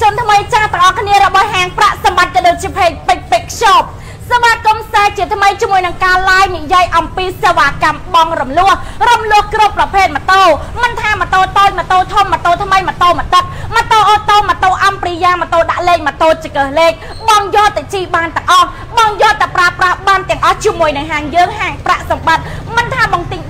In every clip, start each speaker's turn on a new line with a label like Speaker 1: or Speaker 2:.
Speaker 1: ជនថ្មីចាស់ទាំងអស់គ្នារបស់ហាងប្រាក់សម្បត្តិក៏ដូចជា page ពេកពេក shop សមាគមសាជាថ្មីជាមួយនឹងការ live និយាយអំពីសេវាកម្មបងរំលោះរំលោះគ្រប់ប្រភេទម៉ូតូមិនថាម៉ូតូតូចម៉ូតូធំម៉ូតូថ្មីម៉ូតូម៉ាទឹកម៉ូតូអូតូម៉ូតូអំព្រីយ៉ាម៉ូតូដាក់លេខម៉ូតូចង្កឹះលេខបងយកទៅជីបានទាំងអស់បងយកទៅប្រើប្រាស់បានទាំងអស់ជាមួយនឹងហាងយើងហាងប្រាក់សម្បត្តិមិនថាបងទិញ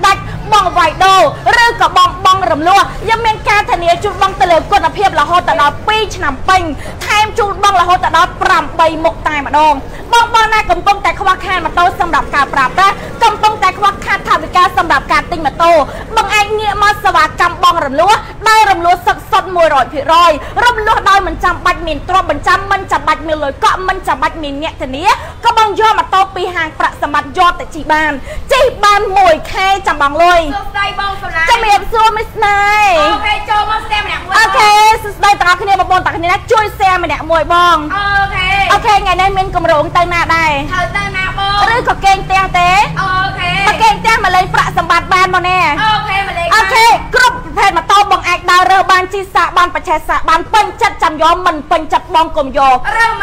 Speaker 1: ដាច់ បងវាយដូរឬក៏បងបងរំលោះយើងមានការធានាជូនបងទៅលើគុណភាពរហូតដល់2ឆ្នាំពេញថែមជូនបងរហូតដល់8មុខតែម្ដងបងបងណាកំពុងតែខ្វះខាតម៉ូតូសម្រាប់ការប្រើប្រាស់កំពុងតែខ្វះខាតថវិកាសម្រាប់ការទិញម៉ូតូបងអាចងាកមកសេវាកម្មបងរំលោះដោយរំលោះសុទ្ធសុទ្ធ100%រំលោះដោយមិនចាំបាច់មានទ្រព្យបញ្ចាំមិនចាំបាច់មានលុយកក់មិនចាំបាច់មានអ្នកធានាក៏បងយកម៉ូតូពីហាងប្រាក់សម្បត្តិយកទៅជិះបានជិះបាន1ខែចាំបងលុយ
Speaker 2: សួស្ដីបងសម្លាញ់
Speaker 1: ជំរាបសួរមីស្នេហ៍
Speaker 2: អូខេចូលមកស្ទែម្នាក់មួយ
Speaker 1: អូខេសួស្ដីទាំងអស់គ្នាបងប្អូនទាំងគ្នាណាជួយ share ម្នាក់មួយបង
Speaker 2: អូខេ
Speaker 1: អូខេថ្ងៃនេះមានកម្រងទៅណាដែរ
Speaker 2: ទៅទៅណាបង
Speaker 1: ឬក៏កេងផ្ទះទេ
Speaker 2: អូខេ
Speaker 1: មកកេងផ្ទះមកលេងប្រាក់សម្បត្តិបានមកណែ
Speaker 2: អូខេមកលេង
Speaker 1: អូខេគ្រប់ប្រភេទម៉ូតូបងអាចដើររើបានជីសាបានបច្ចេកសាបានពេញចិត្តចាំយកមិនពេញចិត្តបងកុំយក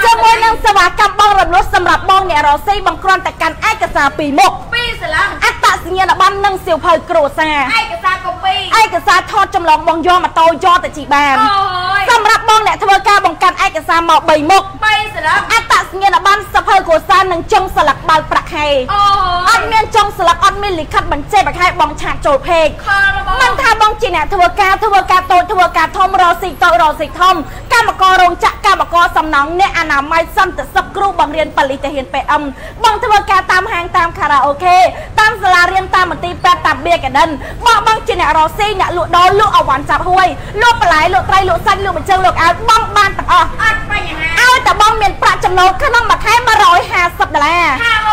Speaker 1: ជាមួយនឹងសេវាកម្មបងរំលោះសម្រាប់បងអ្នករស់ស៊ីបងគ្រាន់តែកាន់ឯកសារពីរមុខ
Speaker 2: ពីរស្លាំ
Speaker 1: អត្តសញ្ញាណប័ណ្ណនិងសៀវភៅគ្រួសារ
Speaker 2: ឯកសារកូពី
Speaker 1: ឯកសារថតចម្លងបងយកម៉ូតូយកទៅជីបានសម្រាប់បងអ្នកធ្វើការបង្កើតឯកសារមក3មុខ
Speaker 2: 3ស្លាំ
Speaker 1: អត្តសញ្ញាណប័ណ្ណសភៅគ្រួសារនិងចុងស្លឹកបើកប្រាក់ខែ
Speaker 2: អូ
Speaker 1: អត់មានចុងស្លឹកអត់មានលិខិតបញ្ជាក់ប្រាក់ខែបងឆាតចូលពេកមិនថាបងជាអ្នកធ្វើការធ្វើការតូចធ្វើការធំរកស៊ីតូចរកស៊ីធំកម្មកររោងចក្រកម្មករសំណង់អ្នកអនាម័យសន្តិសុខគ្រូបង្រៀនបលិទាហាន PM បងធ្វើការតាមហាងតាមខារ៉ាអូខេតាមសាលារៀនតាមមន្ទីរពេទ្យតាមបៀកាដិនបងបងជាអ្នករកស៊ីអ្នកលក់ដូរលក់អវ៉ាន់ចាប់ហួយលក់បន្លែលក់ត្រីលក់សាច់លក់បញ្ជើលក់អាវបងបានទាំងអស់
Speaker 2: អត់បញ្ហា
Speaker 1: ឲ្យតែបងមានប្រាក់ចំណូលក្នុងមួយខែ150ដុល្លារ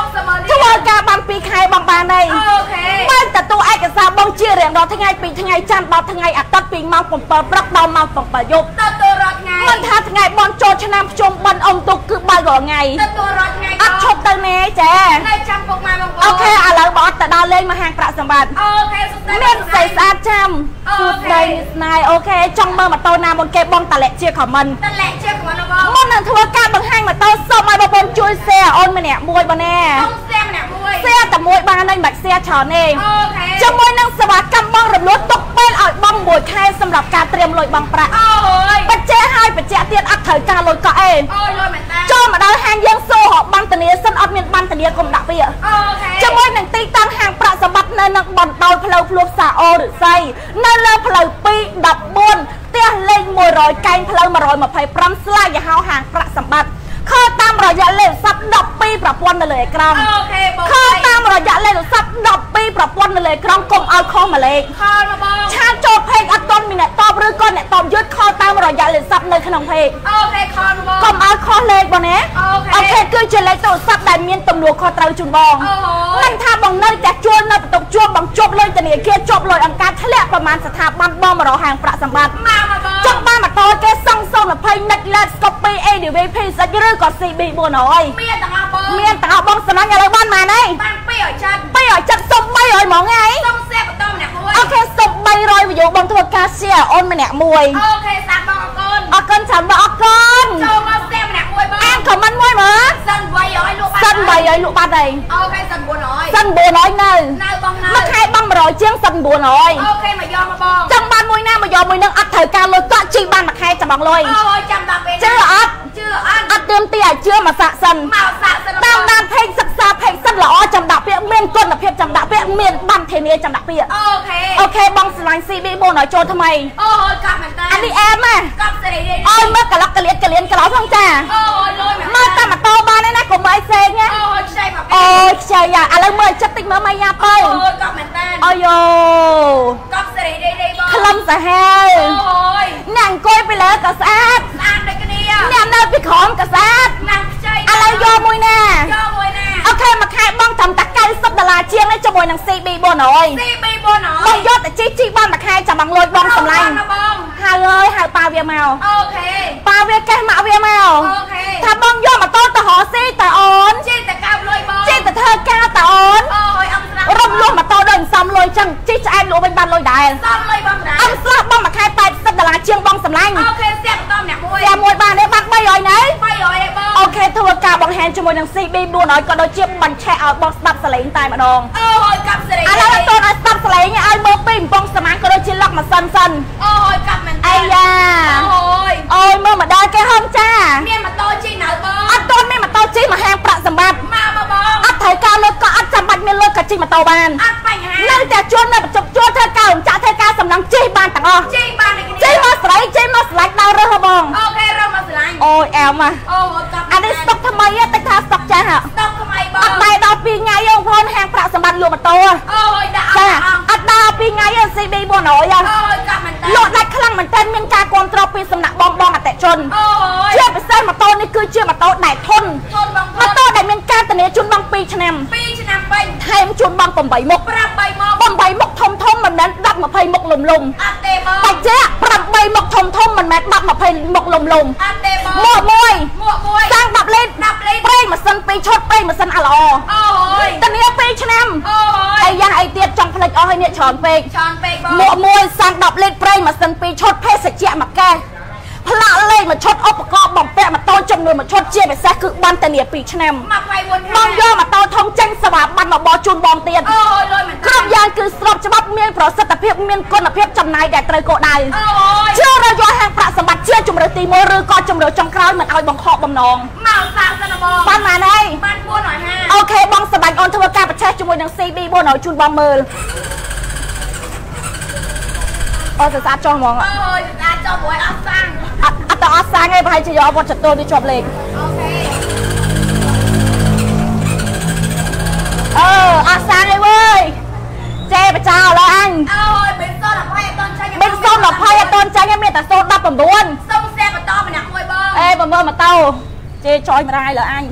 Speaker 2: 50 60
Speaker 1: ធ្វើការបាន2ខែបងបានហើយ
Speaker 2: អូខេ
Speaker 1: បើទទួលឯកសារបងជារៀងរាល់ថ្ងៃពីថ្ងៃច័ន្ទដល់ថ្ងៃអាទិត្យពីម៉ោង7ព្រឹកដល់ម៉ោង7យប់
Speaker 2: ទទួលរាល់ថ្ងៃ
Speaker 1: មិនថាថ្ងៃបងចូលឆ្នាំភ្ជុំបិណ្ឌអុំទុកគឺបើរាល់ថ្ងៃ
Speaker 2: ទទួលរាល់ថ្ងៃ
Speaker 1: អត់ឈប់ទៅណែចា
Speaker 2: នៅចាំពុកម៉ែបងប្អូន
Speaker 1: អូខេឥឡូវបងអត់ទៅដល់លេងមហាប្រាក់សម្បត្តិ
Speaker 2: អូខេសុខសប្បាយ
Speaker 1: មានស្អីស្អាតចាំ សុខស្ដីស្នាយអូខេចង់មើលម៉ូតូណាមុនគេបងតលាក់ជាខមមិន
Speaker 2: តលាក់ជាខមមិនបង
Speaker 1: មុននឹងធ្វើការបង្ហាញម៉ូតូសូមឲ្យបងប្អូនជួយ share អូនម្នាក់មួយបងណែ
Speaker 2: សូម share ម្នាក់មួយ
Speaker 1: share តែមួយបានហើយមិនបាច់ share ច្រើនទេ
Speaker 2: អូខេ
Speaker 1: ជាមួយនឹងសេវាកម្មបងរំលោះទុកពេលឲ្យបងមួយខែសម្រាប់ការត្រៀមលុយបងប្រាក់
Speaker 2: អូយ
Speaker 1: បច្ចេកឲ្យបច្ចេកទៀតអត់ត្រូវការលុយកក់អេ
Speaker 2: អូយលុយមែនតា
Speaker 1: ចូលមកដល់ហាងយើងសូរកបានធានាសិនអត់មានបានធានាកុំដាក់វា
Speaker 2: អូខេ
Speaker 1: ជាមួយនឹងទីតាំងហាងប្រាក់សម្បត្តិនៅនឹងបណ្ដោយផ្លូវភ្លួបសាអូរិស័យនៅលើផ្លូវ2 14ផ្ទះលេខ100កែងផ្លូវ125ស្លាយយហោហាងប្រាក់សម្បត្តិ ខលតាមរយៈលេខទូរស័ព្ទ12ប្រព័ន្ធនៅលើអេក្រង់
Speaker 2: អូខេបង
Speaker 1: ខលតាមរយៈលេខទូរស័ព្ទ12ប្រព័ន្ធនៅលើអេក្រង់កុំឲ្យខុសមួយលេខ
Speaker 2: ខលមកបង
Speaker 1: ឆាតចូលពេកអត់ទាន់មានអ្នកតបឬក៏អ្នកតបយឺតខលតាមរយៈលេខទូរស័ព្ទនៅក្នុងពេក
Speaker 2: អូខេខលមកបង
Speaker 1: កុំឲ្យខុសលេខបងណា
Speaker 2: អូខេ
Speaker 1: គឺជាលេខទូរស័ព្ទដែលមានទំនួលខុសត្រូវជូនបងមិនថាបងនៅផ្ទះជួលនៅបន្ទប់ជួលបងជប់លុយធនាគារជប់លុយអង្គការធ្លាក់ប្រមាណស្ថាប័នបងមករកហាងប្រាក់សម្បត្តិ
Speaker 2: មកមកបង
Speaker 1: ចង់បានម៉ូតូគេសង់020 Next Let Copy ADV PZ ឬក៏ CB 400
Speaker 2: មានទាំងអស់បង
Speaker 1: មានទាំងអស់បងសំណាញ់ឥឡូវបានបានហើយ
Speaker 2: បាន200ចិត្ត
Speaker 1: 200ចិត្តសុំ300ហ្មងហើយ
Speaker 2: សុំ share បន្តម្នាក់មួយ
Speaker 1: អូខេសុំ300 view បងធ្វើការ share អូនម្នាក់មួយ
Speaker 2: អូខេសាក់បងអរគុណ
Speaker 1: អរគុណច្រើនបងអរគុណ
Speaker 2: ចូលមក share ម្នាក់មួយបង
Speaker 1: អាន comment មួយមើល
Speaker 2: សិន800លក់បាត់
Speaker 1: សិន800លក់បាត់ហើយ
Speaker 2: អូខេសិន900
Speaker 1: សិន900នៅនៅ
Speaker 2: បងនៅ
Speaker 1: មួយខែបង100ជាងសិន900
Speaker 2: អូខេមកយកមកបង
Speaker 1: ចង់បានមួយណាមកយកមួយនឹងអត់ត្រូវការលុយកក់ជីបានមួយខែចាំបងលុយ
Speaker 2: អូចាំដល់ពេល
Speaker 1: ជឿអត់
Speaker 2: ជឿអត់
Speaker 1: អត់ទឿនទីឲ្យជឿមកសាក់សិន
Speaker 2: មកសាក់សិន
Speaker 1: តាមដានពេកសិក្សាពេកសិនល្អចាំដាក់ពាក្យមានគុណភាពចាំដាក់ពាក្យមានបានធានាចាំដាក់ពាក្យ
Speaker 2: អូខេ
Speaker 1: អូខេបងស្រឡាញ់ CB 400ចូលថ្មី
Speaker 2: អូយកាប់មែនតើ
Speaker 1: អានេះអែមហ៎
Speaker 2: កាប់សេរី
Speaker 1: អើយមើលកលុកកលៀតកលៀនកលោផងចា
Speaker 2: អូយលុយមែន
Speaker 1: មើលតាមម៉ូតូបានទេណាកុំអីផ្សេងណា
Speaker 2: អូយខ្ចីមក
Speaker 1: អូយខ្ចីយ៉ាឥឡូវមើលចិត្តតិចមើលមកយ៉ាទៅ
Speaker 2: អូយកាប់មែនតើ
Speaker 1: អូយ៉ូ
Speaker 2: កាប់សេរីដេដេបង
Speaker 1: ក្លឹមសាហាវ
Speaker 2: អូយ
Speaker 1: អ្នកអង្គុយពីលើក៏ស្អាត
Speaker 2: ស្អាតដូចគ្នា
Speaker 1: អ្នកនៅពីក្រោមក៏ស្អាត
Speaker 2: ណាំខ្ចី
Speaker 1: ឥឡូវយកមួយណា
Speaker 2: យកមួយណា
Speaker 1: អូខេមួយខែបងត្រឹមតែ90ដុល្លារជាងនេះជាមួយនឹង CB 400
Speaker 2: CB 400
Speaker 1: បងយកទៅជីជីបានមួយខែចាំបងលួចបងសម្លាញ់
Speaker 2: បង
Speaker 1: ហៅអើយហៅប៉ាវាមក
Speaker 2: អូខេ
Speaker 1: ប៉ាវាកេះម៉ាក់វាមក
Speaker 2: អូខេ
Speaker 1: ថាបងយកម៉ូតូទៅរកស៊ីតើអូន
Speaker 2: ជីទៅកោបលុយបង
Speaker 1: ជីទៅធ្វើការតើអូន
Speaker 2: អូយអឹមស្រាប់
Speaker 1: រំលោះម៉ូតូដូចសំលុយចឹងជីឆ្អែតលក់វិញបានលុយដែរ
Speaker 2: សំលុយបង
Speaker 1: ជាងបងសម្លាញ់
Speaker 2: អូខេស្ទាក់បន្តម្នាក់មួយ
Speaker 1: ស្ទាក់មួយបាននជាមួយនឹង CB 400ក៏ដូចជាបញ្ឆេះឲ្យបងស្ដាប់សលេងតែម្ដង
Speaker 2: អូយកាប់សេរី
Speaker 1: ឥឡូវតូនឲ្យស្ដាប់សលេងឲ្យមើលពីកំប៉ុងសមាំងក៏ដូចជាលុកម៉ាស៊ីនសិន
Speaker 2: អូយកាប់មែន
Speaker 1: អាយ៉ា
Speaker 2: អូយ
Speaker 1: អូយមើលម្ដាយគេហងចា
Speaker 2: មានម៉ូតូជិះនៅបង
Speaker 1: អត់តូនមានម៉ូតូជិះមកហាងប្រាក់សម្បត្តិ
Speaker 2: មកមកបង
Speaker 1: អត់ត្រូវការលុយក៏អត់ចាំបាច់មានលុយក៏ជិះម៉ូតូបាន
Speaker 2: អត់បញ្ហា
Speaker 1: នៅតែជួននៅបញ្ចុកជួនធ្វើការរំចាក់ធ្វើការសំឡងជិះបានទាំងអស់
Speaker 2: ជិះបាន ត្តិ
Speaker 1: លក់ម៉ូតូហ៎
Speaker 2: អូយដាក់អ
Speaker 1: ចា
Speaker 2: ស់អស់
Speaker 1: អត់ដល់2ថ្ងៃទេ CB 400ហ៎
Speaker 2: អូយកាប់មែនតើ
Speaker 1: លក់ដាច់ខ្លាំងមែនទែនមានការគ្រប់គ្រងពីសំណាក់បងបងអតិជន
Speaker 2: អូយ
Speaker 1: ជាពិសេសម៉ូតូនេះគឺជាម៉ូតូដែលធន់
Speaker 2: ធន់បង
Speaker 1: ម៉ូតូដែលមានការធានាជូនបង2ឆ្នាំ
Speaker 2: 2ឆ្នាំពេញ
Speaker 1: ថែមជូនបង8មុខ
Speaker 2: ប្រាប់3មក
Speaker 1: 8មុខធំធំមិនមែន10 20មុខលំលំ
Speaker 2: អត់ទេបង
Speaker 1: បច្ចេក8មុខធំធំមិនមែន10 20មុខលំលំ
Speaker 2: អត់ទេបង
Speaker 1: មួកមួយ
Speaker 2: មួកមួយ
Speaker 1: សាំង10លីត្រ
Speaker 2: 10លីត្រ
Speaker 1: ប្រេងម៉ាស៊ីន2ឈុតប្រេងម៉ាស៊ីនអាល្អ
Speaker 2: អូយ
Speaker 1: ធានា2ឆ្នាំ
Speaker 2: អូយ
Speaker 1: អីយ៉ាងអីទៀតចង់ផ្លេ ចអស់ហើយនេះច្រើនពេក
Speaker 2: ឆនពេកបង
Speaker 1: មួកមួយសាំង10លីត្រប្រេងម៉ាស៊ីន2ឈុតភេសជ្ជៈមួយកែវផ្លាកលេខមួយឈុតឧបករណ៍បំពាក់ម៉ូតូចំនួនមួយឈុតជាពិសេសគឺបានធានា2ឆ្នាំ
Speaker 2: មកໄວមុន
Speaker 1: បងយកម៉ូតូធំចេញសេវាប័ណ្ណមកបោះជូនបងទៀត
Speaker 2: អូយលុយមែនតើ
Speaker 1: គ្រប់យ៉ាងគឺស្របច្បាប់មានប្រសិទ្ធភាពមានគុណភាពចំណាយដែលត្រូវគោលដៅ
Speaker 2: អូយ
Speaker 1: ជឿរយយកហាងប្រាក់សម្បត្តិជាជំរើសទី1ឬក៏ជំរើសចុងក្រោយមិនឲ្យបង្ខកបំណង
Speaker 2: មកសាកសិនណាបង
Speaker 1: បានបានហើយ
Speaker 2: បាន450
Speaker 1: អូខេបងសម្បាញ់អូនធ្វើការប្រឆេះជាមួយនឹង CB 400ជូនបងមើល អូសស្អាតចុះហ្មង
Speaker 2: អូយស្អាតចុះមួយអត់សាំង
Speaker 1: អត់អត់ទៅអត់សាំងទេប្រហែលជាយកវត្តចតុនេះជាប់លេខ
Speaker 2: អូខេ
Speaker 1: អឺអត់សាំងទេវើយចេបចោលឡើយអញ
Speaker 2: អូយបិទសូន20អត់តន់ចាញ់
Speaker 1: បិទសូន20អត់តន់ចាញ់ទេមានតែសូន19
Speaker 2: សុំសែបន្តម្នាក់មួយបង
Speaker 1: អេបើមើលម៉ូតូចេចយម្ដាយលើអញ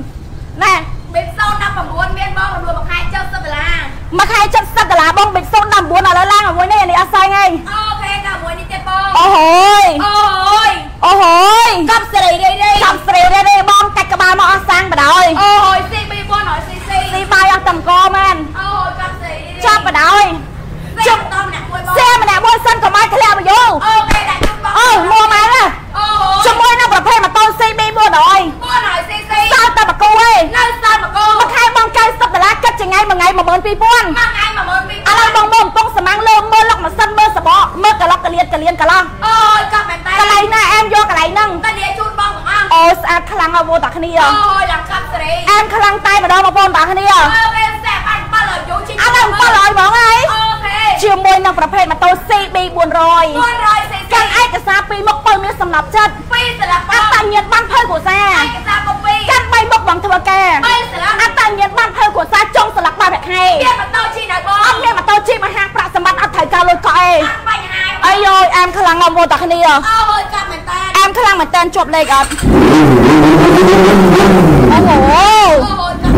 Speaker 1: ណែ
Speaker 2: បិទសូន19មានបងរំលោះមួយខែ70ដុល្លារ
Speaker 1: មួយខែ70ដុល្លារបងបិទសូន19ឥឡូវឡើងមួយនេះនេះអត់សាញ់ហី
Speaker 2: អូខេកាមួយនេះទៀតបង
Speaker 1: អូហូយ
Speaker 2: អូយ
Speaker 1: អូហូយ
Speaker 2: កាប់សេរីរីរី
Speaker 1: កំស្រីរេរេបងកាច់ក្បាលមកអស់សាំងបដ ாய்
Speaker 2: អូយ CB 400 cc
Speaker 1: ស៊ីបាយអស់តំកមែន
Speaker 2: អូយកាប់សេរីរី
Speaker 1: ចាប់បដ ாய்
Speaker 2: សែបន្តម្នាក់មួយបង
Speaker 1: សៀម្នាក់មួយសិនកុំឲ្យធ្លាក់មកយូរ
Speaker 2: អូខេដាក់ជូនបង
Speaker 1: អូមួម៉ែណា
Speaker 2: អូយ
Speaker 1: ជាមួយនឹងប្រភេទម៉ូតូ CB 400
Speaker 2: 400 cc
Speaker 1: សល់តែបកគូឯង
Speaker 2: នៅសល់មកគោ
Speaker 1: មួយខែបង90ដុល្លារគិតជាថ្ងៃមួយថ្ងៃ12000ឥ
Speaker 2: មួយថ្ងៃ12000
Speaker 1: ឡូវបងមើលកំប៉ុងសម្ាំងលើមើលលុកម៉ាស៊ីន មើលសបកមើលកន្លុកកលៀនកលៀនកន្លោះ
Speaker 2: អូយកាប់មែនតើ
Speaker 1: កន្លែងណាអែមយកកន្លែងហ្នឹង
Speaker 2: តាលាជូនបងបងអង្គ
Speaker 1: អូស្អាតខ្លាំងហើយវោតាគ្នា
Speaker 2: អូយឡើងកាប់សេរី
Speaker 1: អែមខ្លាំងតែម្ដងបងប្អូនតាគ្នា
Speaker 2: អូខេសែបាន700យូរជីង
Speaker 1: ឥឡូវ700ហ្មងហើយ
Speaker 2: អូខេ
Speaker 1: ជាមួយនឹងប្រភេទម៉ូតូ CB 400
Speaker 2: 400 cc
Speaker 1: កាន់ឯកសារពីរមុខបើមានសំណប់ចិត្ត
Speaker 2: 2ស្លាប
Speaker 1: អត្តញ្ញាណបានភៅគ្រួសារ អែ
Speaker 2: ម
Speaker 1: ខ្លាំងអមតាគ្នា
Speaker 2: អូយកាប់មែនតើ
Speaker 1: អែមខ្លាំងមែនតើជាប់លេខអត់អូ
Speaker 2: អូ
Speaker 1: ហូ
Speaker 2: យកាប់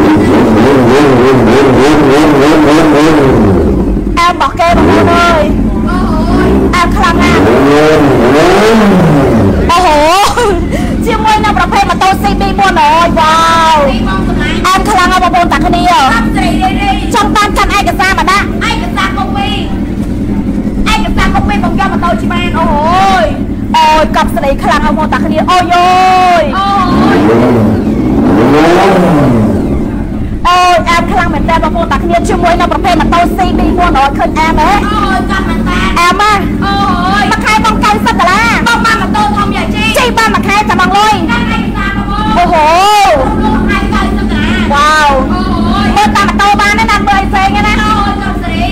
Speaker 1: អែមរបស់គេបងប្អូនអើយ
Speaker 2: អូយ
Speaker 1: អែមខ្លាំងណាស់អូហូជាមួយនឹងប្រភេទម៉ូតូ CB 400 វ៉ាវ
Speaker 2: ទីបងសម្លាញ់
Speaker 1: អែមខ្លាំងណាស់បងប្អូនតាគ្នា
Speaker 2: កាប់សេរីរីរី
Speaker 1: ចង់តាមចាំឯកសារមកដាក់
Speaker 2: ឯកសារកូពីឯកសារកូពី បងយកម៉ូតូជីបានអូយ
Speaker 1: អូយកប់ស្ដីខ្លាំងអមតាគ្នាអូយអូយ
Speaker 2: អូយ
Speaker 1: អូយអែមខ្លាំងមែនតើបងប្អូនតាគ្នាជាមួយនឹងប្រភេទម៉ូតូ CB 400ឃើញអែមហ៎
Speaker 2: អូយកាប់មែនតើ
Speaker 1: អែមហ៎
Speaker 2: អូយ
Speaker 1: មួយខែបង90ដុល្លារ
Speaker 2: បងបានម៉ូតូធំយ៉ាងជី
Speaker 1: ជិះបានមួយខែចាំបងលុយ
Speaker 2: ដល់ឯកសារបង
Speaker 1: អូហូ
Speaker 2: លោកខែ90ដុល្លារ
Speaker 1: វ៉ាវ
Speaker 2: អូយ
Speaker 1: មើលតាមម៉ូតូបានណាណាមើលឲ្យផ្សេងណា
Speaker 2: អូយកាប់សេរី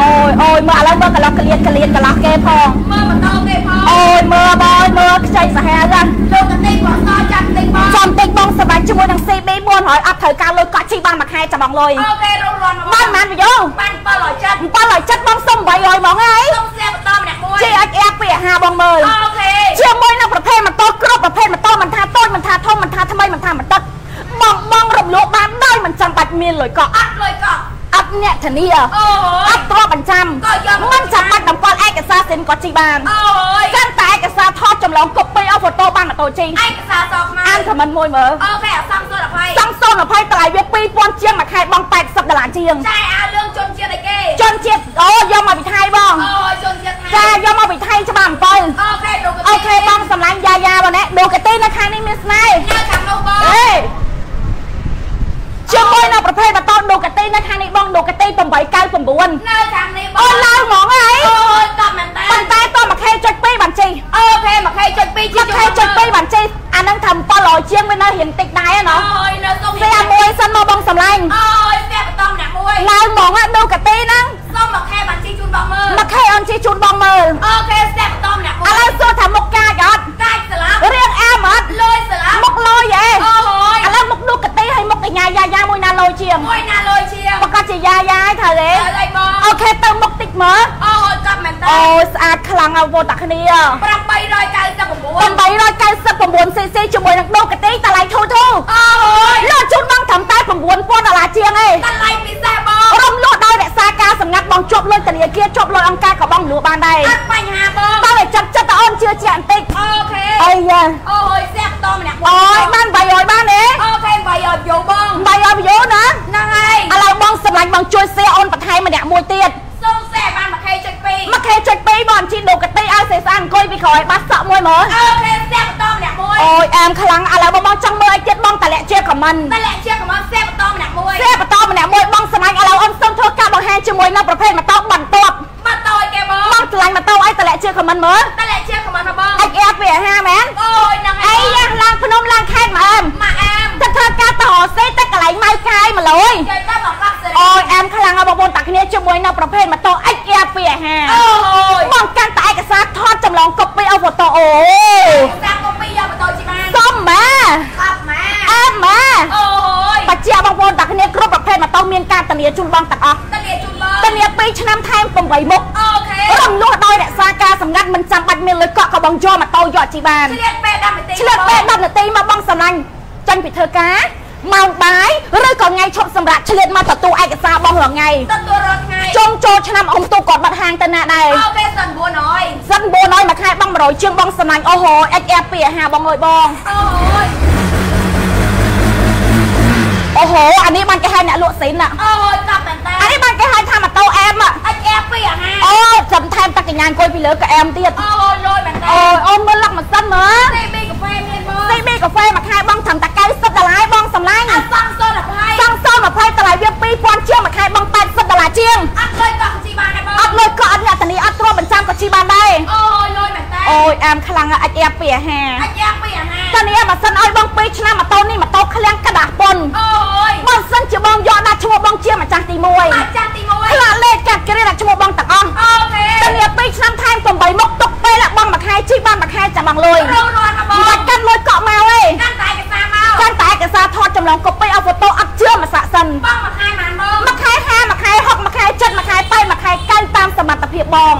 Speaker 1: អូយអូយមើលឥ ឡូវមើលកន្លោះកលៀនកលៀនកន្លោះគេផង
Speaker 2: មើលម៉ូតូគេផង
Speaker 1: អូយមើលបងមើលខ្ចីសាហាវហ្នឹង
Speaker 2: លោកកតិបងសចាំតិចបង
Speaker 1: ចាំតិចបងសម្រាប់ជាមួយនឹង CB 400អត់ត្រូវការលុយកក់ជីបានមួយខែចាំបងលុយ
Speaker 2: អូខេរំរាន់
Speaker 1: បានបានវីដេអូ
Speaker 2: បាន700ចិត្ត
Speaker 1: 770បងសុំ800ហ្មងហើយ
Speaker 2: សុំសែបន្តម្នាក់មួយ
Speaker 1: ជីអត់អែពីអាហាបងមើល
Speaker 2: អូខេ
Speaker 1: ជាមួយនឹងប្រភេទម៉ូតូគ្រប់ប្រភេទម៉ូតូមិនថាតូចមិនថាធំមិនថាថ្មីមិនថាមិនទឹកបងបងរំលោភបានដោយមិនចាំបាច់មានលុយកក់
Speaker 2: អត់លុយកក់
Speaker 1: អ ត់អ្នកធានា
Speaker 2: អូ
Speaker 1: អ
Speaker 2: យ
Speaker 1: ត់ទ្រព្យបញ្ចាំ
Speaker 2: ក៏យកមក
Speaker 1: មិនចាំបាច់តម្កល់ឯកសារសិនក៏ជីបាន
Speaker 2: អូយ
Speaker 1: កាន់តែឯកសារថតចម្លងកុបពីអស់ហ្វូតូបានម៉ូតូជី
Speaker 2: ឯកសារសខ្មៅ
Speaker 1: អានខមមិនមួយមើល
Speaker 2: អូខេអសំសុន20
Speaker 1: សង់សូន20តម្លៃវា2000ជាងមួយខែបង80ដុល្លារជាង
Speaker 2: ចាយអាលឿងជន់ជាតិអីគេ
Speaker 1: ជនជាតិអូយកមកពីថៃបង
Speaker 2: អូយជន់ជាតិ
Speaker 1: ចាយកមកពីថៃច្បាប់7
Speaker 2: អូខេលោកកតិ
Speaker 1: អូខេបងសម្លាញ់យ៉ាយ៉ាបងណាដូកាទីនៅខាងនេះមានស្នេហ៍
Speaker 2: នៅខាងនោះបង
Speaker 1: អេ ជាមួយនៅប្រភេទម៉ូតូដូកាទីនៅខាងនេះបងដូកាទី899
Speaker 2: នៅខាងនេះប
Speaker 1: អូ
Speaker 2: ង
Speaker 1: នឡើងហ្មងហើយ
Speaker 2: អូយតបមែនតើ
Speaker 1: ប៉ុន្តែតមកខេចុច2បានជី
Speaker 2: អូខេ20.2
Speaker 1: មកខេចុច2បានជីអានឹងធ្វើ700ជាងវានៅរៀងតិចដែរណោះ
Speaker 2: អូយនៅសុំ
Speaker 1: ស្អាមួយសិនមកបងសម្លាញ់
Speaker 2: អូយស្ទះបតងអ្នកមួយ
Speaker 1: ឡើងហ្មងអាដូកាទីហ្នឹង
Speaker 2: សុំមកខែបានជីជូនបងមើល
Speaker 1: មកខេអូនជីជូនបងមើល
Speaker 2: អូខេស្ទះបតងអ្នកមួយ
Speaker 1: ឥឡូវសួរថាមុខកាចអត់
Speaker 2: កាច់ស្លាប់
Speaker 1: រៀងអែមអត់
Speaker 2: លុយស្លាប់
Speaker 1: មុខលយអេ
Speaker 2: អូយ
Speaker 1: ឥឡូវ មុខដូកាទីហើយមុខកញ្ញាយ៉ាយ៉ាមួយណាលយជាង
Speaker 2: មួយណាលុយជាង
Speaker 1: ប្រកាសជាយ៉ាយ៉ាហើយត្រូវទេ
Speaker 2: អើអីបង
Speaker 1: អូខេទៅមុខតិចមើល
Speaker 2: អូយតបមែនតើ
Speaker 1: អូយស្អាតខ្លាំងហើយបងតាគ្នា
Speaker 2: 899
Speaker 1: 899 cc ជាមួយនឹងដូកាទីតម្លៃធូរធូរ
Speaker 2: អូយ
Speaker 1: លោកជូនបងត្រឹមតែ9000ដុល្លារជាងឯង
Speaker 2: តម្លៃពិសេសបង
Speaker 1: រំលោះ ដោយរក្សាការសម្ងាត់បងជាប់លុយធនាគារជាប់លុយអង្គការក៏បងលក់បានដែរ
Speaker 2: អត់បញ្ហាបង
Speaker 1: បើឲ្យចិត្តចិត្តតអូនជឿជាក់បន្តិច
Speaker 2: អូខេ
Speaker 1: អីយ៉ា
Speaker 2: អូយស្ទះបតងម្នាក់
Speaker 1: អូយបាន300បានទេ
Speaker 2: អូខេបាយអត់យោបង
Speaker 1: 300វីយូណា
Speaker 2: ហ្នឹងហើយ
Speaker 1: ឥឡូវបងសម្លាញ់បងជួយសេអូនបន្ថែមម្នាក់មួយទៀត
Speaker 2: សុំស្ទះបាន20.2
Speaker 1: មកខេចុច2បងជីដូកាទីឲ្យសេស្អាតអង្គុយពីក្រោយបាត់សក់មួយមើល
Speaker 2: អូខេស្ទះបតងម្នាក់មួយ
Speaker 1: អូយអែមខ្លាំងឥឡូវបងបងចង់មើលឲ្យទៀតបងតលាក់ជាខមមិន
Speaker 2: តែលាក់ជាកំងស្ទះបតងម្នាក់មួយ
Speaker 1: សេបន្តម្នាក់មួយបងសម្លាញ់ឥឡូវអូនសុំធ្វើការបង្ហាញ ជាមួយនៅប្រភេទម៉ូតូបន្ទាប់
Speaker 2: បាត់តយគេបង
Speaker 1: បងឆ្លាញ់ម៉ូតូឲ្យតលាក់ជាខមមិនមើល
Speaker 2: តែលាក់ជាកំងណាបង
Speaker 1: អាចអែពីអាហាមែន
Speaker 2: អូយហ្នឹង
Speaker 1: អីយ៉ាឡើងភ្នំឡើងខេត្តមកអែម
Speaker 2: ម៉ាអាម
Speaker 1: ទៅធ្វើការតរសេទៅកន្លែងម៉ៅកាយមកលយ
Speaker 2: យាយទៅមកកប់សេរី
Speaker 1: អូយអែមខ្លាំងហើយបងប្អូនតាគ្នាជាមួយនៅប្រភេទម៉ូតូអាចអែពីអាហា
Speaker 2: អូយ
Speaker 1: បងកាន់តែឯកសារថតចម្លងកុបពីអូហ្វូតូអូ
Speaker 2: សាកូពីយកបតជីបាន
Speaker 1: សុំម៉ា
Speaker 2: កប់ម៉ា
Speaker 1: អែមម៉ា
Speaker 2: អូយ
Speaker 1: បច្ចៈបងប្អូនតាគ្នាគ្រប់ប្រភេទម៉ូតូមានការធានាជូនបងទាំងអស់
Speaker 2: តែលាក់ជូនបង
Speaker 1: ធានា2ឆ្នាំថែម8មុខ
Speaker 2: អូខេ
Speaker 1: រំលោះដោយរក្សាការសម្ងាត់មិនចាំបាច់មានលុយកក់ក៏បងយកម៉ូតូយកជីបាន
Speaker 2: ឆ្លៀតពេល10នាទី
Speaker 1: ឆ្លៀតពេល10នាទីមកបងសម្លាញ់ចាញ់ពីធ្វើការម៉ោងបាយឬក៏ថ្ងៃឈប់សម្រាប់ឆ្លៀតមកទទួលឯកសារបងរងថ្ងៃ
Speaker 2: ទទួលរាល់ថ្ងៃ
Speaker 1: ចុងចូលឆ្នាំអ៊ំទូគាត់បាត់ហាងទៅណាដែរ
Speaker 2: អូខេសិន900
Speaker 1: សិន4ហើយមួយខែបង100ជាងបងសម្លាញ់អូហូ XF ពីអាហារបងអើយបង
Speaker 2: អូយ
Speaker 1: អូហូអានេះបានគេហៅអ្នកលក់ស៊ីនណា
Speaker 2: អូយកប់មែនតើ
Speaker 1: អានេះបានគេហៅថាម៉ូតូអែម
Speaker 2: អាចអែពីអាហារ
Speaker 1: អូចាំថែមទឹ កកញ្ញាអង្គុយពីលើក៏អែមទៀត
Speaker 2: អូយលុយមែនតើ
Speaker 1: អូយអូនមើលលឹកម៉ាស៊ីនមើល
Speaker 2: ទីប៊ីកាហ្វេមានបង
Speaker 1: ស៊ីប៊ីកាហ្វេមួយខែបងត្រឹមតែ90ដុល្លារបងសម្លាញ់
Speaker 2: អត់សងសូនអភ័យ
Speaker 1: សងសង20តម្លៃវា2000ជាងមួយខែបង80ដុល្លារជាង
Speaker 2: អត់លុយកក់ជីបានទេបង
Speaker 1: អត់លុយក៏អត់អ្នកធានាអត់ទ្រាំបញ្ចាំក៏ជីបានដែរ
Speaker 2: អូយលុយមែនតើ
Speaker 1: អូយអែមខ្លាំងណាស់អាចអែបពីអាហារ
Speaker 2: អាចអែពីអាហារ
Speaker 1: ធានាម៉ាស៊ីនឲ្យបង2ឆ្នាំម៉ូតូនេះម៉ូតូឃ្លាំងក្តាស់ប៉ុន
Speaker 2: អូយ
Speaker 1: បើសិនជាបងយកដាក់ឈ្មោះបងជាម្ចាស់ទី1
Speaker 2: អាចចាស់ទី1
Speaker 1: ខ្លាលេខកាត់គ្រាដាក់ ងលុយ
Speaker 2: រងរាន់ណាបង
Speaker 1: មិនបាច់កាន់លុយកក់មកទេ
Speaker 2: កាន់តែឯកសារមក
Speaker 1: កាន់តែឯកសារថតចម្លងកូពីឲ្យហ្វូតូអត់ជឿមកសាក់សិន
Speaker 2: បងមួយខែបានបង
Speaker 1: មួយខែ5មួយខែ6មួយខែ7មួយខែ8មួយខែ9តាមសមត្ថភាពបង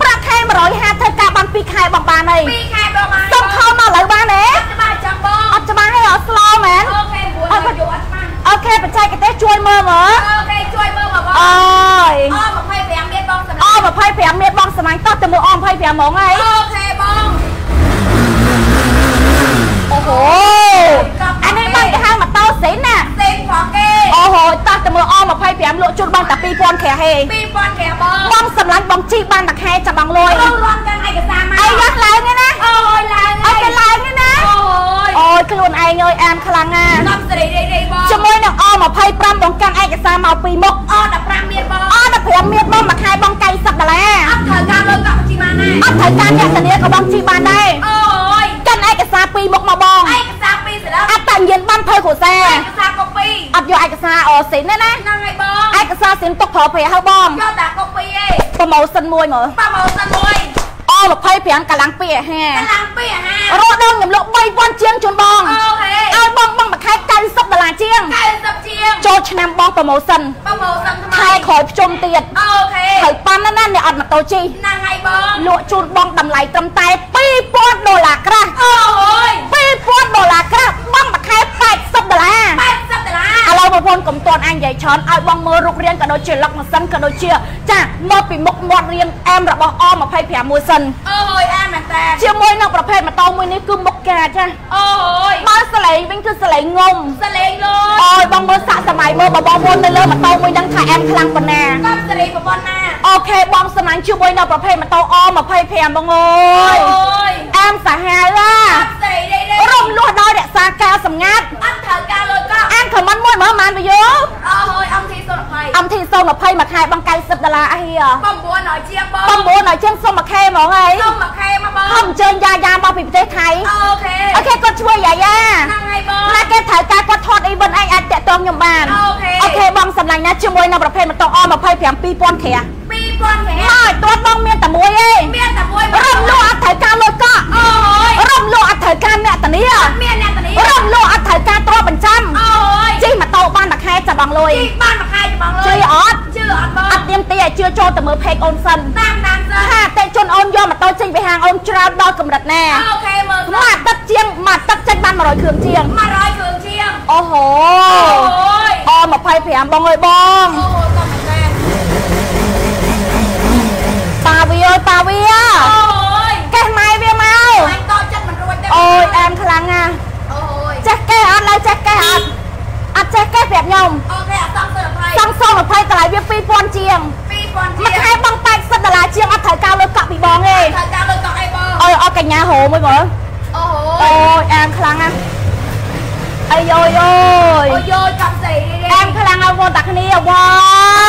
Speaker 1: ប្រាក់ខែ150ធ្វើការបាន2ខែបងបានហើយ
Speaker 2: 2ខែបងបាន
Speaker 1: សុំខលមកឥឡូវបានទេ
Speaker 2: ច្បាស់ចាំបង
Speaker 1: អត់ច្បាស់ទេអត់ស្លោមែន
Speaker 2: អូខេ9យកអត់ច្បាស់
Speaker 1: អូខេបច្ចេកទេសជួយមើលមើល
Speaker 2: អូខេជួយមើលមកបង
Speaker 1: អើយ
Speaker 2: អូ25មានបងសម្អរាប់
Speaker 1: 25មានបងសម្លាញ់តោះទៅមើលអ25ហ្មងហើយ
Speaker 2: អូខេបង
Speaker 1: អូហូអានេះបងគេហៅម៉ូតូសេនណា
Speaker 2: សេនផងគេ
Speaker 1: អូហូតោះទៅមើលអ25លក់ជូនបងតែ2000ក្រាស់ហេ
Speaker 2: 2000គេបង
Speaker 1: បងសម្លាញ់បងជីបានមួយខែចាំបងលុយ
Speaker 2: រងរាន់កាន់ឯកសារមក
Speaker 1: អីយ៉ាស់ឡើងទេណា
Speaker 2: អូយឡើង
Speaker 1: អត់គេឡើងទេណា
Speaker 2: អូយ
Speaker 1: អូយខ្លួនឯងអើយអានខ្លាំងណាស់
Speaker 2: កំស្រីរីរីបង
Speaker 1: ជាមួយនឹងអ25បងកាន់ឯកសារមកពីមុខ
Speaker 2: អូ15មានបង
Speaker 1: អ15មានបងមួយខែបង90ដុល្លារ
Speaker 2: អត់ត្រូវការលុយកក់ជីបានណា
Speaker 1: អត់ត្រូវការអ្នកធានាក៏បងជីបានដែរ
Speaker 2: អូយ
Speaker 1: កាន់ឯកសារពី មុខមកបង
Speaker 2: ឯកសារពីស្ដាប់
Speaker 1: អត់តាញៀនបានភើគ្រួសារ
Speaker 2: ឯកសារកូពី
Speaker 1: អត់យកឯកសារអសិនទេណា
Speaker 2: ហ្នឹងហើយបង
Speaker 1: ឯកសារសិនទុកប្រើប្រាស់ហើយបង
Speaker 2: យកតែកូពីឯង
Speaker 1: ប្រម៉ូសិនមួយមើល
Speaker 2: ប៉ាមកសិនមួយ
Speaker 1: អ25កម្លាំងពីអាហារ
Speaker 2: កន្លងពីអាហារ
Speaker 1: រត់ដល់ខ្ញុំលក់3000ជាងជូនបង
Speaker 2: អូខេ
Speaker 1: ឲ្យបងបងមួយខែ90ដុល្លារជាង
Speaker 2: 90ជាង
Speaker 1: ចូលឆ្នាំបងប្រម៉ូសិន
Speaker 2: ប៉ាមកសិនថ្មី
Speaker 1: ខែក្រោយភ្ជុំទៀត
Speaker 2: អូខេ
Speaker 1: ហើយប៉ាន់ណាស់ណាអ្នកអត់ម៉ូតូជិះ
Speaker 2: ហ្នឹងហើយបង
Speaker 1: លក់ជូនបងតម្លៃត្រឹមតែ2000ដុល្លារក្រាស់
Speaker 2: អូយ
Speaker 1: 2000ដុល្លារក្រាស់បងមួយខែ80ដុល្លារ
Speaker 2: 80ដុល្លារ
Speaker 1: ឥឡូវ បងប្អូនកុំតន់អញនិយាយច្រើនឲ្យបងមើលរូបរាងក៏ដូចជាលក្ខណៈសិនក៏ដូចជាចាមកពីមុខមាត់រាងអែមរបស់អ25មួយសិន
Speaker 2: អូយអាមែនតើ
Speaker 1: ជាមួយនឹងប្រភេទម៉ូតូមួយនេះគឺមុខកាចា
Speaker 2: អូយ
Speaker 1: បើសលេងវិញគឺសលេងងំ
Speaker 2: សលេងលូ
Speaker 1: អើយបងមើលសាក់សម័យមើលបងប្អូននៅលើម៉ូតូមួយហ្នឹងថាអែមខ្លាំងប៉ុណ្ណា
Speaker 2: កំស្រីប្រព័ន្ធណា
Speaker 1: អូខេបងសំណាញ់ជាមួយនៅប្រភេទម៉ូតូអ25បងអើយ
Speaker 2: អូយ
Speaker 1: អែមសាហាវឡា
Speaker 2: កំស្រី
Speaker 1: ធ្វើមិនមួយមើលបានបើយូ
Speaker 2: អូយអំធី020អ
Speaker 1: ំធី020មួយខែបង90ដុល្លារអីហ៎
Speaker 2: 900ជាងបង
Speaker 1: 900ជាងសុំមួយខែហ្មងហី
Speaker 2: សុំមួយខែមកបង
Speaker 1: ខ្ញុំអញ្ជើញយ៉ាយ៉ាមកពីប្រទេសថៃ
Speaker 2: អូខេ
Speaker 1: អូខេគាត់ជួយយ៉ាយ៉ា
Speaker 2: ហ្នឹងហើយបង
Speaker 1: ណាគេត្រូវការគាត់ថតអីមិនឯងអាចតាក់ទងខ្ញុំបាន
Speaker 2: អូខេ
Speaker 1: អូខេបងសម្លាញ់ណាជាមួយនៅប្រភេទម៉ូតូអ25 2000គ្រា
Speaker 2: 2000ហេ
Speaker 1: មកទាត់បងមានតែមួយឯង
Speaker 2: មានតែមួយ
Speaker 1: រំលោអត់ត្រូវការលុយកក់
Speaker 2: អូយ
Speaker 1: រំលោអត់ត្រូវការអ្នកតានី
Speaker 2: មានអ្នកតានី
Speaker 1: រំលោអត់ត្រូវការទ្រពបញ្ចាំ
Speaker 2: អូ
Speaker 1: តូបានមួយខែចាំបងលុយ
Speaker 2: ជីបានមួយខែច្បងលុ
Speaker 1: ជឿ
Speaker 2: យ
Speaker 1: អត់
Speaker 2: ជឿអត់បង
Speaker 1: អត់ទៀមទីឲ្យជឿចូលទៅមើល page អូនសិន
Speaker 2: តាមតាមសិន
Speaker 1: ថាតែជនអូនយកម៉ូតូចេញពីហាងអូនច្រើនដល់កម្រិតណា
Speaker 2: អូខេមើល
Speaker 1: មួយអាទិត្យជាងមួយអាទិត្យចេញបាន100គ្រឿងជាង
Speaker 2: 100គ្រឿងជាង
Speaker 1: អូហូ
Speaker 2: អូយ
Speaker 1: អ25បងអើយបង
Speaker 2: អូក៏មិនដែរ
Speaker 1: តាវាអើយតាវា
Speaker 2: អូយកេះ
Speaker 1: ម៉ែវាមក
Speaker 2: បាញ់តចិត្តមិនរួចទេ
Speaker 1: អូយអែមខ្លាំងណាស់
Speaker 2: អូយ
Speaker 1: ចេះកេះអត់ឡើយចេះកេះអត់ អត់ចេះកេះប្រាប់ខ្ញុំ
Speaker 2: អូខេអត់សំសិល20
Speaker 1: សងសង20តម្លៃវា2000ជាង
Speaker 2: 2000ជា
Speaker 1: មួយ
Speaker 2: ង
Speaker 1: ខែបង80ដុល្លារជាងអត់ត្រូវការលុយកក់ពីបងទេ
Speaker 2: ត្រូវការលុយកក់អីបង
Speaker 1: អើយអត់កញ្ញាហៅមួយមើល
Speaker 2: អូ
Speaker 1: អូយអែមខ្លាំងណាស់អីយោយយោយ
Speaker 2: អូយោចាប់ស្រី
Speaker 1: អែមខ្លាំងណាស់បងតាគ្នាវ៉ា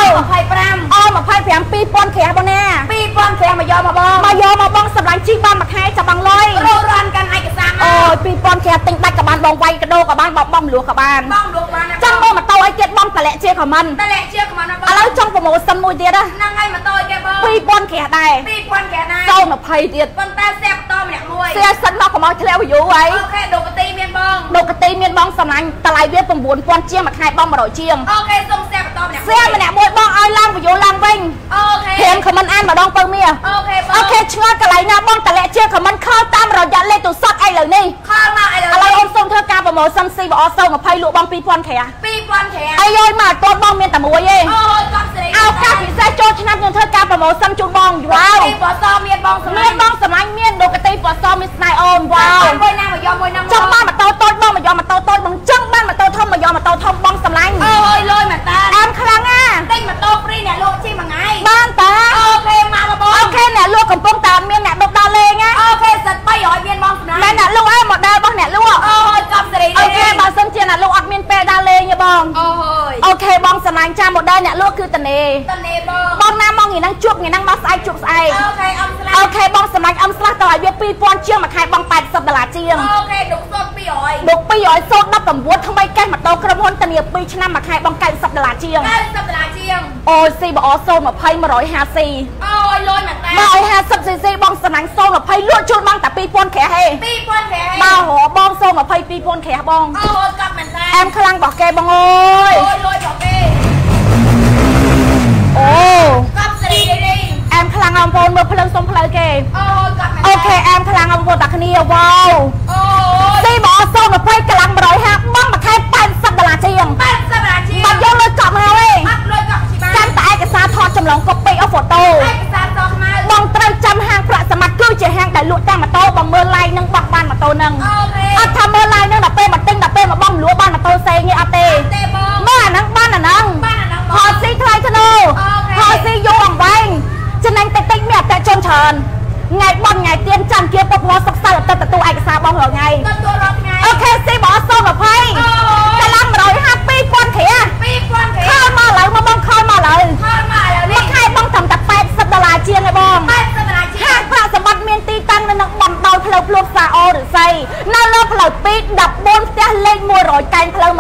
Speaker 1: វ
Speaker 2: 25
Speaker 1: អូ25 2000ក្រាស់បងណា
Speaker 2: 2000ប្រាំមកយកមកបង
Speaker 1: មកយកមកបងសម្លាញ់ជីបានមួយខែចាំបងលុយ
Speaker 2: រស់រាន់កាន់ឯកសារមក
Speaker 1: អូយ2000ក្រាស់ទិញដាច់ក៏បានបងវាយកដោក៏បានបងបងលួសក៏បាន
Speaker 2: បងលោកបាន
Speaker 1: ចាំបងម៉ូតូឲ្យទៀតបងតម្លាក់ជាខមមិន
Speaker 2: តែលេខជាកំណត់បង
Speaker 1: ឥឡូវចង់ប្រម៉ូសិនមួយទៀតណា
Speaker 2: ហ្នឹងហើយម៉ូតូគេបង
Speaker 1: 2000ក្រាស់ដែរ
Speaker 2: 2000កែណា
Speaker 1: ចូល20ទៀត
Speaker 2: ប៉ុន្តែសេបតម្នាក់មួយ
Speaker 1: សៀសិនមកកុំឲ្យធ្លាក់ view ហើយ
Speaker 2: អូខេដូកទីមានបង
Speaker 1: ដុកកទីមានបងសម្លាញ់តម្លៃវា9000ជាងមួយខែបង100ជាង
Speaker 2: អូខេសុំសេបតម្នាក់
Speaker 1: សៀម្នាក់មួយបងឲ្យឡើង view ឡើងវិញ
Speaker 2: អូខេ
Speaker 1: ព្រាមខមមិនអានម្ដងពៅមា
Speaker 2: អូខេបង
Speaker 1: អូខេឆ្ងល់កន្លែងណាបងតម្លាក់ជាខមមិនខលតាមរយៈលេខទូរស័ព្ទឥឡូវនេះ
Speaker 2: ខលមកឥឡូ
Speaker 1: ឥឡូវ
Speaker 2: វ
Speaker 1: អូនសូមធ្វើការប្រម៉ូសិន CBO សូម20លក់បង2000ក្រាស់
Speaker 2: 2000ប្រាំ
Speaker 1: អាយយមកតតបងមានតែមួយទេ
Speaker 2: អូយកំស្រី
Speaker 1: ឱកាសពិសេសចូលឆ្នាំខ្ញុំធ្វើការប្រម៉ូសិនជូនបងវ៉ាវ
Speaker 2: ទីបសមានបងសម្មា
Speaker 1: នបងសម្លាញ់មានដុកកទីពណ៌សមានស្នេហ៍អូនវ៉ាវ
Speaker 2: មួយណាមកយកមួយណាមក
Speaker 1: ចង់បានម៉ូតូតូចបងមកយកម៉ូតូតូចបងចង់បានម៉ូតូធំមកយកម៉ូតូធំបងសម្លាញ់
Speaker 2: អូយលុយមែនតា
Speaker 1: អែមខ្លាំងណាស់
Speaker 2: ទិញម៉ូតូហ្វ្រីអ្នកលក់ជីមួយថ្ងៃ
Speaker 1: បានតា
Speaker 2: អូខេមកបង
Speaker 1: អូខេអ្នកលក់កំពុងតែអត់មានអ្នកដុបដល់លេងណា
Speaker 2: អូខេសិត300មានបងសម្រាប់
Speaker 1: មែនអ្នកលក់អើម៉ូដែលរបស់អ្នកលក់
Speaker 2: អូ យកំស្រី
Speaker 1: អូខេបើសិនជាអ្នកលក់អត់មានពេលដល់លេងទេបង
Speaker 2: អូយ
Speaker 1: អូខេបងសម្លាញ់ចាម៉ូដែលអ្នកលក់គឺតនេ
Speaker 2: តនេបង
Speaker 1: បងណាមកថ្ងៃហ្នឹងជួបថ្ងៃហ្នឹងមកស្អែកជួបស្អែក
Speaker 2: អូខេអំស្លា
Speaker 1: អូខេបងសម្លាញ់អឹមស្លាស់តើឲ្យវា2000ជាងមួយខែបង80ដុល្លារជាង
Speaker 2: អូខេដុកសុត200
Speaker 1: លោក200សូត្រ19ថ្មីកេះម៉ូតូក្រុមហ៊ុនធានា2ឆ្នាំមួយខែបង90ដុល្លារជាង
Speaker 2: 90ដុល្លារជាង
Speaker 1: អូយ CBO 020 150C
Speaker 2: អូយលុយមែនតា
Speaker 1: 150cc បងសំណាញ់020លក់ជូនបងតែ2000ក្រាស់ហេ
Speaker 2: 2000ប្រាំ
Speaker 1: បាទហ៎បង020 2000ក្រាស់បង
Speaker 2: អូយកំមែនតា
Speaker 1: អែមខ្លាំងរបស់គេបងអើយ
Speaker 2: អូយលុយបងគេ
Speaker 1: អូ
Speaker 2: កំស្រីនេះ
Speaker 1: អែមខ្លាំងបងប្អូនមើលភ្លើងសុំផ្លូវគេ
Speaker 2: អូយកំមែន
Speaker 1: អូខេអែមខ្លាំងបងប្អូនតាគ្នាវ៉ាវ
Speaker 2: អូយ
Speaker 1: CBO 020កម្លាំង150បងមួយខែ80ដុល្លារជាង
Speaker 2: 80ដុល្លារជាង
Speaker 1: បាត់យកលុយកក់មកហើយ
Speaker 2: អត់លុយកក់ជីបាន
Speaker 1: ចាំតែឯកសារថតចម្លងកូពីអូហ្វូតូ
Speaker 2: ឯកសារសខ្មៅ
Speaker 1: បងត្រូវចាំហាងប្រាក់សមត្ថគឺជាហាងដែលលក់តាមម៉ូតូបងមើល live នឹងបោះបានម៉ូតូនឹង
Speaker 2: អូខេ
Speaker 1: អត់ថាមើល live នឹងដល់ពេលមកទិញដល់ពេលមកបងលក់បានម៉ូតូផ្សេងទេអត់ទេ
Speaker 2: ទេបង
Speaker 1: មើលអាហ្នឹងបានអាហ្នឹង
Speaker 2: បានអាហ្នឹងប
Speaker 1: ហ
Speaker 2: ង
Speaker 1: ត់ស៊ីថ្លៃធ្នូ
Speaker 2: អូខេ
Speaker 1: ហត់ស៊ីយូរអង្វែងចំណេញតិចតិចមានអតិថិជនច្រើនថ្ងៃប ន់ថ្ងៃទៀនច័ន្ទជាពុកមកសិក្សាអតិថិទទួលឯកសារបងរាល់ថ្ងៃ
Speaker 2: ទទួលរាល់ថ្ងៃ
Speaker 1: អូខេស៊ីបងអត់សូម20កន្លង150 2000គ្រា
Speaker 2: 2000គេ
Speaker 1: ខលមកឥឡូវមកបងខលមកឥឡូវ
Speaker 2: ខលមកឥឡូវ
Speaker 1: មួ
Speaker 2: នេះ
Speaker 1: យខែបងត្រឹមតែ80ដុល្លារជាងឯងបង
Speaker 2: 80ដុល្លារជា
Speaker 1: ហា
Speaker 2: ង
Speaker 1: ងប្រាក់សម្បត្តិមានទីតាំងនៅនឹងបំដោយផ្លូវភ្លុកសាអរឫស្សីនៅលើផ្លូវ2 14ផ្ទះលេខ100កែងផ្លូវ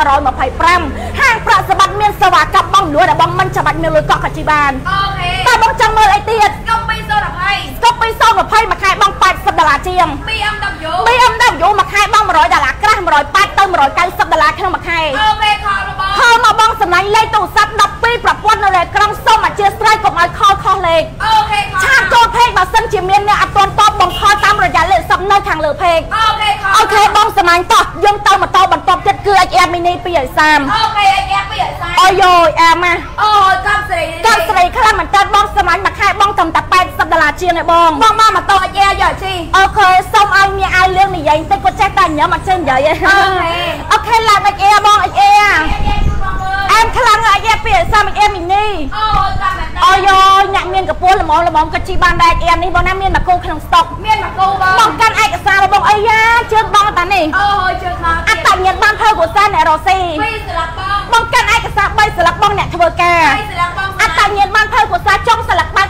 Speaker 1: 125ហាងប្រាក់សម្បត្តិមានសេវាកម្មបងលួយដែលបងមិនចាំបាច់មានលុយកក់ក៏ជីបាន
Speaker 2: អូខេ
Speaker 1: តែបងចង់មើលអីទៀត
Speaker 2: កុំ2020
Speaker 1: ស្កុបពី020មួយខែបង80ដុ ល្លារជាង
Speaker 2: BMW
Speaker 1: BMW មួយខែបង100ដុល្លារក្រាស់180ទៅ190ដុល្លារក្នុងមួយខែ
Speaker 2: អូខេខលរបស់
Speaker 1: ខលមកបងសម្លាញ់លេខទូរស័ព្ទ12ប្រព័ន្ធនៅលើអេក្រង់សូមអធិស្ឋានកុំឲ្យខលខុសលេខ
Speaker 2: អូខេខល
Speaker 1: ឆាតចូលពេកបើសិនជាមានអ្នកអត់ទាន់តបបងខលតាមរយៈលេខស័ព្ទនៅខាងលើពេក
Speaker 2: អូខេខល
Speaker 1: អូខេបងសម្លាញ់តោះយើងទៅម៉ូតូបន្ទាប់ទៀតគឺ HM Mini 230
Speaker 2: អូខេអញ្ញាពីអសាយ
Speaker 1: អូយយអែមណា
Speaker 2: អូ
Speaker 1: ជាងឯងបង
Speaker 2: បងមកម៉ូតូអញ្ញាយកជី
Speaker 1: អូខេសូមឲ្យមានអាវលឿងនិយាយបន្តិចគាត់ចេះតែញ៉ាំអត់ចេះនិយាយទេ
Speaker 2: អូខេ
Speaker 1: អូខេឡើង HA បង HA
Speaker 2: អញ្ញាជូនបងមើល
Speaker 1: អែមខ្លាំងអាយ230 HM Mini
Speaker 2: អូកំមែនតា
Speaker 1: អូយយអ្នកមានកពស់ល្មមល្មមក៏ជីបានដែរ HM នេះបងណាមានមកគោក្នុងស្តុក
Speaker 2: មានមកគូបង
Speaker 1: បងកាន់ឯកសាររបស់បងអីយ៉ាជឿនបងតានេះ
Speaker 2: អូជឿមក
Speaker 1: អត្តញ្ញាណបានធ្វើកុសលអ្នករស់ស៊ី
Speaker 2: ពីស្លាប់បង
Speaker 1: បងកាន់ឯកសារ3ស្លឹកបងអ្នកធ្វើការ
Speaker 2: ពីស្លាប់បង
Speaker 1: អត្តញ្ញាណបានធ្វើកុសលចុងស្លឹកបាន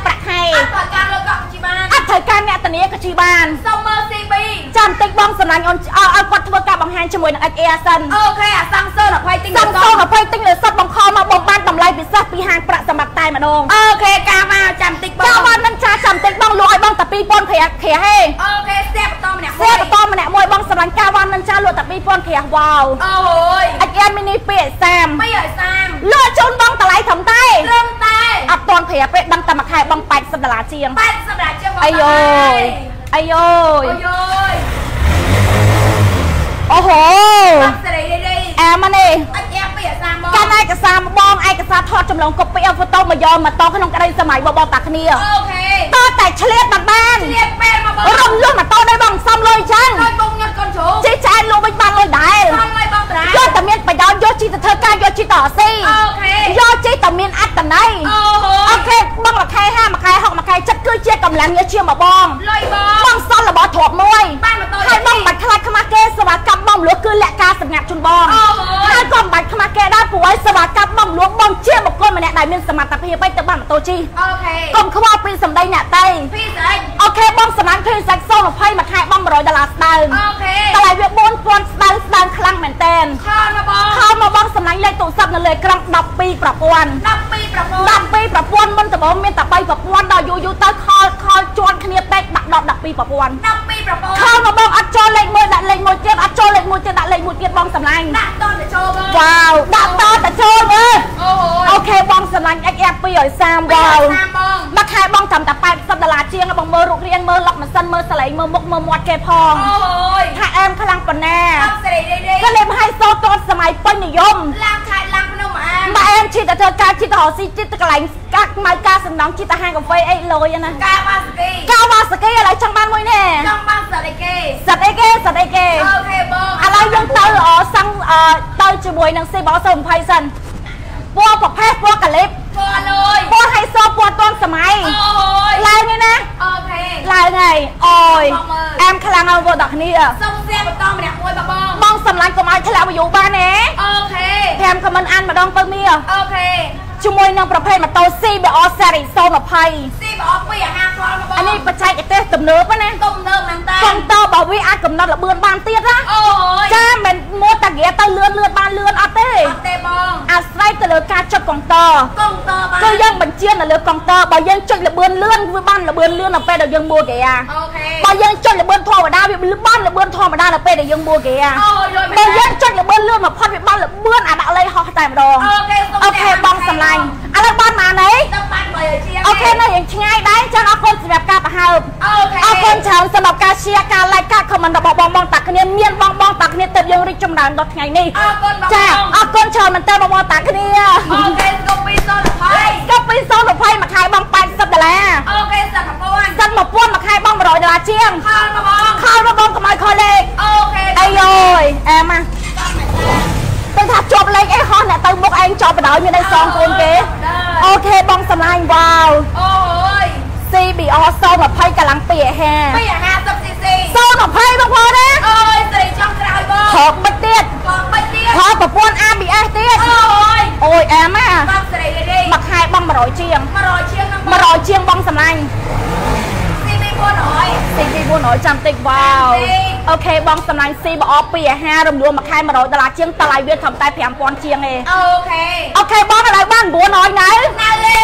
Speaker 1: សម្លាញ់អូនឲ្យឲ្យគាត់ធ្វើការបង្ហាញជាមួយនឹង XA សិន
Speaker 2: អូខេអាសាំងសឺ20ទិញ
Speaker 1: សាំសូ20ទិញលើសុតបង្ខំមកបំបានតម្លៃពិសេសពីហាងប្រាក់សម្បត្តិតែម្ដង
Speaker 2: អូខេកាមកចាំតិចបង
Speaker 1: ចាបាននឹងចាចាំតិចបងលក់ឲ្យបងតែ2000ក្រាស់ក្រាស់ហេ
Speaker 2: អូខេស្ទាក់បន្តម្នាក់
Speaker 1: សៀបតម្នាក់មួយបងសម្លាញ់ការវ៉ាន់នឹងចាលក់តែ2000ក្រាស់វ៉ាវ
Speaker 2: អូយ
Speaker 1: XA mini 230
Speaker 2: មិនឲ្យសាម
Speaker 1: លក់ជូនបងតម្លៃត្រឹមតែ
Speaker 2: ត្រឹមតែ
Speaker 1: អត់ទាន់ក្រាស់ពេកដឹងតែមួយខែបង80ដុល្លារជាង
Speaker 2: 80សម្រាប់ជាងបង
Speaker 1: អាយយអាយយ
Speaker 2: អូយយ
Speaker 1: អូហូ
Speaker 2: អត់សេរីទេទេ
Speaker 1: អាម៉ានេះ
Speaker 2: អត់យ៉ាពីអាសាមបង
Speaker 1: កាន់ឯកសារមកបងឯកសារថតចម្លងកូពីអូហ្វូតូមកយកមកតក្នុងក្តីសម័យបបតាគ្នា
Speaker 2: អូខេ
Speaker 1: តតែឆ្លៀតបានបាន
Speaker 2: ឆ្លៀតពេលមកបង
Speaker 1: រំលឹកមកតដោយបងសំលុយចឹង
Speaker 2: ហើយបងញ៉ាត់កូនជ្រូក
Speaker 1: ជិះចែកលក់វិញបានលុយដែរ
Speaker 2: បងឲ្យបងប្រា
Speaker 1: យកតែមានប្រយោជន៍យកជីទៅធ្វើការយកជីទៅអស៊ី
Speaker 2: អូខេ
Speaker 1: យកជីតែមានអត្តន័យ
Speaker 2: អូហូ
Speaker 1: អូខេបងមួយខែ5មួយខែ6មួយខែ7គឺជាកម្លាំងងារជាមកបង
Speaker 2: លុយបង
Speaker 1: បងសល់របស់ទ្រពមួយ
Speaker 2: បានម៉ូតូ
Speaker 1: ហើយបងមិនបាច់ខ្លាចខ្មាស់គេសេវាកម្មបងលក់គឺលក្ខការសម្ងាត់ជូនបង
Speaker 2: អូហូ
Speaker 1: ហើយក៏មិនបាច់ខ្មាស់គេដែរព្រោះឲ្យសេវាកម្មបងលក់បងជាបុគ្គលម្នាក់ដែលមានសមត្ថភាពឲ្យទៅបានម៉ូតូជិះ
Speaker 2: okay
Speaker 1: កុំខ្វល់ពីសម្ដីអ្នកតៃ
Speaker 2: ពីស្អី
Speaker 1: okay បងសម្លាញ់ភេសាច់020មួយខែបង100ដុល្លារស្ដើង
Speaker 2: okay
Speaker 1: តម្លៃវា4000ស្ដើងស្ដើងខ្លាំងមែនតើ
Speaker 2: call មកបង
Speaker 1: call មកបងសម្លាញ់លេខទូរស័ព្ទនៅលើអេក្រង់12ប្រព័ន្ធ
Speaker 2: 12ប្រព័ន្ធ
Speaker 1: 12ប្រព័ន្ធមុនដំបូងមានតែ3ប្រព័ន្ធដល់យូរយូរទៅ call call ជាន់គ្នាពេកដាក់ដល់12ប្រព័ន្ធ
Speaker 2: 12ប្រព័ន្ធ
Speaker 1: ខលមកបងអត់ចូលលេខ1ដាក់លេខ1ទៀតអត់ចូលលេខ1ទៀតដាក់លេខ1ទៀតបងសម្លាញ់
Speaker 2: ដាក់តទៅចូលបង
Speaker 1: វ៉ាវដាក់តតែចូលអើយ
Speaker 2: អូហូ
Speaker 1: អូខេបងសម្លាញ់ XF 230វ៉ាវ
Speaker 2: តាមបង
Speaker 1: មួយខែបងត្រឹមតែ80ដុល្លារជាងបងមើលរូបរាងមើលលុកម៉ាស៊ីនមើលសលេងមើលមុខមើលមាត់គេផង
Speaker 2: អូយ
Speaker 1: ថាអែមខ្លាំងប៉ុណ្ណា
Speaker 2: អត់សេរីទេទេ
Speaker 1: ក៏លេបឲ្យសូតតសម័យពេញនិយម
Speaker 2: ឡើងខេត្តឡើងភ្នំអាន
Speaker 1: ម៉ែអែមជិះតែធ្វើការជិះទៅរកស៊ីជិះទៅកន្លែងកាក់ម៉ៅការសំណងជិះទៅហាងកាហ្វេអីលុយណា
Speaker 2: កាបាស្គី
Speaker 1: កៅវ៉ាសកេឥឡូវចង់បានមួយនេះ
Speaker 2: ចង់បានស្អីគេ
Speaker 1: សិតអីគេសិតអីគេ
Speaker 2: អូខេបង
Speaker 1: ឥឡូវយើងទៅអសង់អទៅជាមួយនឹងស៊ីបោ020សិនពណ៌ប្រភេទពណ៌កាលីប
Speaker 2: ពណ៌លុយ
Speaker 1: ពណ៌ហៃសូពណ៌ទាន់សម័យ
Speaker 2: អូយ
Speaker 1: ឡើងនេះណា
Speaker 2: អូខេ
Speaker 1: ឡើងហើយអូយ
Speaker 2: បងមើល
Speaker 1: អែមខ្លាំងហើយបងដល់គ្នា
Speaker 2: សុំស្ទាក់បន្តម្នាក់មួយបងបង
Speaker 1: បងសម្លាញ់កុំឲ្យធ្លាក់វាយូរបានទេ
Speaker 2: អូខេ
Speaker 1: 5ខមមិនអានម្ដងទៅមី
Speaker 2: អូខេ
Speaker 1: ជាមួយនឹងប្រភេទម៉ូតូ CBR Series 020
Speaker 2: ស៊ីបអស់ពីអាហារខ្វល់បង
Speaker 1: អានេះបច្ចេកទេសទំនើបណា
Speaker 2: ទុំនៅមែនតើ
Speaker 1: កុំតើបើវាអាចកំណត់ល្បឿនបានទៀតណា
Speaker 2: អូយ
Speaker 1: ចាមិនមកតាហ្គាទៅលឿនលឿនបានលឿនអត់ទេ
Speaker 2: អត់ទេបង
Speaker 1: អាស្រ័យទៅលើការចុចកុងទ័រ
Speaker 2: កុងតើបាន
Speaker 1: គឺយើងបញ្ជានៅលើកុងទ័របើយើងចុចល្បឿនលឿនវាបានល្បឿនលឿននៅពេលដែលយើងមួគេអា
Speaker 2: អូខេ
Speaker 1: បើយើងចុចល្បឿនធម្មតាវាបានល្បឿនធម្មតានៅពេលដែលយើងមួគេអា
Speaker 2: អូយលុយមែ
Speaker 1: បើ
Speaker 2: ន
Speaker 1: យើងចុចល្បឿនលឿនបំផុតវាបានល្បឿនអាដាក់លេខហោះតែម្ដង
Speaker 2: អូខេសុំ
Speaker 1: អូខេបង សម្លាញ់ឥឡូវបានមកណី
Speaker 2: ទៅបានបើជាង
Speaker 1: អូខេនៅរៀងឆ្ងាយដែរចឹងអរគុណសម្រាប់ការបង្ហើប
Speaker 2: អូខេ
Speaker 1: អរគុណច្រើនសម្រាប់ការ share ការ like ការ comment របស់បងបងតាគ្នាមានបងបងតាគ្នាទៅយើងរីកចម្រើនដល់ថ្ងៃនេះ
Speaker 2: អរគុណបង
Speaker 1: ចាអរគុណច្រើនមែនតើបងបងតាគ្នា
Speaker 2: អូខេស្គប់ពីសូន20
Speaker 1: ក៏ពី020មួយខែបង80ដុល្លារ
Speaker 2: អូខេសិតប្រព័ន្ធ
Speaker 1: សិន1000មួយខែបង100ដុល្លារជាង
Speaker 2: ខលមកបង
Speaker 1: ខលរបស់បងកុំឲ្យខលលេខ
Speaker 2: អូខេ
Speaker 1: អីយយអែមកទៅថាជាប់លេខអីហោះអ្នកទៅមុខ ឯងជាប់បដ ாய் មានអីសងកូនគេអូខេបងសម្លាញ់វ៉ាវ
Speaker 2: អូយ
Speaker 1: CBR 020កម្លាំង250
Speaker 2: ពីអាហារ 10cc
Speaker 1: 020បងប្អូនណា
Speaker 2: អូយស្រីចង់ក្រោយបង
Speaker 1: ខកបិទទៀត
Speaker 2: បងបិទទៀត
Speaker 1: ខកប្រព័ន្ធ ABS ទៀត
Speaker 2: អូយ
Speaker 1: អូយអែមណា
Speaker 2: បងស្រីទេ
Speaker 1: មួយខែបង100ជាង
Speaker 2: 100ជាងនឹង
Speaker 1: 100ជាងបងសម្លាញ់
Speaker 2: ស៊ីពី400
Speaker 1: ទី400 ចាំតិចវ៉ាវ អូខេបងសម្លាញ់ CBR 250រំលោះមួយខែ100ដុល្លារជាងតម្លៃវាត្រឹមតែ5000ជាងទេ
Speaker 2: អូខេ
Speaker 1: អូខេបងឥឡូវបាន900នៅ
Speaker 2: ណាលេ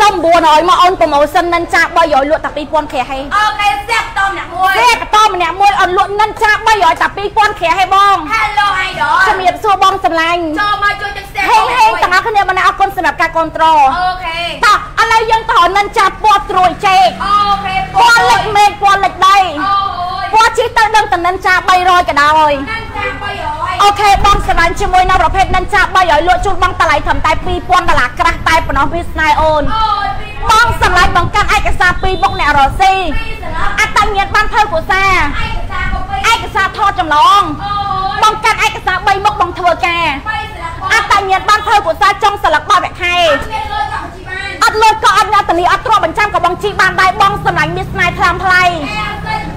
Speaker 1: សុំ900មកអូនប្រម៉ូសិននិនចា300លក់តែ2000ក្រាស់ហេ
Speaker 2: អូខេស្ទាក់តម្នាក់មួយ
Speaker 1: ទេកតម្នាក់មួយអូនលក់និនចា300តែ2000ក្រាស់ហេបង
Speaker 2: Hello idol
Speaker 1: ជំរាបសួរបងសម្លាញ់
Speaker 2: ចូលមកជួយទឹកស្ទាក់
Speaker 1: ហេងហេងទាំងអស់គ្នាបងអរគុណសម្រាប់ការគ្រប់គ្រង
Speaker 2: អូខេ
Speaker 1: តោះឥឡូវយើងទៅរកនិនចាពណ៌ត្រួយចេក
Speaker 2: អូខេ
Speaker 1: ពណ៌លិចមេឃពណ៌លិចដី
Speaker 2: អូ យ
Speaker 1: ពណ៌ជិះទៅដឹងតែនិនចា300ក៏ដោយ
Speaker 2: នឹងចាំ300
Speaker 1: អូខេបងសម្លាញ់ជាមួយនៅប្រភេទនិនចា300លក់ជូនបងតម្លៃត្រឹមតែ2000ដុល្លារក្រាស់តែប៉ុណ្ណោះវាស្នេហ៍អូន
Speaker 2: អូយពី
Speaker 1: បងសម្លាញ់បង្កើតឯកសារពីរមុខអ្នករស់ស៊ី
Speaker 2: ពីសម្រាប់
Speaker 1: អត្តញ្ញាណបានធ្វើគូសា
Speaker 2: ឯកសារកូពី
Speaker 1: ឯកសារថតចម្លង
Speaker 2: អូយ
Speaker 1: បង្កើតឯកសារ3មុខបងធ្វើការ
Speaker 2: បីសម្រាប់បង
Speaker 1: អត្តញ្ញាណបានធ្វើគូសាចុងស្លឹកបោះវគ្គខែ
Speaker 2: មានលុយចង់ជីបាន
Speaker 1: អត់លុយក៏អត់អ្នកតនីអត់ទ្រាំបញ្ចាំក៏បងជីបានដែរបងសម្លាញ់មានស្នេហ៍ថ្លាមថ្លៃ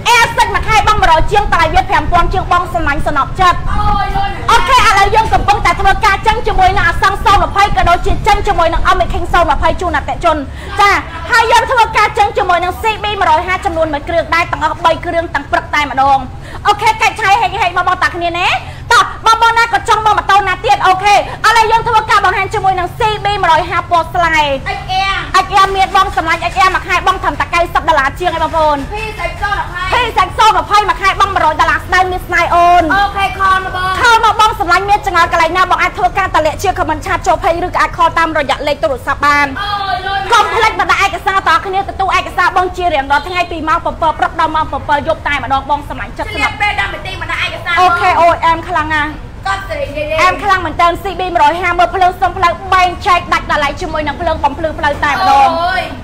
Speaker 2: អែសិន
Speaker 1: អែសិចមួយខែបង100ជាងតម្លៃវា5000ជាងបងសម្លាញ់សំណប់ចិត្ត
Speaker 2: អូយលុយ
Speaker 1: អូខេឥឡូវយើងកំពុងតែធ្វើការចឹងជាមួយនឹងអសង្ឃ020ក៏ដូចជាចិនជាមួយនឹង Omicron 020ជូនអតិថិជនចាហើយយើងធ្វើការចិនជាមួយនឹង CB 150ចំនួន1គ្រឿងដែរទាំងអស់3គ្រឿងទាំងព្រឹកតែម្ដងអូខេកិច្ចឆៃហេកហេកមកបងតាគ្នាណាតោះ បងបងណាក៏ចង់មកម៉ូតូណាទៀតអូខេឥឡូវយើងធ្វើការបង្ហាញជាមួយនឹង CB 150ពណ៌ស្លែក
Speaker 2: អិចអៀង
Speaker 1: អាចយ៉ាមានបងសម្លាញ់អាចយ៉ាមួយខែបងត្រឹមតែ90ដុល្លារជាងឯងបងប្អូន
Speaker 2: ពីសាច់សូនអភ័យ
Speaker 1: ភីសាច់សូ20មួយខែបង100ដុល្លារស្ដៅមានស្នៃអូន
Speaker 2: អូខេខលមកបង
Speaker 1: ខលមកបងសម្លាញ់មានចង្អល់កន្លែងណាបងអាចធ្វើការតម្លាក់ជា comment chat ចូល page ឬក៏អាចខលតាមរយៈលេខទូរស័ព្ទបាន
Speaker 2: អូយលុយ
Speaker 1: កុំភ្លេចបណ្ដាក់ឯកសារ តគ្នាទទួលឯកសារបងជារៀងរាល់ថ្ងៃពីម៉ោង7ព្រឹកដល់ម៉ោង7យប់តែម្ដងបងសម្លាញ់ចិត្ត
Speaker 2: ស្ស្លៀ
Speaker 1: នា
Speaker 2: កពេល10នាទីមកដាក់ឯកសារ
Speaker 1: អូខេអូយអែមខ្លាំងណាស់
Speaker 2: កត់ស្រីនេះ
Speaker 1: អែមខ្លាំងមែនតើ CB 150មើលភ្លើងសុំផ្លូវបែងចែកដាច់ដល់ឡៃជាមួយនឹងភ្លើងបំភ្លឺផ្លូវតែម្ដង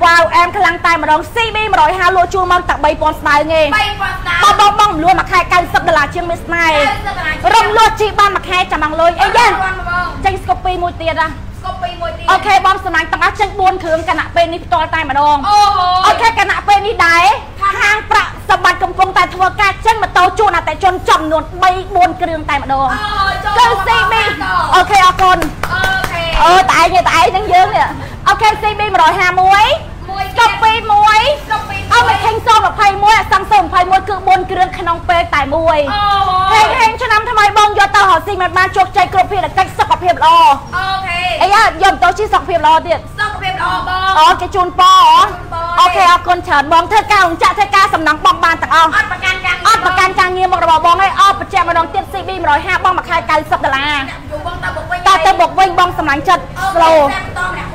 Speaker 1: វ៉ាវអែមខ្លាំងតែម្ដង CB 150លក់ជួលមកតែ3000ស្ដើងឯង
Speaker 2: 3ប៉ុណ្ណា
Speaker 1: បងបងបងលួមួយខែ90ដុល្លារជាងមានស្នេហ៍រំលត់ជីបានមួយខែចាំងលុយអីយ៉ា
Speaker 2: បងបង
Speaker 1: ចេញស្គូពីមួយទៀតណា
Speaker 2: ស្គប់ពីមួយទៀត
Speaker 1: អូខេបងសម្លាញ់ទាំងអស់ចេញ4គ្រឿងគណៈពេលនេះផ្ទាល់តែម្ដង
Speaker 2: អូ
Speaker 1: អូខេគណៈពេលនេះដែរហាងប្រាក់សម្បត្តិកំពុងតែធ្វើការចេញម៉ូតូជូនអតិថិជនចំនួន3 4គ្រឿងតែម្ដង
Speaker 2: អូយចូល
Speaker 1: គឺ CB អូខេអរគុណ
Speaker 2: អូខេ
Speaker 1: អឺតែឯងទេតែឯងនឹងយើងនេះអូខេ CB 151
Speaker 2: មួយ
Speaker 1: ស្គប់ពីមួយ
Speaker 2: ស្គប់ពី
Speaker 1: អត់មកខេង021អសង្ឃ021គឺ4គ្រឿងក្នុងពេលតែមួយ
Speaker 2: អូ
Speaker 1: ហេងហេងឆ្នាំថ្មីបងយកទៅរកស៊ីមិនបានជោគជ័យគ្រប់ភារកិច្ចសុខភាពល្អ
Speaker 2: អូខេ
Speaker 1: អីយ៉ាយកទៅជីសុខភាពល្អទៀត
Speaker 2: សុខភាពល្អបង
Speaker 1: អូគេជូនប៉ហ៎អូខេអរគុណច្រើនបងធ្វើការអង្គចាក់ធ្វើការសំណងបងបានទាំងអស់
Speaker 2: អត់ប្រកាន់ការ
Speaker 1: អត់ប្រកាន់ការងារមករបស់បងឯងអត់បញ្ជាក់ម្ដងទៀត CB 150បងមួយខែ90ដុល្លារ
Speaker 2: យូរបងតើបុកវិញ
Speaker 1: តើទៅបុកវិញបងសម្លាញ់ចិត្ត slow
Speaker 2: តាមតម្នាក់ម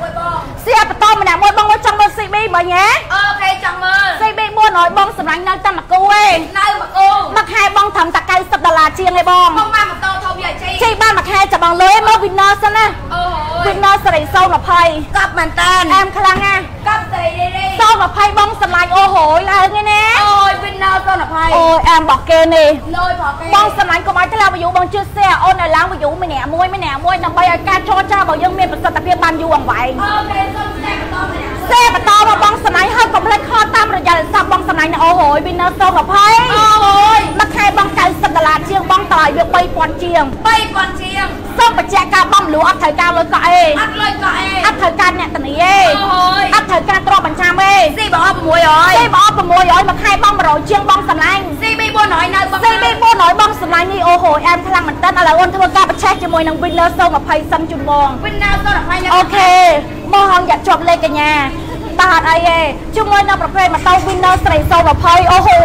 Speaker 2: ួយបង
Speaker 1: សៀបន្តម្នាក់មួយបងមកចង់មើល CB មើលញ៉ា
Speaker 2: អូខេចង់មើល
Speaker 1: CB 400បងសម្លាញ់នៅតែមកគូឯង
Speaker 2: នៅមកគូ
Speaker 1: មួយខែបងត្រឹមតែ90ដុល្លារជាងឯងបង
Speaker 2: បងមកម៉ូតូធំយាយជី
Speaker 1: ជិះបានមួយខែចាំបងលុយមក winner សិនណា
Speaker 2: អូយ
Speaker 1: winner សេរី020
Speaker 2: កប់មែនតើ
Speaker 1: អែមខ្លាំងណាស់
Speaker 2: កប់ស្រីនេះនេះ
Speaker 1: 020បងសម្លាញ់អូហូយឡើងឯណា
Speaker 2: អូយ winner សូនអភ័យ
Speaker 1: អូយអែមរបស់គេនេះ
Speaker 2: លុយប្រកេ
Speaker 1: បងសម្លាញ់កុំឲ្យថ្លាវីយូបងជឿសែអូនឲ្យឡើងវីយូម្នាក់មួយម្នាក់មួយដើម្បីឲ្យការចរចារបស់យើងមានប្រសិទ្ធភាពបានយូរអង្វែង
Speaker 2: អូខេសូមស្ដែងបន្តម្នាក់
Speaker 1: សេបន្តមកបងសម្លាញ់ហើយកុំភ្លេចខលតាមរយៈលេខស័ព្ទបងសម្លាញ់អូហូយ winner 020
Speaker 2: អូយ
Speaker 1: មួយខែបង90ដុល្លារជាងបងតម្លៃវា3000ជាង
Speaker 2: 3000ជាង
Speaker 1: សូមបញ្ជាក់ការបំលូអត់ត្រូវការលុយកក់អេ
Speaker 2: អត់លុយក៏អេ
Speaker 1: អត់ត្រូវការអ្នកតនីអេ
Speaker 2: អូយ
Speaker 1: អត់ត្រូវការទ្រព្យបញ្ចាំអេ
Speaker 2: ស៊ីបង600
Speaker 1: ទេបង600មួយខែបង100ជាងបងសម្លាញ់
Speaker 2: CB 400នៅបង
Speaker 1: CB 400បងសម្លាញ់នេះអូហូអែមខ្លាំងមែនតើឥឡូវអូនធ្វើការបញ្ឆេះជាមួយនឹង Winner 020សិនជូនបង
Speaker 2: winner សូនអភ័យ
Speaker 1: អូខេមកហងយ៉ាក់ជាប់លេខកញ្ញាបាទអីទេជាមួយនឹងប្រភេទម៉ូតូ Winner ស្រី020អូហូ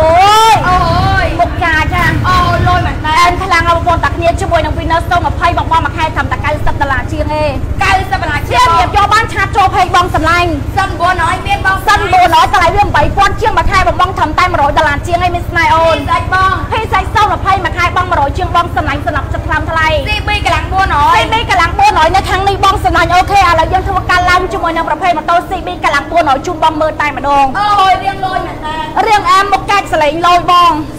Speaker 2: អូយ
Speaker 1: មុខកាចា
Speaker 2: អូយលុយមែនតើ
Speaker 1: អែមខ្លាំងអរបងតាគ្នាជាមួយនឹង Winner 020បងបងមួយខែត្រឹមតែ90ដុល្លារជាងទេ
Speaker 2: 90បណ្ដា
Speaker 1: ជា
Speaker 2: ជា
Speaker 1: រៀបយកបានឆាតចូលពេកបងសម្លាញ់
Speaker 2: សិន400មានបង
Speaker 1: សិន400តម្លៃវា8000ជាងមួយខែបងបងត្រឹមតែ100ដុល្លារជាងឯងមានស្នេហ៍អូ
Speaker 2: អូ
Speaker 1: ន
Speaker 2: នសាច់បង
Speaker 1: ភីសាច់020មួយខែបង100ជាងបងសម្លាញ់សំណប់ចិត្តខ្លាំងថ្លៃ
Speaker 2: CB កន្លង
Speaker 1: CB កម្លាំង400នៅខាងនេះបងសម្លាញ់អូខេឥឡូវយើងធ្វើការឡើងជាមួយនឹងប្រភេទម៉ូតូ CB កម្លាំង400ជូនបងមើលតែម្ដង
Speaker 2: 400អូយរៀងលុយមែនតើ
Speaker 1: រៀងអែមមកកាច់សលេងលយបង
Speaker 2: CB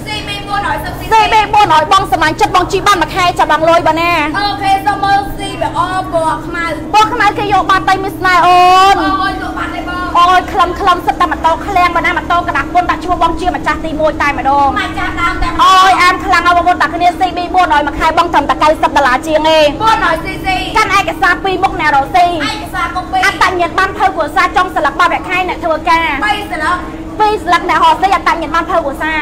Speaker 2: 400សិប
Speaker 1: CB 400បងសម្លាញ់ចិត្តបងជីបានមួយខែចាំបងលយបងណា
Speaker 2: អូខេសូមមើល CB អពណ៌ខ្មៅ
Speaker 1: បងខ្មៅគេយកបាត់ទៅមានស្នេហ៍អូន
Speaker 2: អូយទៅបាត់ទេបង
Speaker 1: អូយក្លឹមក្លឹមសិតតែម៉ូតូឃ្លាំងបងណាម៉ូតូកដាស់ពុនដាក់ឈ្មោះបងជាម្ចាស់ទី1តែម្ដង
Speaker 2: មកចាស់ដើមតែ
Speaker 1: អូយអែមខ្លាំងអរបងប្អូនតាគ្នា CB 400មួយខែបងត្រឹមតែ90ដុល្លារជាងឯង
Speaker 2: 400 cc
Speaker 1: កាន់ឯកសារពីរមុខអ្នករ៉ូស៊ី
Speaker 2: ឯកសារកុំពី
Speaker 1: អត្តញ្ញាណបានភៅគ្រួសារចុងស្លឹកបបរខែអ្នកធ្វើការ
Speaker 2: 3ស្លឹក
Speaker 1: ពីរស្លឹកអ្នករ៉ូស៊ីអត្តញ្ញាណបានភៅគ្រួសារ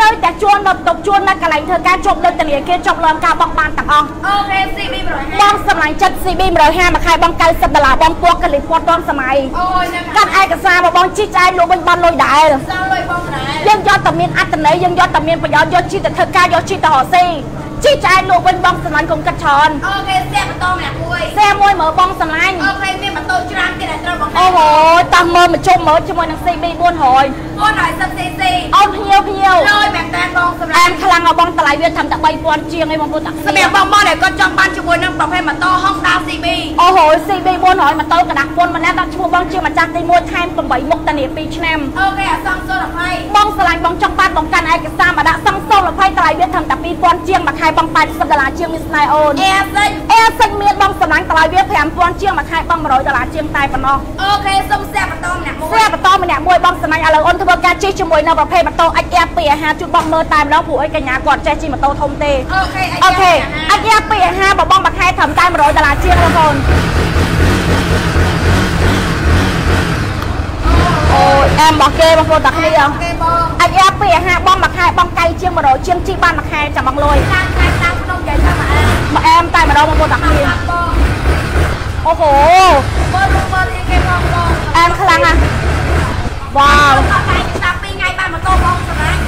Speaker 1: នៅតែជួននៅតុកជួននៅកន្លែងធ្វើការជប់លើធនាគារជប់លំការបោកបានទាំងអស់
Speaker 2: អូខេ CB 150
Speaker 1: បងសម្លាញ់ចិត្ត CB 150មួយខែបង90ដុល្លារបងពណ៌កលិពណ៌ទាន់សម័យ
Speaker 2: អូយហ្នឹង
Speaker 1: កាន់ឯកសារមកបងជីកឆ្អែតលក់វិញបានលុយដែរ
Speaker 2: សល់លុយបងដែរ
Speaker 1: យើងយកតែមានអត្តន័យយើងយកតែមានប្រយោជន៍យកជីទៅធ្វើការយកជីទៅរកស៊ីជីកឆ្អែតលក់វិញបងសម្លាញ់កុំគិតច្រើន
Speaker 2: អូខេស្ទាក់បន្តម្នាក់មួយ
Speaker 1: សែមួយមើលបងសម្លាញ់
Speaker 2: អូខេមានម៉ូតូច្រើនទៀតដែលត្រូវបង្ហា
Speaker 1: អូ
Speaker 2: ញ
Speaker 1: ហូតោះមើលមកជុំមើលជាមួយនឹង CB 400
Speaker 2: 410 cc
Speaker 1: អូនភ្ញៀវភ្ញៀវ
Speaker 2: លុយមែនតើបងសម្អែរាប់
Speaker 1: មខ្លាំងរបស់បងតម្លៃវាត្រឹមតែ3000ជាងឯងបងប្អូនតា
Speaker 2: សម្រាប់បងបងដែលគាត់ចង់បានជាមួយនឹងប្រភេទម៉ូតូ Honda CB
Speaker 1: អូហូ CB 400ម៉ូតូកដាស់ពុនម្នាក់ដាក់ឈ្មោះបងជាម្ចាស់ទី1ថែម8មុខតានី2ឆ្នាំ
Speaker 2: អូខេអសង្សូន20
Speaker 1: បងឆ្លាញ់បងចង់បានបងកាន់ឯកសារមកដាក់សងសូល20តម្លៃវាត្រឹមតែ2000ជាងមួយខែបង80ដុល្លារជាងមានស្នេហ៍អូន
Speaker 2: អែសិច
Speaker 1: អែសិចមានបងសម្លាញ់តម្លៃវា5000ជាងមួយខែបង100ដុល្លារជាងតែប៉ុណ្ណោះ
Speaker 2: អូខេសុំស្ទាក់បន្ត ម្នាក់មួយ
Speaker 1: xe បន្តម្នាក់មួយបងសំណាញ់ឥឡូវអូនធ្វើការជិះជាមួយនៅប្រភេទម៉ូតូ XR 250ជូនបងមើលតែម្ដងព្រោះអីកញ្ញាគាត់ចេះជិះម៉ូតូធំទេ
Speaker 2: អូខេ
Speaker 1: អូខេ XR 250បងបងមួយខែត្រឹមតែ100ដុល្លារជាងបងប្អូនអូយអែមរបស់គេបងប្អូនតាគ្នា
Speaker 2: គេបង
Speaker 1: អាចយ៉ាពីអាហារបងមួយខែបងកៃជាង100ជាងជីបានមួយខែចាំបងលុយ
Speaker 2: តាមខែតាមក្នុងយាយថាមកអើ
Speaker 1: មកអែមតែម្ដងបងប្អូនតាគ្នា
Speaker 2: បង
Speaker 1: អូហូ
Speaker 2: មើលមើលគេបង បង
Speaker 1: អែមខ្លាំងណាស់វ៉ាវ
Speaker 2: អត់តែតាម2ថ្ងៃបានម៉ូតូបងសម្រាប់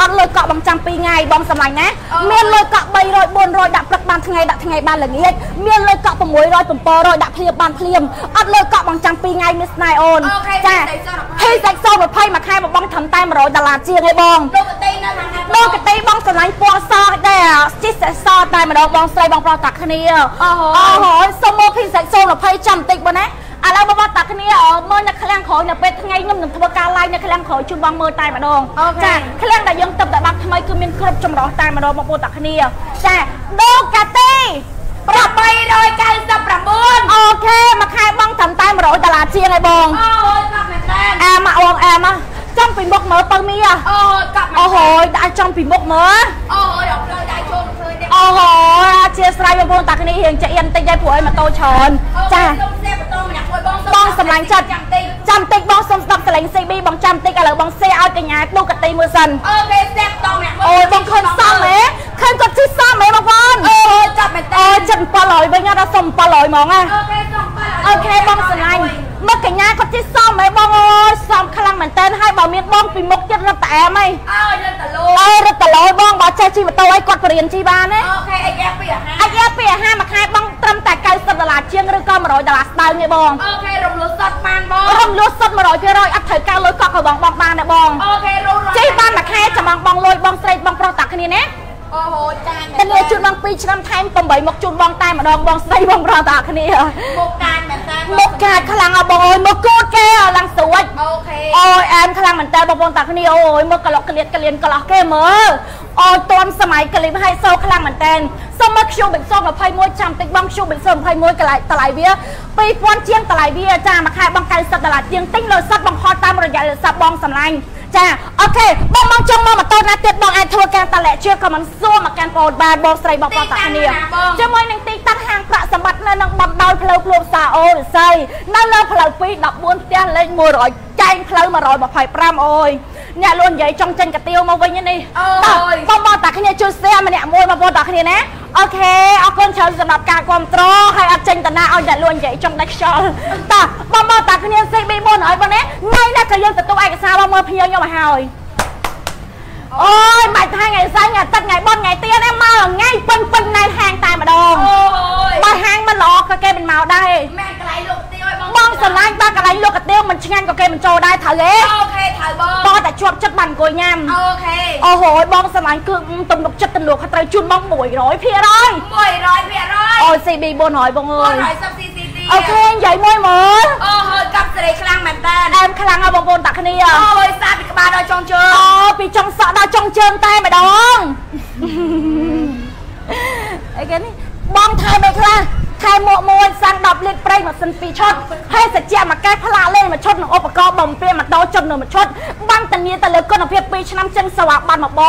Speaker 1: អត់លុយកក់បងចាំ2ថ្ងៃបងសម្លាញ់ណា
Speaker 2: អូ
Speaker 1: មានលុយកក់300 400ដាក់ព្រឹកបានថ្ងៃដាក់ថ្ងៃបានល្ងាចមានលុយកក់600 700ដាក់ភ្លាមបានភ្លាមអត់លុយកក់បងចាំ2ថ្ងៃមានស្នេហ៍អូនហេសេកសូ20មួយខែមកបងត្រឹមតែ100ដុល្លារជាងឯងបង
Speaker 2: លោកកតីនៅខាងណា
Speaker 1: បងកទីបងសម្លាញ់ពណ៌សដែរជីសេសតែម្ដងបងស្រីបងប្រុសតាគ្នាអូហូសុំមកភីសេកសូ20ចាំបន្តិចបងណា ឥឡូវបងប្រុសតាគ្នាមើលនៅឃ្លាំងក្រោយនៅពេលថ្ងៃខ្ញុំនឹងធ្វើការ live នៅឃ្លាំងក្រោយជូនបងមើលតែម្ដងឃ្លាំងដែលយើងទឹកតែបាក់ថ្មីគឺមានគ្រប់ចម្រោះតែម្ដងបងប្អូនតាគ្នាចាដូកាទី
Speaker 2: 899
Speaker 1: អូខេមួយខែបងត្រឹមតែ100ដុល្លារជាងឯងបង
Speaker 2: អូយកាប់មែនតើ
Speaker 1: អែមអងអែមចំពីមុខមើលបើមី
Speaker 2: អូយកាប់មែន
Speaker 1: អូហូដាក់ចំពីមុខមើល
Speaker 2: អូយអត់ផ្លូវដៃចូលឃើញទេ
Speaker 1: អូហូអធិស្ឋានបងប្អូនតាគ្នារៀងចាក់អៀនតិចដែរព្រោះឲ្យម៉ូតូច្រើនចា
Speaker 2: ខ្ញុំសេបតម្នាក់មួយ បង
Speaker 1: បងសម្លាញ់ចិត្ត
Speaker 2: ចាំតិច
Speaker 1: ចាំតិចបងសុំស្ដាប់សលេង CB បងចាំតិចឥឡូវបងសេឲ្យកញ្ញាទូកទីមួយសិន
Speaker 2: អូខេសេបតម្នាក់មួយ
Speaker 1: អូយបងឃើញសំហ៎ ឃើញគាត់ជិះសំហ៎បងប្អូន
Speaker 2: អូយចាប់មែនតើ
Speaker 1: អូចិត្ត700វិញអត់សុំ700ហ្មងណា
Speaker 2: អូខេសំប៉ា
Speaker 1: អូខេបងស្រឡាញ់មកកញ្ញាគាត់ជិះសំហ៎បងអើយសំខ្លាំងមែនតើហើយបើមានបងពីមុខចិត្តរត់តែអែមហី
Speaker 2: អូយលើតឡូ
Speaker 1: អើយរត់តឡយបងបើចេះជិះម៉ូតូឲ្យគាត់បរៀនជិះបានណា
Speaker 2: អូខេអាយ៉ាពីអាហា
Speaker 1: អាចយ៉ាពីអាហារមួយខែបងត្រឹមតែ90ដុល្លារជាងឬក៏100ដុល្លារស្ដើងទេបង
Speaker 2: អូខេរំលោះសតបានបង
Speaker 1: រំលោះសុទ្ធ100%អត់ត្រូវការលុយកក់ក៏បងបងបានដែរបង
Speaker 2: អូខេរੂរ
Speaker 1: ជិះបានមួយខែចាំបងបងលុយបងស្រីបងប្រុសតាគ្នាណា
Speaker 2: អូហូចាញ
Speaker 1: តាលាជូនបង2ឆ្នាំថែម8មកជូនបងតែម្ដងបងស្រីបងប្រុសតាគ្នា
Speaker 2: មុខកាចមែនតើ
Speaker 1: មកកាចខ្លាំងអើបងអើយមកគូតគេអឡើងស្រួច
Speaker 2: អូខេ
Speaker 1: អូយអែមខ្លាំងមែនតើបងប្អូនតាគ្នាអូយមកក្លុកក្លៀតក្លៀនកន្លោះគេមើលអូយទាន់សម័យក្លីបឲ្យសូខ្លាំងមែនតើសុំមកខ្ជុំបិចសូ21ចាំតិចបងខ្ជុំបិចសូ21កន្លែងតម្លៃវា2000ជាងតម្លៃវាចាមួយខែបង90ដុល្លារជាងទិញលុយសតបងខលតាមរយៈលុយស័ព្ទបងសម្លាញ់ ចាអូខេបងបងចង់មកម៉ូតូណាទៀតបងអាចធ្វើការតលាក់ជឿក៏មិនសួរមកកាន់បងបានបងស្រីបងប្រុសតាគ្នាជាមួយនឹងទីតាំងហាងប្រាក់សម្បត្តិនៅនឹងបំដោយផ្លូវភ្លួងសាអូរិស័យនៅលើផ្លូវ2 14ផ្ទះលេខ100ចែងផ្លូវ125អូយ អ្នកលួននិយាយចង់ចេញកាទៀវមកវិញនេះបងបងតាគ្នាជួយ share ម្នាក់មួយបងប្អូនតាគ្នាណាអូខេអរគុណច្រើនសម្រាប់ការគ្រប់គ្រងហើយអត់ចេញតាណាឲ្យអ្នកលួននិយាយចង់ដាច់ខ្យល់តាបងបងតាគ្នា CB 4ហើយបងណាថ្ងៃណាក៏យើងទទួលឯកសារមកមើលភ្ញៀវខ្ញុំមកហើយអូយបាច់ថាថ្ងៃសៅរ៍ថ្ងៃទឹកថ្ងៃបុណ្យថ្ងៃទៀនហ្នឹងមកថ្ងៃពេញពេញណែនហាងតែម្ដង
Speaker 2: អូយ
Speaker 1: បើហាងមិនល្អក៏គេមិនមកដែរ
Speaker 2: ម៉ែកន្លែងលោកទៀវឲ្យ បង
Speaker 1: បងស្រឡាញ់បើកន្លែងលក់កាទៀវមិនឆ្ងាញ់ក៏គេមិនចូលដែរត្រូវទេ
Speaker 2: អូខេត្រូវបង
Speaker 1: បងតែជាប់ចិត្តបានអង្គុយញ៉ាំ
Speaker 2: អូខេ
Speaker 1: អូហូយបងស្រឡាញ់គឺទំនុកចិត្តទំនុកខត្រូវជូនបង100%
Speaker 2: 100%
Speaker 1: អូ CB 400បងអើយ
Speaker 2: 100 cc
Speaker 1: អូខេនិយាយមួយមើល
Speaker 2: អូហើយកាប់សេរីខ្លាំងមែនតើ
Speaker 1: អែមខ្លាំងហើយបងប្អូនតាគ្នា
Speaker 2: អូយសាពីក្បាលដល់ចុងជើង
Speaker 1: អូពីចុងសក់ដល់ចុងជើងតែម្ដងអីគេនេះបងថែមអីខ្លះ ថែមមួកមួយសាំង10លីត្រប្រេងម៉ាស៊ីន2ឈុតហើយសាច់មួយកែផ្លាលេងមួយឈុតនិងឧបករណ៍បំពេញម៉ូតូចុតនៅមួយឈុតបានតានាទៅលើគុណភាព2ឆ្នាំចឹងសវ៉ាបានមកប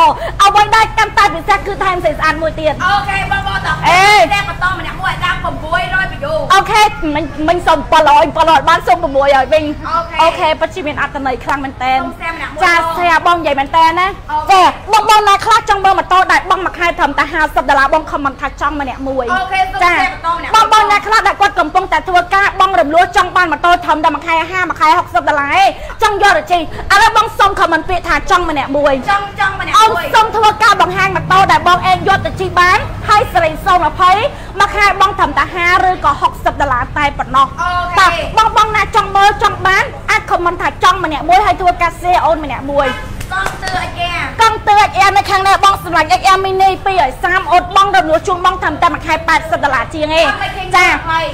Speaker 1: អ្វីដែលកាន់តែពិសេសគឺថែមសេស្អាតមួយទៀត
Speaker 2: អូខេបងបងតោះ
Speaker 1: អេ
Speaker 2: តែបន្តម្នាក់មួយដាក់600វីដេអូ
Speaker 1: អូខេមិញមិញសុំ700 700បានសុំ600ឲ្យវិញ
Speaker 2: អូខេ
Speaker 1: អូខេពិតជាមានអត្តន័យខ្លាំងមែនតើ
Speaker 2: សុំសែម្នាក់មួយ
Speaker 1: ចាស្រាបងនិយាយមែនតើណា
Speaker 2: OK
Speaker 1: ចាបងបងណាខ្លះចង់មើលម៉ូតូដែលបងមួយខែត្រឹមតែ50ដុល្លារបង comment ថាចង់ម្នាក់មួយ
Speaker 2: OK សុំ
Speaker 1: ចា
Speaker 2: share បន្តម្នាក់
Speaker 1: បងបងណាខ្លះដែលគាត់កំពុងតែធ្វើការបងរំលោះចង់បានម៉ូតូត្រឹមតែមួយខែ50មួយខែ60ដុល្លារឯងចង់យកទៅជិះឥឡូវបងសុំ comment ពាក្យថាចង់ម្នាក់មួយ
Speaker 2: ចង់ចង់ម្នាក់
Speaker 1: អូន
Speaker 2: មួយ
Speaker 1: សុំធ្វើការបង្ហាញម៉ូតូដែលបងឯងយកទៅជិះបានហើយស៊េរី020មួយខែបងត្រឹមតែ50ឬក៏60ដុល្លារតែប៉ុណ្ណោះ
Speaker 2: OK
Speaker 1: តើបងបងណាចង់មើលចង់បានអាចខមមិនថាចង់ម្នាក់មួយហើយធ្វើការ share អូនម្នាក់មួយ ក
Speaker 2: ង់ទឿអាយ៉ា
Speaker 1: កង់ទើ XR នៅខាងនេះបងសម្រាប់ XR mini 230អូនបងរំលោះជូនបងត្រឹមតែមួយខែ80ដុល្លារជាងឯងចា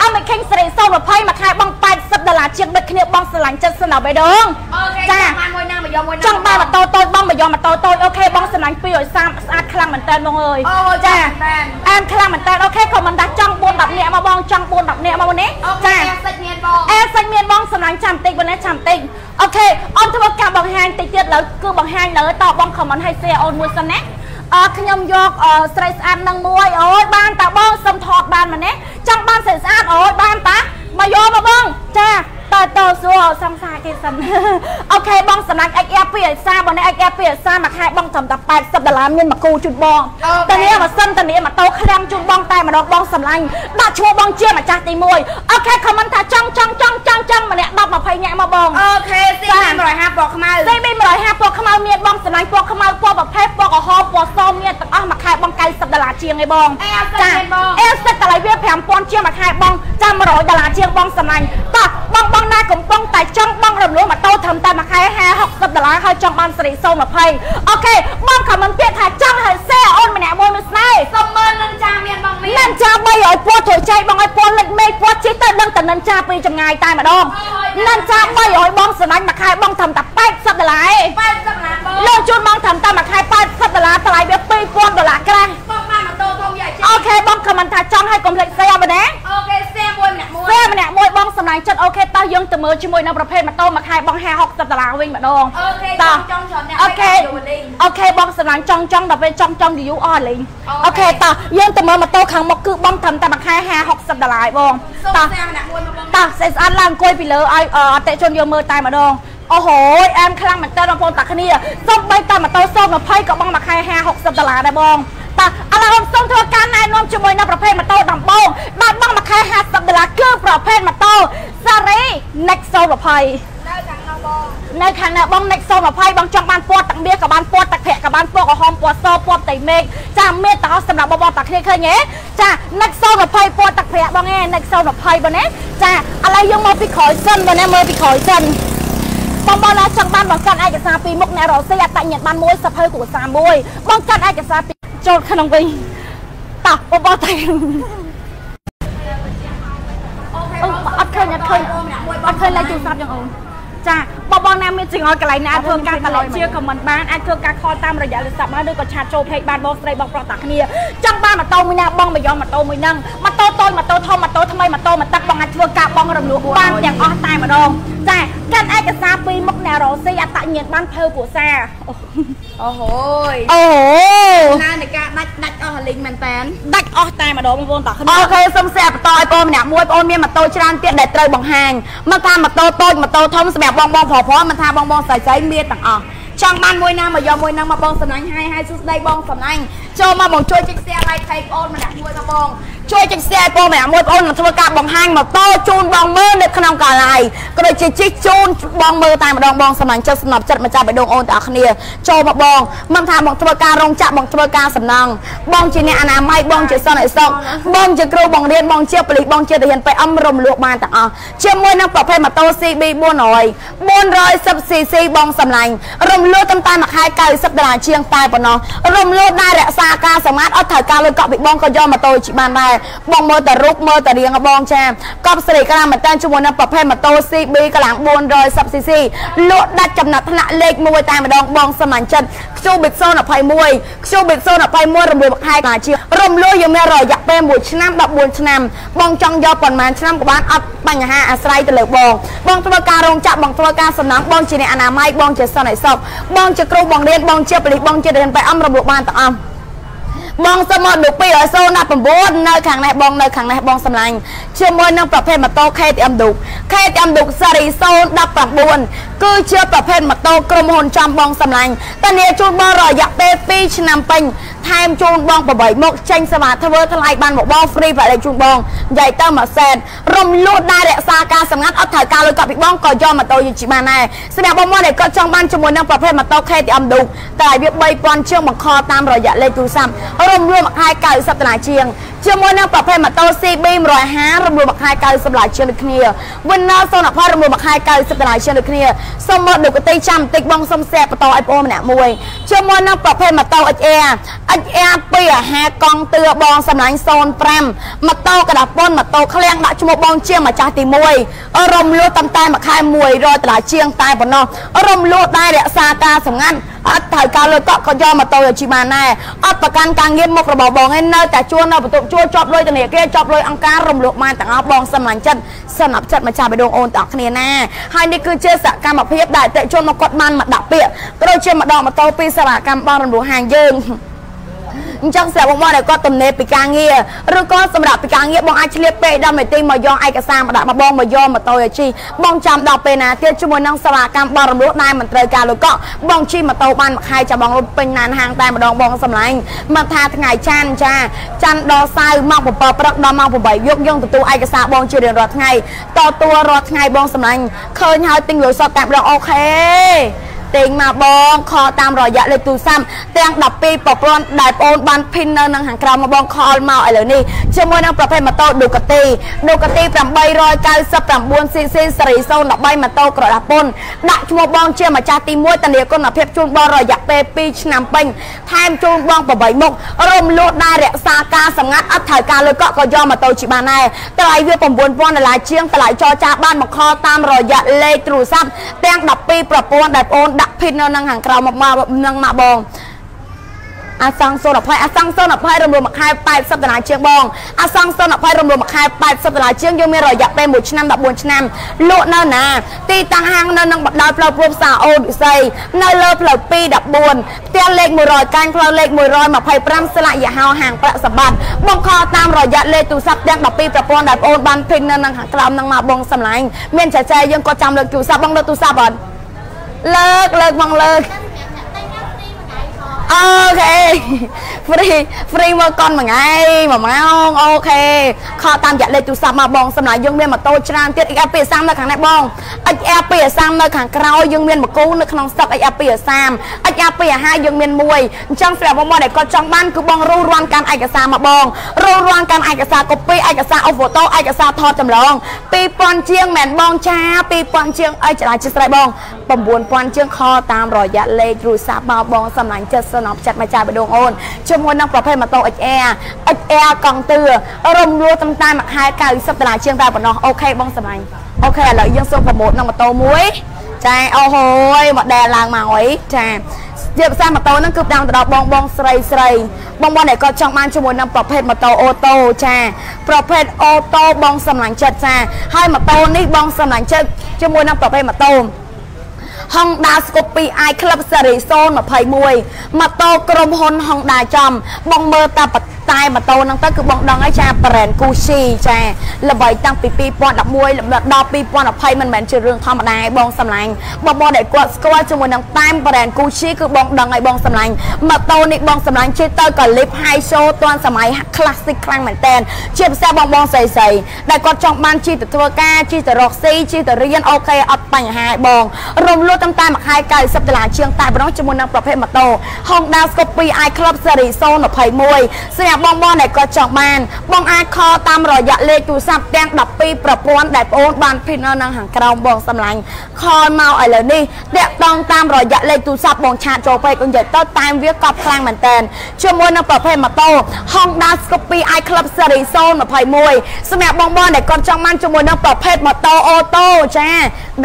Speaker 1: អត់មិនខេងសេរី020មួយខែបង80ដុល្លារជាងដូចគ្នាបងស្រឡាញ់ចិត្តសិនដល់បេដង
Speaker 2: អូខេ
Speaker 1: ចា
Speaker 2: ចាំបានមួយណា មួយមកយកមួយ
Speaker 1: ចង់បានម៉ូតូតូចបងមកយកម៉ូតូតូចអូខេបងសំណាញ់230ស្អាតខ្លាំងមែនតើបងអើយ
Speaker 2: អូចាមែន
Speaker 1: អែមខ្លាំងមែនតើអូខេខមមិនដាច់ចង់4 10នាក់មកបងចង់4 10នាក់មកនេះ
Speaker 2: អូខេសាច់មានបង
Speaker 1: អែសាច់មានបងសំណាញ់ចាំតិចបងណាចាំតិចអូខេអូនធ្វើការបង្ហាញតិចទៀតលើគឺបង្ហាញលើតបងខមមិនឲ្យ share អូនមួយសិនណាអឺខ្ញុំយកស្រីស្អាតនឹងមួយអូយបានតាបងសុំថតបានមកនេះចង់បានស្រីស្អាតអូយបានតាមកយកមកបងចា តើតើសួរសំសាគេសិនអូខេបងសម្លាញ់ XR 2ឯសាបងនេះ XR 2ឯសាមួយខែបងត្រឹមតែ80ដុល្លារមានមួយគូជូនបងតានេះម៉ាស៊ីនតានេះម៉ូតូឃ្លាំងជូនបងតែម្ដងបងសម្លាញ់ដាក់ឈ្មោះបងជាម្ចាស់ទី1អូខេខមមិនថាចង់ចង់ចង់ចង់ចង់ម្នាក់10 20នាក់មកបង
Speaker 2: អូខេស៊ី150ពណ៌ខ្មៅ
Speaker 1: សេមី150ពណ៌ខ្មៅមានបងសម្លាញ់ពណ៌ខ្មៅពណ៌ប្រភេទពណ៌ក្រហមពណ៌សមានទាំងអស់មួយខែបង90ដុល្លារជាងឯងបងអេសិតតម្លៃវា5000ជាងមួយខែបងចាំ100ដុល្លារជាងបងសម្លាញ់តោះបងបងណាកំពុងតែចង់បងរំលោះម៉ូតូត្រឹមតែមួយខែ50 60ដុល្លារហើយចង់បានសេរី020អូខេបងខមមិនពាក្យថាចង់ឲ្យសេអូនម្នាក់មួយមួយស្នេហ៍
Speaker 2: សុំមើលនឹងចាមានបងមាន
Speaker 1: និនចា300ពណ៌ត្រួយចៃបងឲ្យពណ៌លិចមេឃពណ៌ជិះទៅដឹងតែនិនចាពីចម្ងាយតែម្ដងនិនចា300បងសម្លាញ់មួយខែបងត្រឹមតែ80ដុល្លារឯង
Speaker 2: 80ឡានបង
Speaker 1: លោកជូនបងត្រឹមតែមួយខែ80ដុល្លារថ្លៃវា2000ដុល្លារក្រាស់
Speaker 2: បងបានម៉ូតូធំយ៉ាចេ
Speaker 1: អូខេបងខមមិនថាចង់ឲ្យកុំភ្លេចសេអបណា
Speaker 2: អូខេសៀមួយម្នាក់មួយ
Speaker 1: សេម្នាក់មួយបងសម្លាញ់ចិត្តអូខេតោះយើងទៅមើលជាមួយនឹងប្រភេទម៉ូតូមួយខែបង50 60ដុល្លារវិញម្ដង
Speaker 2: អូខេច
Speaker 1: តោះ
Speaker 2: ង់ចង់ច្រើនអ្នក
Speaker 1: អូខេ
Speaker 2: យូរលីង
Speaker 1: អូខេបងសម្លាញ់ចង់ចង់ដល់ពេលចង់ចង់យូរអស់លេង
Speaker 2: អូ
Speaker 1: អូ
Speaker 2: ខេ
Speaker 1: ខេតោះយើងទៅមើលម៉ូតូខាងមុខគឺបងត្រឹមតែមួយខែ50 60ដុល្លារឯងបង
Speaker 2: សុំ
Speaker 1: តោះ
Speaker 2: សៀម្នាក់មួយមកបង
Speaker 1: តោះសេស្អាតឡើងអង្គុយពីលើឲ្យអតិជនយើងមើលតែម្ដងអូហូយអែមខ្លាំងមែនតើបងប្អូនតាគ្នាសុំបីតែម៉ូតូ020ក៏បងមួយខែ50 60ដុល្លារដែរបងតោះ ឥឡូវខ្ញុំសូមធ្វើការណែនាំជាមួយនឹងប្រភេទម៉ូតូដំបូងបាទបងមួយខែ50ដុល្លារគឺប្រភេទម៉ូតូ Sari Next 020
Speaker 2: នៅខាងនោះបង
Speaker 1: នៅខាងណាបង Next 020បងចង់បានពណ៌ទឹកមាសក៏បានពណ៌ទឹកភ័ក្រក៏បានពណ៌ក្រហមពណ៌សពណ៌តៃមេឃចាមេតោះសម្រាប់បងប្អូនតាគ្នាឃើញទេចា Next 020ពណ៌ទឹកភ័ក្របងឯង Next 020បងណាចាឥឡូវយើងមកពីក្រោយសិនបងណាមើលពីក្រោយសិនបងប្អូនណាចង់បានបង្កើតឯកសារពីមុខអ្នករកស៊ីអត្តញ្ញាណបានមួយសភៅគ្រួសារមួយបង្កើតឯកសារពី ចូលក្នុងវិញតោះបងប្អូនតែ
Speaker 2: អូខេ
Speaker 1: អឺអត់ឃើញអត់ឃើញ
Speaker 2: បងម្នាក់មួយ
Speaker 1: អត់ឃើញលេខទូរស័ព្ទយ៉ាងអូនចាបងបងណាមានចង្អុលកន្លែងណាធ្វើការកន្លែងជាខមមិនបានអាចធ្វើការខលតាមរយៈលេខទូរស័ព្ទបានឬក៏ឆាតចូលពេកបានបងស្រីបងប្រុសតាគ្នាចង់បានម៉ូតូមួយណាបងមកយកម៉ូតូមួយហ្នឹងម៉ូតូតូចម៉ូតូធំម៉ូតូថ្មីម៉ូតូមកទឹកបងអាចធ្វើការបងរំលោះបានទាំងអស់តែម្ដងចាកាន់ឯកសារពីមុខអ្នករកស៊ីអត្តញ្ញាណបានភៅគ្រួសារ
Speaker 2: អូហូយ
Speaker 1: អូ
Speaker 2: ណានៃការដាច់ដាច់អស់លីងមែនតើ
Speaker 1: ដាច់អស់តែម្ដងបងប្អូនតាគ្នា
Speaker 2: អូខេសូមសែបន្តឲ្យបងម្នាក់មួយបងមានម៉ូតូច្រើនទៀតដែលត្រូវបង្ហាញមិនថាម៉ូតូតូចម៉ូតូធំសម្រាប់បងបងប្រុសប្រុសមិនថាបងបងស្រីស្រីមានទាំងអស់ចង់បានមួយណាមកយកមួយហ្នឹងមកបងសំណាញ់ហើយហើយសួស្ដីបងសំណាញ់ចូលមកបងជួយចុច share like page បងម្នាក់មួយមកបង ជួយចុច share ឲ្យបងម្នាក់មួយបងនឹងធ្វើការបង្ហាញម៉ូតូជូនបងមើលនៅក្នុងកាឡាយក៏ដូចជាជិះជូនបងមើលតែម្ដងបងសំណាញ់ចិត្តសំណប់ចិត្តម្ចាស់បេះដូងអូនទាំងអស់គ្នាចូលមកបងមិនថាបងធ្វើការរោងចក្របងធ្វើការសំណង់បងជាអ្នកអនាម័យបងជាសន្តិសុខបងជាគ្រូបងរៀនបងជាប៉ូលីសបងជាទាហាន PM រំលោះបានទាំងអស់ជាមួយនឹងប្រភេទម៉ូតូ CB 400 410cc បងសំឡាញ់រំលោះតាមតែមួយខែ90ដុល្លារជាងតែប៉ុណ្ណោះរំលោះដែររក្សាការសម្ងាត់អត់ត្រូវការលុយកក់ពីបងក៏យកម៉ូតូជិះបានដែរបងមើលតែរូបមើលតែរាងបងចាកប់ស្រីក្រាមមែនតើជាមួយនឹងប្រភេទម៉ូតូ CB កម្លាំង 410cc លក់ដាច់ចំណាត់ថ្នាក់លេខ1តែម្ដងបងសំឡាញ់ចិត្តខ្ជូប៊ីត021ខ្ជូប៊ីត021រំលោះមួយខែកាជារំលោះយើងមានរយៈពេល1ឆ្នាំ14ឆ្នាំបងចង់យកប៉ុន្មានឆ្នាំក៏បានអត់បញ្ហាអាស្រ័យទៅលើបងបងធ្វើការរោងចក្របងធ្វើការសំណង់បងជាអ្នកអនាម័យបងជាសន្តិសុខបងជាគ្រូបងរៀនបងជាប៉ូលីសបងជាទាហាន PM រំលោះបានទាំងអស់ បងសុំមកดู219នៅខាងនេះបងនៅខាងនេះបងសម្លាញ់ជាមួយនឹងប្រភេទម៉ូតូ KTM Duke KTM Duke Series 019គឺជាប្រភេទម៉ូតូក្រុមហ៊ុនចំបងសម្លាញ់តានីជូនបងរយៈពេល2ឆ្នាំពេញ ថែមជូនបង8មុខចេញសេវាធ្វើថ្លៃបានមកបង free ប្រហែលជូនបងនិយាយទៅមួយសែនរំលួតដែររក្សាការសម្ងាត់អត់ត្រូវការលុយកក់ពីបងក៏យកម៉ូតូយូជីបានដែរសម្រាប់បងមកដែលគាត់ចង់បានជាមួយនឹងប្រភេទម៉ូតូ KTM Duke តែវា3000ជាងបង្ខតាមរយៈលេខទូរស័ព្ទរំរួមមួយខែ90ដុល្លារជាងជាមួយនឹងប្រភេទម៉ូតូ CB 150រំលោភខែ90តម្លៃជាងដូចគ្នា Winner 010រំលោភខែ90តម្លៃជាងដូចគ្នាសូមមើលលោកទីចាំបន្តិចបងសូម share បន្តឲ្យបងម្នាក់មួយជាមួយនឹងប្រភេទម៉ូតូ XR XR 250កង់ទឿបងសម្លាញ់05ម៉ូតូកដាប៉ុនម៉ូតូឃ្លាំងដាក់ឈ្មោះបងជាម្ចាស់ទី1រំលោភតាំងតែមួយខែ100ដុល្លារជាងតែប៉ុណ្ណោះរំលោភដែររក្សាការសម្ងាត់អត់ត្រូវការលើកក៏យកម៉ូតូឲ្យជីបានដែរអត់ប្រកាន់ការងារមុខរបស់បងឯងនៅតែជួលនៅបន្ទប់ជួលជាប់លុយធនាគារជាប់លុយអង្គការរំលោភបានទាំងអស់បងសម្លាញ់ចិត្តសន្និចិត្តម្ចាស់បេះដូងអូនទាំងអស់គ្នាណាហើយនេះគឺជាសកម្មភាពដែលអតិជនមកគាត់បានមកដាក់ពាក្យក៏ដូចជាម្ដងម៉ូតូពីសារកម្មបងរំលោះហាងយើង អញ្ចឹងស្រាប់បងបងដែលគាត់ទំនេរពីការងារឬក៏សម្រាប់ពីការងារបងអាចឆ្លៀតពេកដល់មេទីមកយកឯកសារមកដាក់មកបងមកយកម៉ូតូឲ្យជីបងចាំដល់ពេលណាទៀតជាមួយនឹងសេវាកម្មបងរំលោះដែលមិនត្រូវការលុយកក់បងជិះម៉ូតូបានមួយខែចាំបងរត់ពេញណានហាងតែម្ដងបងសម្លាញ់មកថាថ្ងៃច័ន្ទចាច័ន្ទដល់សៅរ៍ម៉ោង7ព្រឹកដល់ម៉ោង8យប់យើងទទួលឯកសារបងជារៀងរាល់ថ្ងៃតតួរាល់ថ្ងៃបងសម្លាញ់ឃើញហើយទិញលុយសតតែម្ដងអូខេ ទិញមកបងខលតាមរយៈលេខទូរស័ព្ទទាំង12ប្រព័ន្ធដែលបងអូនបានភិននៅនឹងខាងក្រៅមកបងខលមកឥឡូវនេះជាមួយនឹងប្រភេទម៉ូតូ Ducati Ducati 899 cc សេរី013ម៉ូតូក្រដាពុនដាក់ឈ្មោះបងជាម្ចាស់ទី1ធានាគុណភាពជូនបងរយៈពេល2ឆ្នាំពេញថែមជូនបង8មុខរំលោះដែររក្សាការសម្ងាត់អត់ត្រូវការលុយកក់ក៏យកម៉ូតូជីបានដែរតម្លៃវា9000ដុល្លារជាងតម្លៃចរចាបានមកខលតាមរយៈលេខទូរស័ព្ទទាំង12ប្រព័ន្ធដែលបងអូនដាក់ភិននៅនឹងខាងក្រៅមកមកនឹងមកបងអាសង្ឃ020អាសង្ឃ020រំលោះមួយខែ80ដុល្លារជាងបងអាសង្ឃ020រំលោះមួយខែ80ដុល្លារជាងយើងមានរយៈពេល1ឆ្នាំ14ឆ្នាំលក់នៅណាទីតាំងហាងនៅនឹងបណ្ដោយផ្លូវព្រំផ្សារអូនវិស័យនៅលើផ្លូវ214ផ្ទះលេខ100កាញ់ផ្លូវលេខ125ស្លាកយីហោហាងប្រាក់សម្បត្តិបងខលតាមរយៈលេខទូរស័ព្ទទាំង12ប្រព័ន្ធដែលបងអូនបានភិននៅនឹងខាងក្រោមនឹងមកបងសម្លាញ់មានចែកចាយយើងក៏ចាំលើកទូរស័ព្ទបងលើកទូរស័ព្ទអត់ លើកលើកមកលើក អូខេ free free មកកុនមួយថ្ងៃ1ម៉ោងអូខេខលតាមរយៈលេខទូរស័ព្ទមកបងសម្រាប់យើងមានម៉ូតូច្រើនទៀត XR 230 នៅខាងនេះបង XR 230 នៅខាងក្រោយយើងមានមកគូនៅក្នុងស្តុក XR 230 XR 250 យើងមានមួយអញ្ចឹងស្រាប់បងមកដែលគាត់ចង់បានគឺបងរូរាន់កាន់ឯកសារមកបងរូរាន់កាន់ឯកសារ copy ឯកសារអូហ្វូតូឯកសារថតចម្លង2000ជាងមែនបងចា2000ជាងអីចរាជាស្រ័យបង9000ជាងខតាមរយៈលេខទូរស័ព្ទមកបងសម្លាញ់ចិត្តសនប់ចិត្តមកចាបដងអូនជាមួយនឹងប្រភេទម៉ូតូ XR XR កង់ទឿរំលោះតាមតែមួយខែ90ដុល្លារជាងតែប៉ុណ្ណោះអូខេបងសម្លាញ់អូខេឥឡូវយើងសូមប្រម៉ូទនឹងម៉ូតូមួយចាអូហូយម៉ូដែលឡើងមកអីចាជាភាសាម៉ូតូហ្នឹងគឺផ្ដើមទៅដល់បងបងស្រីស្រីបងបងដែលគាត់ចង់បានជាមួយនឹងប្រភេទម៉ូតូអូតូចាប្រភេទអូតូបងសម្លាញ់ចិត្តចាហើយម៉ូតូនេះបងសម្លាញ់ចិត្តជាមួយនឹងប្រភេទម៉ូតូ Honda Scoopy i Club Series 021ម៉ូតូក្រុមហ៊ុន Honda ចំបងមើលតាប តែម៉ូតូហ្នឹងទៅគឺបងដឹងហើយចា brand Gucci ចាល្បីតាំងពី2011ដល់2020មិនមែនជារឿងធម្មតាឯងបងសម្លាញ់បងបងដែលគាត់ស្គាល់ជាមួយនឹងតែ brand Gucci គឺបងដឹងហើយបងសម្លាញ់ម៉ូតូនេះបងសម្លាញ់ជិះទៅក៏ lip high show ទាន់សម័យ classic ខ្លាំងមែនតើជាពិសេសបងបងស្រីស្រីដែលគាត់ចង់បានជិះទៅធ្វើការជិះទៅរកស៊ីជិះទៅរៀនអូខេអត់បញ្ហាឯងបងរំលោះតាមតែមួយខែ90ដុល្លារជាងតែម្ដងជាមួយនឹងប្រភេទម៉ូតូ Honda Scoopy i Club Series 021ស្រាប់បងបងដែលគាត់ចង់បាន បងអាចខលតាមរយៈលេខទូរស័ព្ទទាំង12ប្រព័ន្ធដែលបងអូនបានភិននៅនឹងខាងក្រោមបងសម្លាញ់ខលមកឥឡូវនេះតាក់តងតាមរយៈលេខទូរស័ព្ទបងឆាតចូលពេកនិយាយទៅតែវាកប់ខ្លាំងមែនតើជាមួយនឹងប្រភេទម៉ូតូ Honda Scoopy i Club Series 021សម្រាប់បងបងដែលគាត់ចង់បានជាមួយនឹងប្រភេទម៉ូតូអូតូចា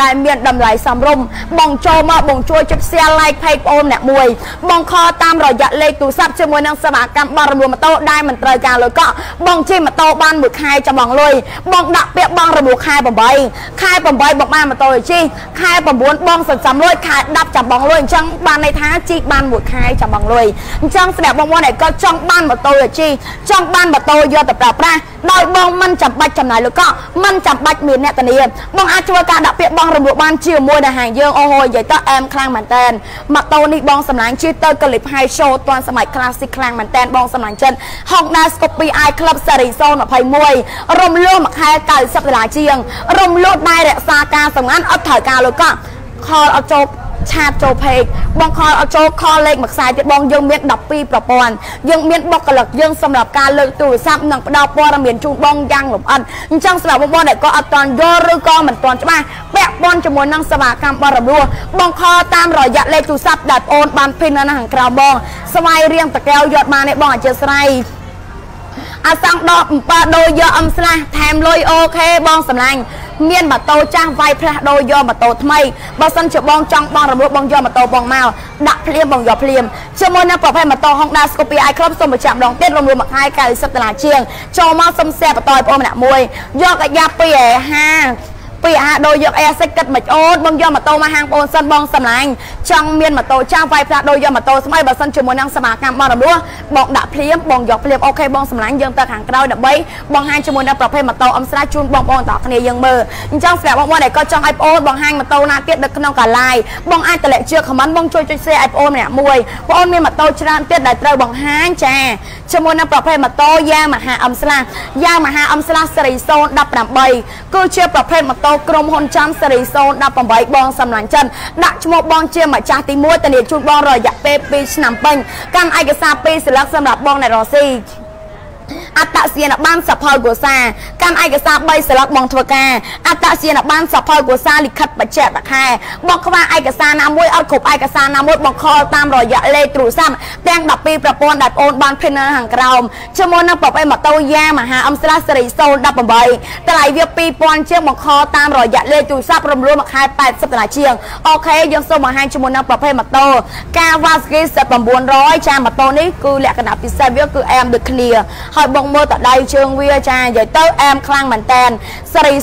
Speaker 2: ដែលមានតម្លៃសមរម្យបងចូលមកបងជួយចុច share like page បងអូនអ្នកមួយបងខលតាមរយៈលេខទូរស័ព្ទជាមួយនឹងសមាគមបរិមម៉ូតូដែលមិនត្រូវការលុយកក់បងជិះម៉ូតូបានមួយខែចាំបងលុយបងដាក់ពាក្យបងរមួខែ8ខែ8បងបានម៉ូតូជិះខែ9បងសន្សំលុយខែ10ចាំបងលុយអញ្ចឹងបានន័យថាជិះបានមួយខែចាំបងលុយអញ្ចឹងស្រាប់បងប្អូនដែលគាត់ចង់បានម៉ូតូជិះចង់បានម៉ូតូយកទៅប្រើប្រាស់ដោយបងមិនចាំបាច់ចំណាយលុយកក់មិនចាំបាច់មានអ្នកធានាបងអាចជួយការដាក់ពាក្យបងរមួបានជាមួយនឹងហាងយើងអូហូនិយាយទៅអែមខ្លាំងមែនតើម៉ូតូនេះបងសម្លាញ់ជិះទៅកលិប high show តាន់សម័យ classic ខ្លាំងមែនតើបងសម្លាញ់ចិន Honda Scoopy i Club Series 021រំលោះមួយខែ90ដុល្លារជាងរំលោះដែររក្សាការសម្ងាត់អត់ត្រូវការលុយកក់ខលអត់ចូល ឆាតចូលពេកបងខលអត់ចូលខលលេខមួយខ្សែទៀតបងយើងមាន12ប្រព័ន្ធយើងមានបុគ្គលិកយើងសម្រាប់ការលើកទូរស័ព្ទនិងផ្ដល់ព័ត៌មានជូនបងយ៉ាងលម្អិតអញ្ចឹងសម្រាប់បងប្អូនដែលក៏អត់ទាន់យល់ឬក៏មិនទាន់ច្បាស់ពាក់ព័ន្ធជាមួយនឹងសេវាកម្មបរិបរោះបងខលតាមរយៈលេខទូរស័ព្ទដែលបងអូនបានភិននៅខាងក្រៅបងស្វ័យរៀងតកែវយកបានទេបងអធិស្ឋានអាសងដក7ដូរយកអំស្លាស់ថែមលុយអូខេបងសម្លាញ់ មានម៉ូតូចាស់វាយផ្លាស់ដូរយកម៉ូតូថ្មីបើសិនជាបងចង់បងរំលោភបងយកម៉ូតូបងមកដាក់ភ្លាមបងយកភ្លាមជាមួយនឹងប្រភេទម៉ូតូ Honda Scorpio i-Club សូមបញ្ជាក់ម្ដងទៀតរំលោភមួយខែ90ដុល្លារជាងចូលមកសុំ share បន្តឲ្យបងម្នាក់មួយយកអាយ៉ា250 ពីអាហារដូរយកអេសិចគិតមិនអូនបងយកម៉ូតូមកហាងបងសិនបងសម្លាញ់ចង់មានម៉ូតូចាស់វាយផ្លាស់ដូរយកម៉ូតូស្មៃបើសិនជាមួយនឹងសមាកម្មបងរំលោះបងដាក់ភ្លាមបងយកភ្លាមអូខេបងសម្លាញ់យើងទៅខាងក្រោយដើម្បីបងហាងជាមួយនឹងប្រភេទម៉ូតូអំស្រាជូនបងប្អូនទាំងគ្នាយើងមើលអញ្ចឹងស្រាប់បងប្អូនដែលគាត់ចង់ឲ្យបងអូនបងហាងម៉ូតូណាទៀតនៅក្នុងកាឡាយបងអាចតម្លាក់ជឿខមមិនបងជួយចុច share ឲ្យបងអូនម្នាក់មួយបងអូនមានម៉ូតូច្រើនទៀតដែលត្រូវបង្ហាញចាជាមួយនឹងប្រភេទម៉ូតូយ៉ាងមហាអំស្លាយ៉ាងមហាអំស្លាសេរី018គឺជាប្រភេទម៉ូតូក្រុមហ៊ុនចាំសេរី018បងសំឡាញ់ចិនដាក់ឈ្មោះបងជាម្ចាស់ទី1ធានាជូនបងរយៈពេល2ឆ្នាំពេញកម្មឯកសារ2សិលឹកសម្រាប់បងអ្នករស់ស៊ី អត្តសញ្ញាណប័ណ្ណសផលគូសាកាន់ឯកសារ3ស្លឹកបងធ្វើការអត្តសញ្ញាណប័ណ្ណសផលគូសាលិខិតបច្ចៈតខែបងខ្វះឯកសារណាមួយអត់គ្រប់ឯកសារណាមួយបងខលតាមរយៈលេខទូរស័ព្ទទាំង12ប្រព័ន្ធដែលបងអូនបានភិននៅខាងក្រោមជាមួយនឹងប្រភេទម៉ូតូយ៉ាមហាអមស្រាសេរី018តម្លៃវា2000ជាងបងខលតាមរយៈលេខទូរស័ព្ទរំលោះមួយខែ80ដុល្លារជាងអូខេយើងសូមបង្ហាញជាមួយនឹងប្រភេទម៉ូតូ Kawasaki Z900 ចាម៉ូតូនេះគឺលក្ខណៈពិសេសវាគឺអែមដូចគ្នាហើយបងមើលតដៃជើងវាចានិយាយទៅអែមខ្លាំងមែនតែនសេរី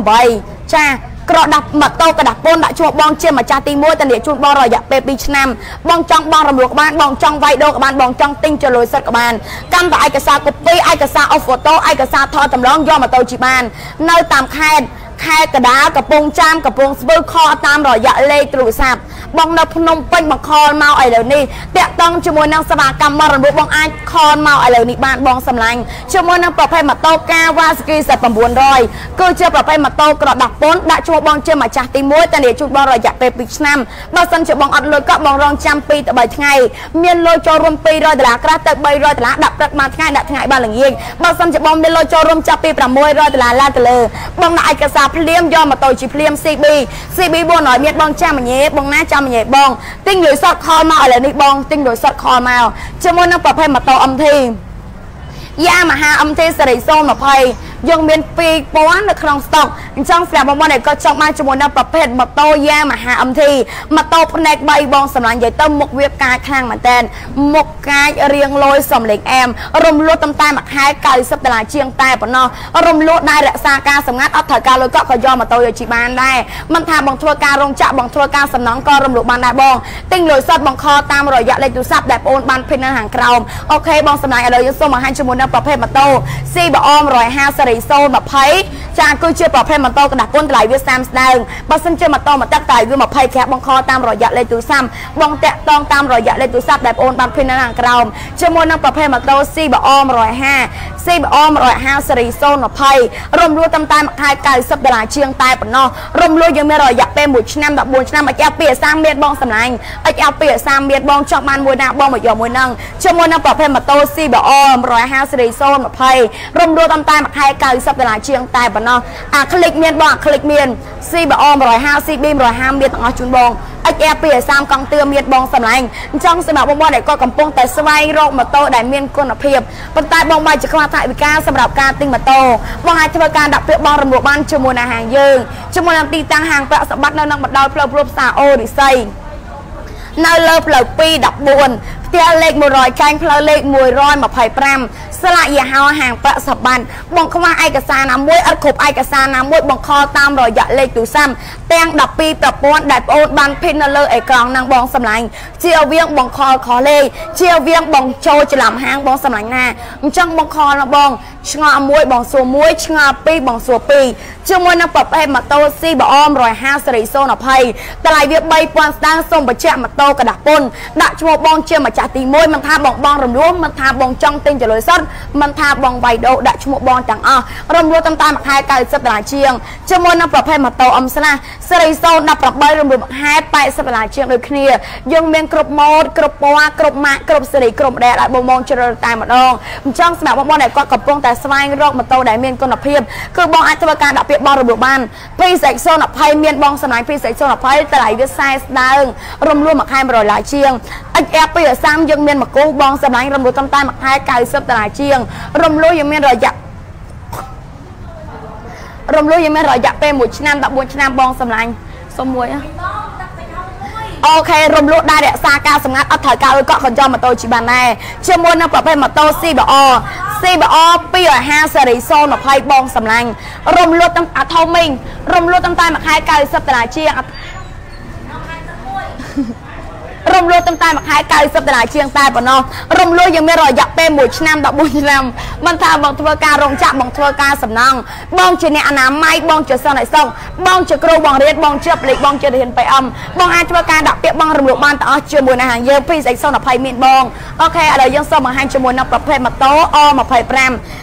Speaker 2: 018ចាក្រដាក់ម៉ូតូកដាក់ពូនដាក់ឈ្មោះបងជាម្ចាស់ទី1តានីជូនបងរយៈពេល2ឆ្នាំបងចង់បងរំលោះក្បានបងចង់វាយដូរក្បានបងចង់ទិញចលុយសិតក្បានកាន់តែឯកសារកូពីឯកសារអូហ្វូតូឯកសារថតចម្លងយកម៉ូតូជីបាន នៅតាមខេត្ត ខេត្តកដាលកំពង់ចាមកំពង់ស្ពឺខតាមរយៈលេខទូរស័ព្ទបងនៅភ្នំពេញមកខលមកឥឡូវនេះតាក់តងជាមួយនឹងសេវាកម្មមរណបងអាចខលមកឥឡូវនេះបានបងសម្លាញ់ជាមួយនឹងប្រភេទម៉ូតូ Kawasaki Z900 គឺជាប្រភេទម៉ូតូក្រដាស់ពន្ធដាក់ឈ្មោះបងជាម្ចាស់ទី1តានីជូនបងរយៈពេល2ឆ្នាំបើសិនជាបងអត់លុយក៏បងរងចាំ2ទៅ3ថ្ងៃមានលុយចូលរួម200ដុល្លារក្រាស់ទៅ300ដុល្លារដាក់ព្រឹកមួយថ្ងៃដាក់ថ្ងៃបានល្ងាចបើសិនជាបងមានលុយចូលរួមចាប់ពី600ដុល្លារឡើងទៅលើបងដាក់ឯកសារភ្លាមយកម៉ូតូជីភ្លាម CB CB 400មានបងចាំមញេបងណាចាំមញេបងទិញលុយសតខលមកឥឡូវនេះបងទិញលុយសតខលមកជាមួយនឹងប្រភេទម៉ូតូ MT យ៉ាមហា MT សេរី020យើងមាន2000នៅក្នុងស្តុកអញ្ចឹងស្រាប់បងប្អូនដែលគាត់ចង់បានជាមួយនឹងប្រភេទម៉ូតូយ៉ាមហា MT ម៉ូតូផ្នែក3បងសម្លាញ់និយាយទៅមុខវាកាយខ្លាំងមែនតើមុខកាយរៀងលយសំលេងអែមរំលោះតាមតែមួយខែ90ដុល្លារជាងតែប៉ុណ្ណោះរំលោះដែររក្សាការសម្ងាត់អត់ត្រូវការលុយក៏ក៏យកម៉ូតូយកជីបានដែរមិនថាបងធ្វើការរោងចក្របងធ្វើការសំណង់ក៏រំលោះបានដែរបងទិញលុយសុទ្ធបងខតាមរយៈលេខទូរស័ព្ទដែលបងអូនបានភិននៅខាងក្រោមអូខេបងសម្លាញ់ឥឡូវយើងសូមបង្ហាញជាមួយនឹងប្រភេទម៉ូតូ CBR 150 020ចាគឺជាប្រភេទម៉ូតូកណ្ដាស់ពុនតម្លៃវា30ស្ដើងបើសិនជាម៉ូតូមកទឹកតម្លៃវា20ក្រាស់បងខតាមរយៈលេខទូរស័ព្ទបងតាក់តងតាមរយៈលេខទូរស័ព្ទដែលបងអូនបានភិននៅខាងក្រោមជាមួយនឹងប្រភេទម៉ូតូ CBR 150 CBR 150សេរី020រំលោះតាមតែមួយខែ90ដុល្លារជាងតែប៉ុណ្ណោះរំលោះយើងមានរយៈពេល1ឆ្នាំ14ឆ្នាំអាចពី30មៀតបងសម្លាញ់អាចឲ្យពី30មៀតបងចង់បានមួយណាបងមកយកមួយហ្នឹងជាមួយនឹងប្រភេទម៉ូតូ CBR 150សេរី020រំលោះតាមតែមួយខែ90ដុល្លារជាងតែប៉ុណ្ណោះអាคลิกមានបងអាคลิกមាន CBR 150 CB 150មានទាំងអស់ជូនបង XR 230កង់ទឿមានបងសម្លាញ់អញ្ចឹងសម្រាប់បងប្អូនដែលគាត់កំពុងតែស្វែងរកម៉ូតូដែលមានគុណភាពប៉ុន្តែបងបាយជាខ្វះថវិកាសម្រាប់ការទិញម៉ូតូបងអាចធ្វើការដាក់ពាក្យបងរំលោះបានជាមួយនឹងហាងយើងជាមួយនឹងទីតាំងហាងប្រាក់សម្បត្តិនៅនឹងបណ្ដោយផ្លូវព្រំផ្សារអូរិស័យនៅលើផ្លូវ214 ផ្ទះលេខ100ចាញ់ផ្លូវលេខ125ស្លាកយីហោហាងប្រាក់សបានបងខ្វះឯកសារណាមួយអត់គ្រប់ឯកសារណាមួយបងខលតាមរយៈលេខទូរស័ព្ទទាំង12ប្រព័ន្ធដែលបងអូនបានភិននៅលើអេក្រង់ហ្នឹងបងសម្លាញ់ជាវៀងបងខលខលលេខជាវៀងបងចូលច្រឡំហាងបងសម្លាញ់ណាអញ្ចឹងបងខលណាបងឆ្ងល់មួយបងសួរមួយឆ្ងល់ពីរបងសួរពីរជាមួយនឹងប្រភេទម៉ូតូ CBR 150សេរី020តម្លៃវា3000ស្ដើងសូមបញ្ជាក់ម៉ូតូកដាស់ពុនដាក់ឈ្មោះបងជាម្ចាស់ចាស់ទី1មិនថាបងបងរំលោមមិនថាបងចង់ទិញចលុយសុតមិនថាបងវៃដូដាក់ឈ្មោះបងទាំងអស់រំលោមតាមតាមខែ90ដុល្លារជាងជាមួយនឹងប្រភេទម៉ូតូអមស្លាសេរី018រំលោមខែ80ដុល្លារជាងដូចគ្នាយើងមានគ្រប់ម៉ូតគ្រប់ពណ៌គ្រប់ម៉ាកគ្រប់សេរីគ្រប់ដែលឲ្យបងបងជ្រើសតែម្ដងអញ្ចឹងសម្រាប់បងបងដែលគាត់កំពុងតែស្វែងរកម៉ូតូដែលមានគុណភាពគឺបងអាចធ្វើការដាក់ពាក្យបងរំលោមបាន2020មានបងសម្លាញ់2020តម្លៃវា40ស្ដើងរំលោមមួយខែ100ដុល្លារជាង XF 230ឆ្នាំយើងមានមកគូបងសម្លាញ់រំលោះត្រឹមតែមួយខែ90ដុល្លារជាងរំលោះយើងមានរយៈរំលោះយើងមានរយៈពេល1ឆ្នាំ14ឆ្នាំបងសម្លាញ់សុំមួយអូខេរំលោះដែររក្សាការសម្ងាត់អត់ត្រូវការអុយកក់កញ្ចក់ម៉ូតូជីបានដែរជាមួយនៅប្រភេទម៉ូតូ CBO CBO 250សេរី020បងសម្លាញ់រំលោះតាមអាថូមីងរំលោះតាមតែមួយខែ90ដុល្លារជាងអត់91 រំលោះតាមតែមួយខែ90ដុល្លារជាងតែប៉ុណ្ណោះរំលោះយើងមានរយៈពេល1ឆ្នាំ14ឆ្នាំមិនថាបងធ្វើការរោងចក្របងធ្វើការសំណង់បងជាអ្នកអនាម័យបងជាសិស្សអសុខ បងជាគ្រូបងរៀនបងជាប្លេកបងជារៀន PM បងអាចធ្វើការដាក់ពាក្យបងរំលោះបានទាំងអស់ជាមួយនឹងហាងយើងពីស្អី020 មានបងអូខេឥឡូវយើងសូមបង្ហាញជាមួយនឹងប្រភេទម៉ូតូ O25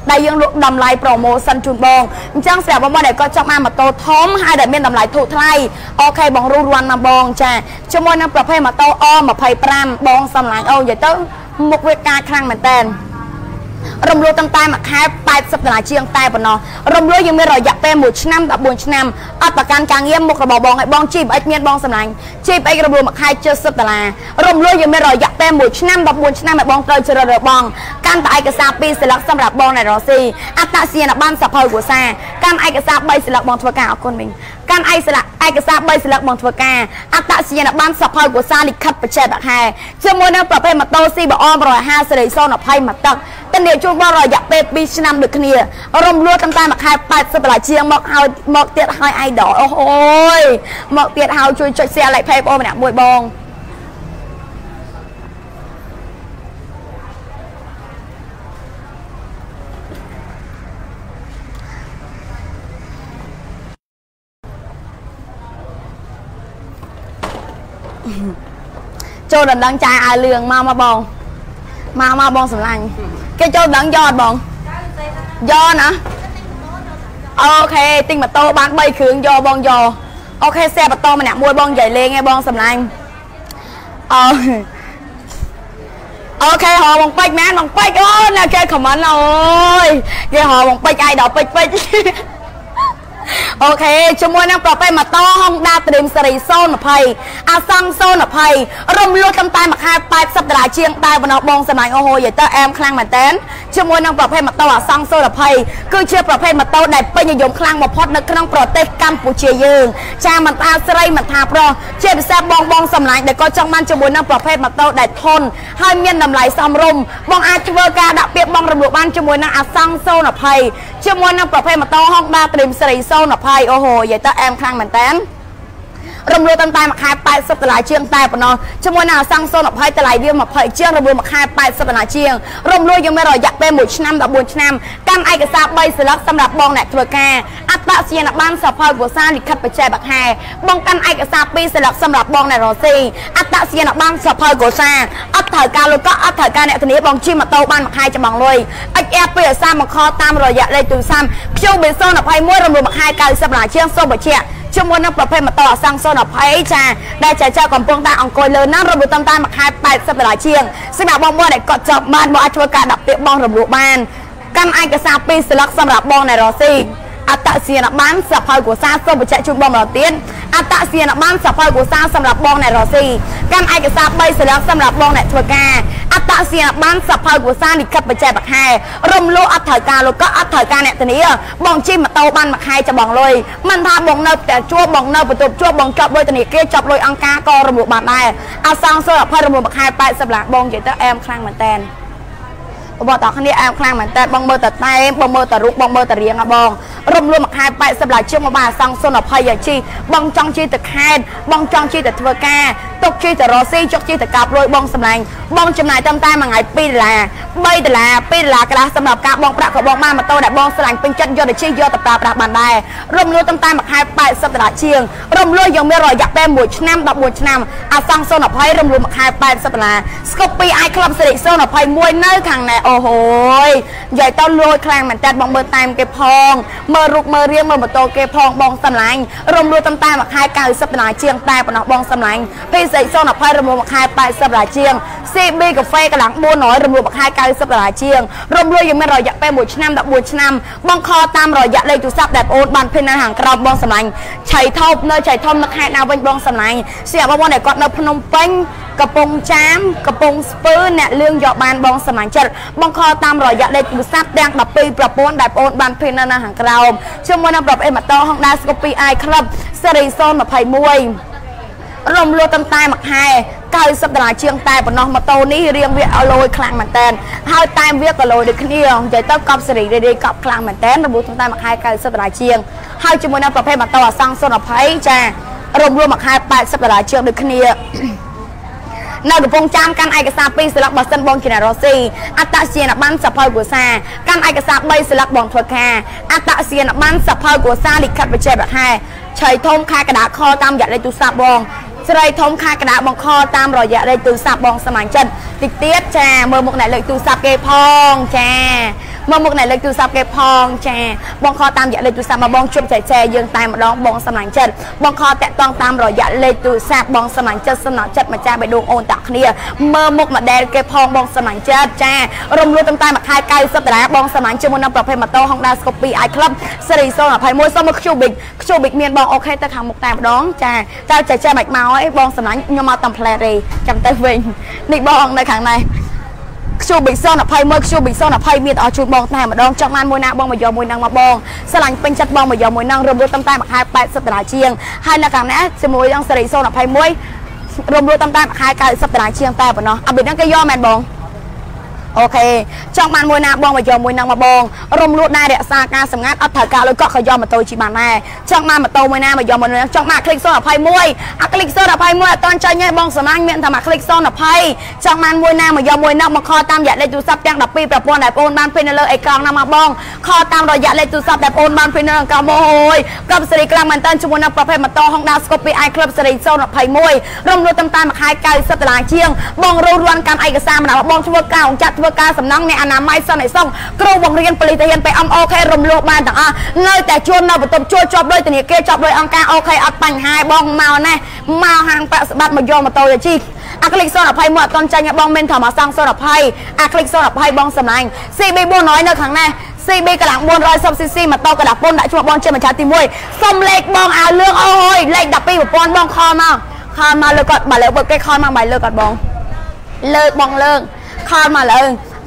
Speaker 2: ដែលយើងលក់តម្លៃ promotion ជូនបងអញ្ចឹងស្រាប់បងដែលគាត់ចង់បានម៉ូតូធំហើយដែលមានតម្លៃធូរថ្លៃអូខេបងរੂរាន់ណាបងចាជាមួយនឹងប្រភេទម៉ូតូ O 25 បងសំឡាញ់អូនិយាយទៅមុខវាការខ្លាំងមែនតើ រំលោះតាំងតែមួយខែ80ដុល្លារជាងតែប៉ុណ្ណោះរំលោះយើងមានរយៈពេល1ឆ្នាំ14ឆ្នាំអត់ប្រកាន់ការងារមុខរបស់បងឲ្យបងជីបអិចមានបងសម្លាញ់ជីបអិចរំលោះមួយខែ70ដុល្លាររំលោះយើងមានរយៈពេល1ឆ្នាំ14ឆ្នាំឲ្យបងត្រូវជ្រើសរើសបងកាន់តែឯកសារ2សិលឹកសម្រាប់បងណៃរ៉ូស៊ីអត្តសញ្ញាណប័ណ្ណសភៅគូសាកាន់ឯកសារ3សិលឹកបងធ្វើការអរគុណមីងកាន់ឯកសារឯកសារ3សិលឹកបងធ្វើការអត្តសញ្ញាណប័ណ្ណសភៅគូសាលិខិតបច្ចេកបខែជាមួយនឹងប្រភេទម៉ូតូ CBR 150សេរី020មកទឹកតនីជួបបងរយៈពេល2ឆ្នាំដូចគ្នា រំលោះតាំងតែមួយខែ80ដុល្លារជាងមកឲ្យមកទៀតឲ្យអៃដលអូអូយមកទៀតឲ្យជួយចុច share like page បងម្នាក់មួយបងចូលដណ្ដឹងចាយអាវលឿងមកមកបងមកមកបងសម្លាញ់ គេចូលដឹងយកអត់បងយកណាអូខេទិញម៉ូតូបាន3គ្រឿងយកបងយកអូខេ xe ម៉ូតូម្នាក់មួយបងនិយាយលេងឯងបងសម្លាញ់អូអូខេហៅបងពេជ្រមែនបងពេជ្រអូអ្នកគេខមមិនអូយគេហៅបងពេជ្រអាយដល់ពេជ្រពេជ្រ អូខេជាមួយនឹងប្រភេទម៉ូតូ Honda Dream Series 020អាសង់020រំលោះតាមតែមួយខែ80ដុល្លារជាងដែរបណ្ដោះបងសម្លាញ់អូហូយទៅអែមខ្លាំងមែនតើជាមួយនឹងប្រភេទម៉ូតូអាសង់020គឺជាប្រភេទម៉ូតូដែលពេញនិយមខ្លាំងបំផុតនៅក្នុងប្រទេសកម្ពុជាយើងចាមិនថាស្រីមិនថាប្រុសជាពិសេសបងបងសម្លាញ់ដែលក៏ចង់បានជាមួយនឹងប្រភេទម៉ូតូដែលធន់ហើយមានតម្លៃសមរម្យបងអាចធ្វើការដាក់ពាក្យបងរំលោះបានជាមួយនឹងអាសង់020ជាមួយនឹងប្រភេទម៉ូតូ Honda Dream Series 020អូហូនិយាយទៅអែមខ្លាំងមែនតើ រំលោះតាំងតែមួយខែ80ដុល្លារជាងតែប៉ុណ្ណោះជាមួយនឹងអសង្ឃ020តម្លៃវា20ជាងរំលោះមួយខែ80ដុល្លារជាងរំលោះយើងមានរយៈពេល1ឆ្នាំ14ឆ្នាំកាន់ឯកសារ3សិលឹកសម្រាប់បងអ្នកធ្វើការអត្តសញ្ញាណប័ណ្ណសភៅភាសាលិខិតបច្ចេកបខែបងកាន់ឯកសារ2សិលឹកសម្រាប់បងអ្នករស៊ីអត្តសញ្ញាណប័ណ្ណសភៅកោសាអត់ត្រូវការលុយក៏អត់ត្រូវការអ្នកធានាបងជិះម៉ូតូបានមួយខែចំបងលុយ XF ពីអាសាមកខតាមរយៈលេខទូរស័ព្ទ QB021 រំលោះមួយខែ90ដុល្លារជាងសូមបញ្ជាក់ ជាមួយនឹងប្រភេទម៉ូតូអសង្ឃ020ចាដែលចែកចាយកំពុងតែអង្គុយលើណារំលោះតាមតែមួយខែ80ដុល្លារជាងសម្រាប់បងប្អូនដែលកត់ចប់បានបងអាចធ្វើការដាក់ពាក្យបងរំលោះបានកាន់ឯកសារ2ស្លឹកសម្រាប់បងណៃរ៉ូស៊ីអត្តសញ្ញាណប័ណ្ណសភៅគូសាសូមបញ្ជាក់ជូនបងម្ដងទៀតអត្តសញ្ញាណប័ណ្ណសភៅគូសាសម្រាប់បងអ្នករស៊ីកាន់ឯកសារ3សន្លឹកសម្រាប់បងអ្នកធ្វើការអ ត្តសញ្ញាណប័ណ្ណសភៅគូសាលិខិតបច្ចេកបខែរំលោះអត់ត្រូវការលោកក៏អត់ត្រូវការអ្នកធានាបងជិះម៉ូតូបានមួយខែចាំបងលុយមិនថាបងនៅផ្ទះជួបបងនៅបន្ទប់ជួបបងចប់លុយធនាគារចប់លុយអង្គការក៏រំលោះបានដែរអសង្ស20រំលោះមួយខែ80ឡានបងនិយាយទៅអែមខ្លាំងមែនតើ បងតោះគ្នាអែមខ្លាំងមែនតើបងមើលតតែបងមើលតរូបបងមើលតរៀងហ៎បងរំលួនមួយខែ80ឡាជាងមកបានសងសុន20អាជីបងចង់ជិះទៅខេតបងចង់ជិះទៅធ្វើការទុកជិះទៅរស់ស៊ីចុកជិះទៅកាប់លុយបងសម្លាញ់បងចំណាយតាមតែមួយថ្ងៃ2ដុល្លារ3ដុល្លារ2ដុល្លារកន្លះសម្រាប់ការបងប្រាក់ក៏បងបានម៉ូតូដែលបងស្រឡាញ់ពេញចិត្តយកទៅជិះយកទៅប្រើប្រាស់បានដែររំលួនតាមតែមួយខែ80ដុល្លារជាងរំលួនយើងមានរយៈពេល1ឆ្នាំ14ឆ្នាំអាសងសុន20រំលួនមួយខែ80ដុល្លារស្គប់ពីអាយក្លឹបសេរីសុន21នៅខាងណែអូហូយនិយាយទៅលួយខ្លាំងមែនតើបងមើលតាមគេផងមើលរូបមើលរៀងមើលម៉ូតូគេផងបងសម្លាញ់រំលួយតាមតែមួយខែ90ដុល្លារជាងតែប៉ុណ្ណោះបងសម្លាញ់ពីសេរីសុន20 រំលួនមួយខែ80ដុល្លារជាង CB កាហ្វេកន្លង400រំលោភមួយខែ90ដុល្លារជាងរំលោភយើងមានរយៈពេល1ឆ្នាំ14ឆ្នាំបងខតាមរយៈលេខទូរស័ព្ទដែលបងអូនបានភេទនៅខាងក្រោមបងសម្លាញ់ឆៃថោបនៅឆៃធំនៅខេត្តណាវិញបងសម្លាញ់ស្រាប់បងប្អូនដែលគាត់នៅភ្នំពេញកំពង់ចាមកំពង់ស្ពឺអ្នកលឿងយកបានបងសមាជិកបងខលតាមរយៈលេខទូរស័ព្ទទាំង12ប្រព័ន្ធដែលបងអូនបានភេទនៅខាងក្រោមជាមួយនឹងប្រភេទម៉ូតូ Honda Scorpio i Club Series 021រំលោះតាមតែមួយខែ90ដុល្លារជាងតែប៉ុណ្ណោះម៉ូតូនេះរៀងវាឲ្យលយខ្លាំងមែនតើហើយតែវាក៏លយដូចគ្នានិយាយទៅកប់សេរីរីកប់ខ្លាំងមែនតើរំលោះតាមតែមួយខែ90ដុល្លារជាងហើយជាមួយនឹងប្រភេទម៉ូតូអសង្សុន20ចារំលោះមួយខែ80ដុល្លារជាងដូចគ្នា នៅកំពង់ចាមកាន់ឯកសារ2ស្លឹកបើសិនបងជាអ្នករស៊ីអត្តសញ្ញាណប័ណ្ណសភៅគូសាកាន់ឯកសារ3ស្លឹកបងធ្វើការអត្តសញ្ញាណប័ណ្ណសភៅគូសាលិខិតបច្ចេកវិទ្យាឆៃធំខែកដាខតាមរយៈលេខទូរស័ព្ទបង ស្រីធំខាកដាបង្ខតាមរយៈលេខទូរស័ព្ទបងសមាជិកតិចទៀតចាមើលមុខអ្នកលេខទូរស័ព្ទគេផងចាមកមុខអ្នកលេខទូរស័ព្ទគេផងចាបងខតាមរយៈលេខទូរស័ព្ទមកបងជប់ចែកចែយើងតែម្ដងបងសម្លាញ់ចិត្តបងខតាក់តងតាមរយៈលេខទូរស័ព្ទបងសម្លាញ់ចិត្តសំណក់ចិត្តម្ចាស់បេះដូងអូនតាក់គ្នាមើលមុខ model គេផងបងសម្លាញ់ចិត្តចារំលោះតាមតែមួយខែ90ដុល្លារបងសម្លាញ់ជាមួយនឹងប្រភេទម៉ូតូ Honda Scorpio i Club Series 021សុំមក Cubic Cubic មានបងអូខេទៅខាងមុខតែម្ដងចាតើចែកចែមិនមកអីបងសម្លាញ់ខ្ញុំមកតាមផ្លែទេចាំទៅវិញនេះបងនៅខាងនេះខ្ជូប៊ីសុន21ខ្ជូប៊ីសុន20មានអស់ជូនបងតែម្ដងចង់បានមួយណាបងមកយកមួយនឹងមកបងស្រឡាញ់ពេញចិត្តបងមកយកមួយនឹងរំលោះតាមតែមួយខែ80ដុល្លារជាងហើយនៅខាងនេះជាមួយនឹងសេរីសុន21រំលោះតាមតែមួយខែ90ដុល្លារជាងតែប៉ុណ្ណោះអបិទហ្នឹងគេយកមែនបង អូខេចង់បានមួយណាបងមកយកមួយនឹងមកបងរំលួតដែររក្សាការសម្ងាត់អត់ត្រូវការលុយកក់ក៏យកម៉ូតូជីបានដែរចង់បានម៉ូតូមួយណាមកយកមួយនឹងចង់បាន Click Zone 21អា Click Zone 21អត់តាន់ចាញ់ទេបងសំឡាញ់មានតែមក Click Zone 20ចង់បានមួយណាមកយកមួយនឹងមកខលតាមរយៈលេខទូរស័ព្ទទាំង12ប្រព័ន្ធដែលបងបានពេលនៅលើអេក្រង់ណាមកបងខលតាមរយៈលេខទូរស័ព្ទដែលបងបានពេលនៅអង្កមកអូយក្លឹបសេរីខ្លាំងមែនតើជាមួយនឹងប្រភេទម៉ូតូ Honda Scorpio i Club សេរី Zone 21រំលួតតាមតែមួយខែ90ដុល្លារជាងបងរੂររាន់កម្មឯកសារមកបងធ្វើការអង្គចាត់ធ្វើការសំណង់អ្នកអនាម័យសន្តិសុខគ្រូបង្រៀនប៉ូលីសទាហាន PMOK រំលោភបានទាំងអស់នៅតែជួននៅបន្ទប់ជួលជាប់លុយធនាគារជាប់លុយអង្គការ OK អត់បញ្ហាបងមកណាមកហាងប៉ស្បាត់មកយកម៉ូតូទៅជីកអាក្លិក021អត់តន់ចាញ់បងមិនធម្មសង020អាក្លិក020បងសំឡាញ់ CB 400នៅខាងណា CB កន្លង 410cc ម៉ូតូកន្លះពុនដាក់ឈ្មោះបងជាម្ចាស់ទី1សុំលេខបងអាលឿងអូយលេខ12000បងខលមកខលមកលើគាត់បើលើគាត់គេខលមកបើលើគាត់បងលើកបងលើក ខលមកលើ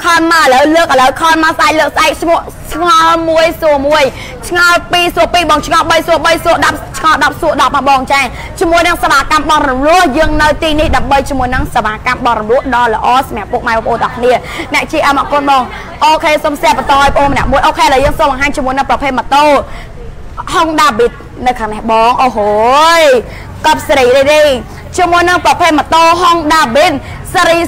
Speaker 2: ខនមកឥឡូវលើកឥឡូវខនមកស្អែកលើកស្អែកឈ្មោះឆ្ងល់មួយសួរមួយឆ្ងល់ពីរសួរពីរបងឆ្ងល់3សួរ3សួរ10ឆ្ងល់10សួរ10មកបងចាជាមួយនឹងសមាកម្មបងរំលោះយើងនៅទីនេះដើម្បីជាមួយនឹងសមាកម្មបងរំលោះដ៏ល្អសម្រាប់ពុកម៉ែបងប្អូនទាំងគ្នាអ្នកជាអមអរគុណបងអូខេសូមស្ទះបន្តឲ្យបងម្នាក់មួយអូខេឥឡូវយើងសូមបង្ហាញជាមួយនឹងប្រភេទម៉ូតូ Honda Beat នៅខាងនេះបងអូហូយកប់សេរីនេះជាមួយនឹងប្រភេទម៉ូតូ Honda Beat សេរី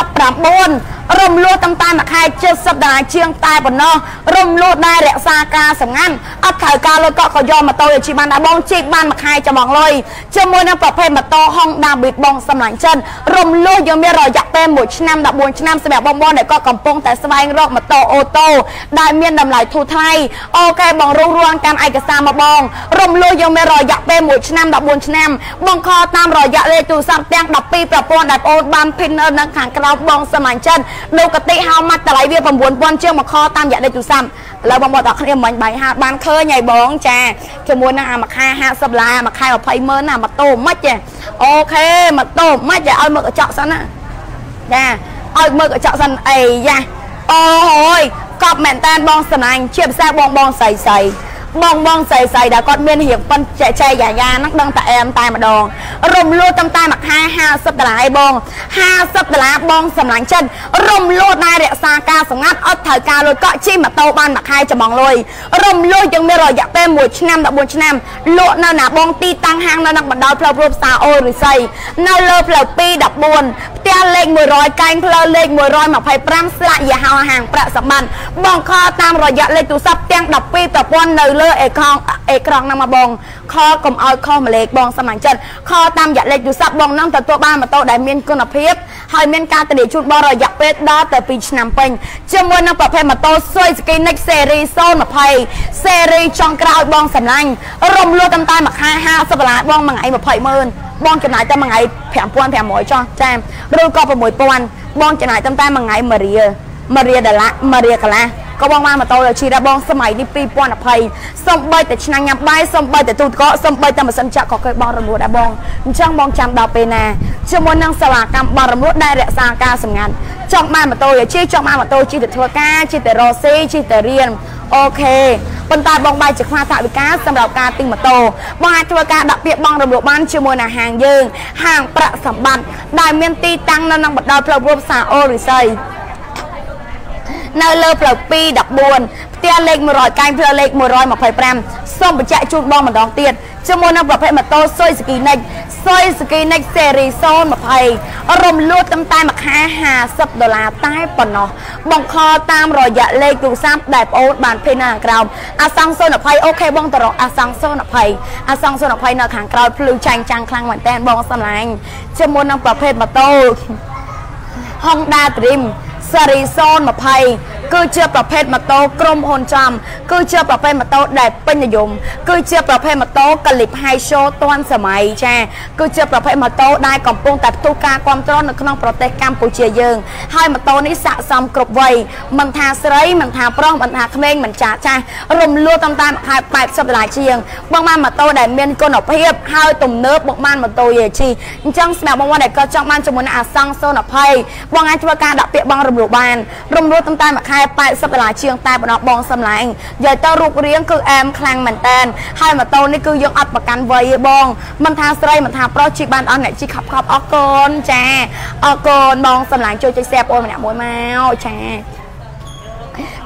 Speaker 2: 019រំលោះតាមតែមួយខែ70ដុល្លារជាងតែប៉ុណ្ណោះរំលោះដែររក្សាការសម្ងាត់អត់ត្រូវការលុយកក់ក៏យកម៉ូតូទៅជិះបានដែរបងជិះបានមួយខែចំបងលុយជាមួយនឹងប្រភេទម៉ូតូ Honda Beat បងសម្លាញ់ចិនរំលោះយើងមានរយៈពេល1ឆ្នាំ14ឆ្នាំសម្រាប់បងប្អូនដែលក៏កំពុងតែស្វែងរកម៉ូតូអូតូដែលមានតម្លៃធូរថ្លៃអូខេបងរុះរាន់កាន់ឯកសារមកបង រំលោះយើងមានរយៈពេល1ឆ្នាំ14ឆ្នាំ បងខតាមរយៈលេខទូរស័ព្ទទាំង12ប្រព័ន្ធដែលបងអូនបានភិននៅនៅខាងក្រៅបងសម្លាញ់ចិនដូកតិហៅម៉ាត់តម្លៃវា9000ជាងមកខតាមរយៈលេខទូរស័ព្ទឥឡូវបងប្អូនទាំងគ្នាមិញបាយហាបានឃើញហើយបងចាជាមួយនឹងអាមួយខែ50ឡាមួយខែ20ម៉ឺនណាម៉ូតូមិនចេះអូខេម៉ូតូមិនចេះឲ្យមើលកញ្ចក់សិនណាចាឲ្យមើលកញ្ចក់សិនអីយ៉ាអូហើយកប់មែនតានបងស្នាញ់ជាភាសាបងបងស្រីស្រី បងបងស្រីស្រីដែលគាត់មានរៀងប៉ុនចែកចែកយ៉ាយ៉ាហ្នឹងដឹងតែអែមតែម្ដងរំលោះតាមតែមួយខែ50ដុល្លារឯងបង50ដុល្លារបងសម្លាញ់ចិត្តររំលោះដែររក្សាការសម្ងាត់អត់ត្រូវការលុយកក់ជិះម៉ូតូបានមួយខែចំបងលុយរំលោះយើងមានរយៈពេល1ឆ្នាំ14ឆ្នាំលក់នៅណាបងទីតាំងហាងនៅនឹងបណ្ដោយផ្លូវរូបសាអូរិស័យនៅលើផ្លូវ214ផ្ទះលេខ100កែងផ្លូវលេខ125ស្លាកយីហោហាងប្រាក់សម្បត្តិបងខតាមរយៈលេខទូរស័ព្ទទាំង12ប្រព័ន្ធនៅលើអេក្រង់អេក្រង់ហ្នឹងមកបងខកុំឲ្យខុសម្លេខបងសមាជិកខតាមរយៈលេខទូរស័ព្ទបងនឹងទទួលបានម៉ូតូដែលមានគុណភាពហើយមានការធានាជូនបងរយៈពេលដល់ទៅ2ឆ្នាំពេញជាមួយនឹងប្រភេទម៉ូតូ Suzuki Next Series 020 Series ចុងក្រោយបងសម្លាញ់រំលោះតាមតែមួយខែ50ដុល្លារបងមួយថ្ងៃ20ម៉ឺនបងចំណាយតែមួយថ្ងៃ5500ចុះចាឬក៏6000បងចំណាយតាមតែមួយថ្ងៃ1រៀល1រៀលដុល្លារ1រៀលកន្លះ ក៏បងបានម៉ូតូជិះដែរបងសម័យនេះ2020សំបីតែឆ្នាំញ៉ាំបាយសំបីតែទូទឹកកកសំបីតែម៉ាស៊ីនចាក់ក៏គេបងរំលោះដែរបងអញ្ចឹងបងចាំដល់ពេលណាជាមួយនឹងសេវាកម្មបងរំលោះដែលរក្សាការសម្ងាត់ចង់បានម៉ូតូជិះចង់បានម៉ូតូជិះទៅធ្វើការជិះទៅរកស៊ីជិះទៅរៀនអូខេប៉ុន្តែបងបាយជាខ្វះថវិកាសម្រាប់ការទិញម៉ូតូបងអាចធ្វើការដាក់ពាក្យបងរំលោះបានជាមួយនឹងហាងយើងហាងប្រាក់សម្បត្តិដែលមានទីតាំងនៅក្នុងបណ្ដោយផ្លូវរួមសាអូរិស័យ នៅលើផ្លូវ214ផ្ទះលេខ100កែងផ្លូវលេខ125សូមបញ្ជាក់ជូនបងម្ដងទៀតជាមួយនឹងប្រភេទម៉ូតូ Suzuki Next Suzuki Next Series 020រំលោះតាមតែមួយខែ50ដុល្លារតែប៉ុណ្ណោះបង្ខតាមរយៈលេខទូរស័ព្ទដែលបងអូនបានភេទនៅខាងក្រោមអាសង់020អូខេបងតរកអាសង់020អាសង់020នៅខាងក្រោយភ្លឺចាញ់ចាំងខ្លាំងមែនតើបងសម្លាញ់ជាមួយនឹងប្រភេទម៉ូតូ Honda Dream សេរី020គឺជាប្រភេទម៉ូតូក្រុមហ៊ុនចំគឺជាប្រភេទម៉ូតូដែលពេញនិយមគឺជាប្រភេទម៉ូតូកលិប High Show ទាន់សម័យចាគឺជាប្រភេទម៉ូតូដែលកំពុងតែផ្ទុះការគ្រប់គ្រងនៅក្នុងប្រទេសកម្ពុជាយើង ហើយម៉ូតូនេះស័ក្តិសមគ្រប់វ័យមិនថាស្រីមិនថាប្រុសមិនថាក្មេងមិនចាស់ចាស់រំលោះតាមតាមខែ80ដុល្លារជាងបងបានម៉ូតូដែលមានគុណភាពហើយទំនើបបងបានម៉ូតូយេជីអញ្ចឹងសម្រាប់បងប្អូនដែលក៏ចង់បានជាមួយនឹងអាសង់020បងអាចធ្វើការដាក់ពាក្យបងរំលោះបានរំលោះតាមតាមខែ80ដុល្លារជាងតែបណ្ដោះបងសំឡាញ់និយាយទៅរូបរាងគឺអែមខ្លាំងមែនតើហើយម៉ូតូនេះគឺយើងអត់ប្រកាន់វ័យទេបងមិនថាស្រីមិនថាប្រុសជិះបានអស់អ្នកជិះខប់ខប់អរគុណចាអរគុណបងសំឡាញ់ជួយចុច share បងម្នាក់មួយមកចា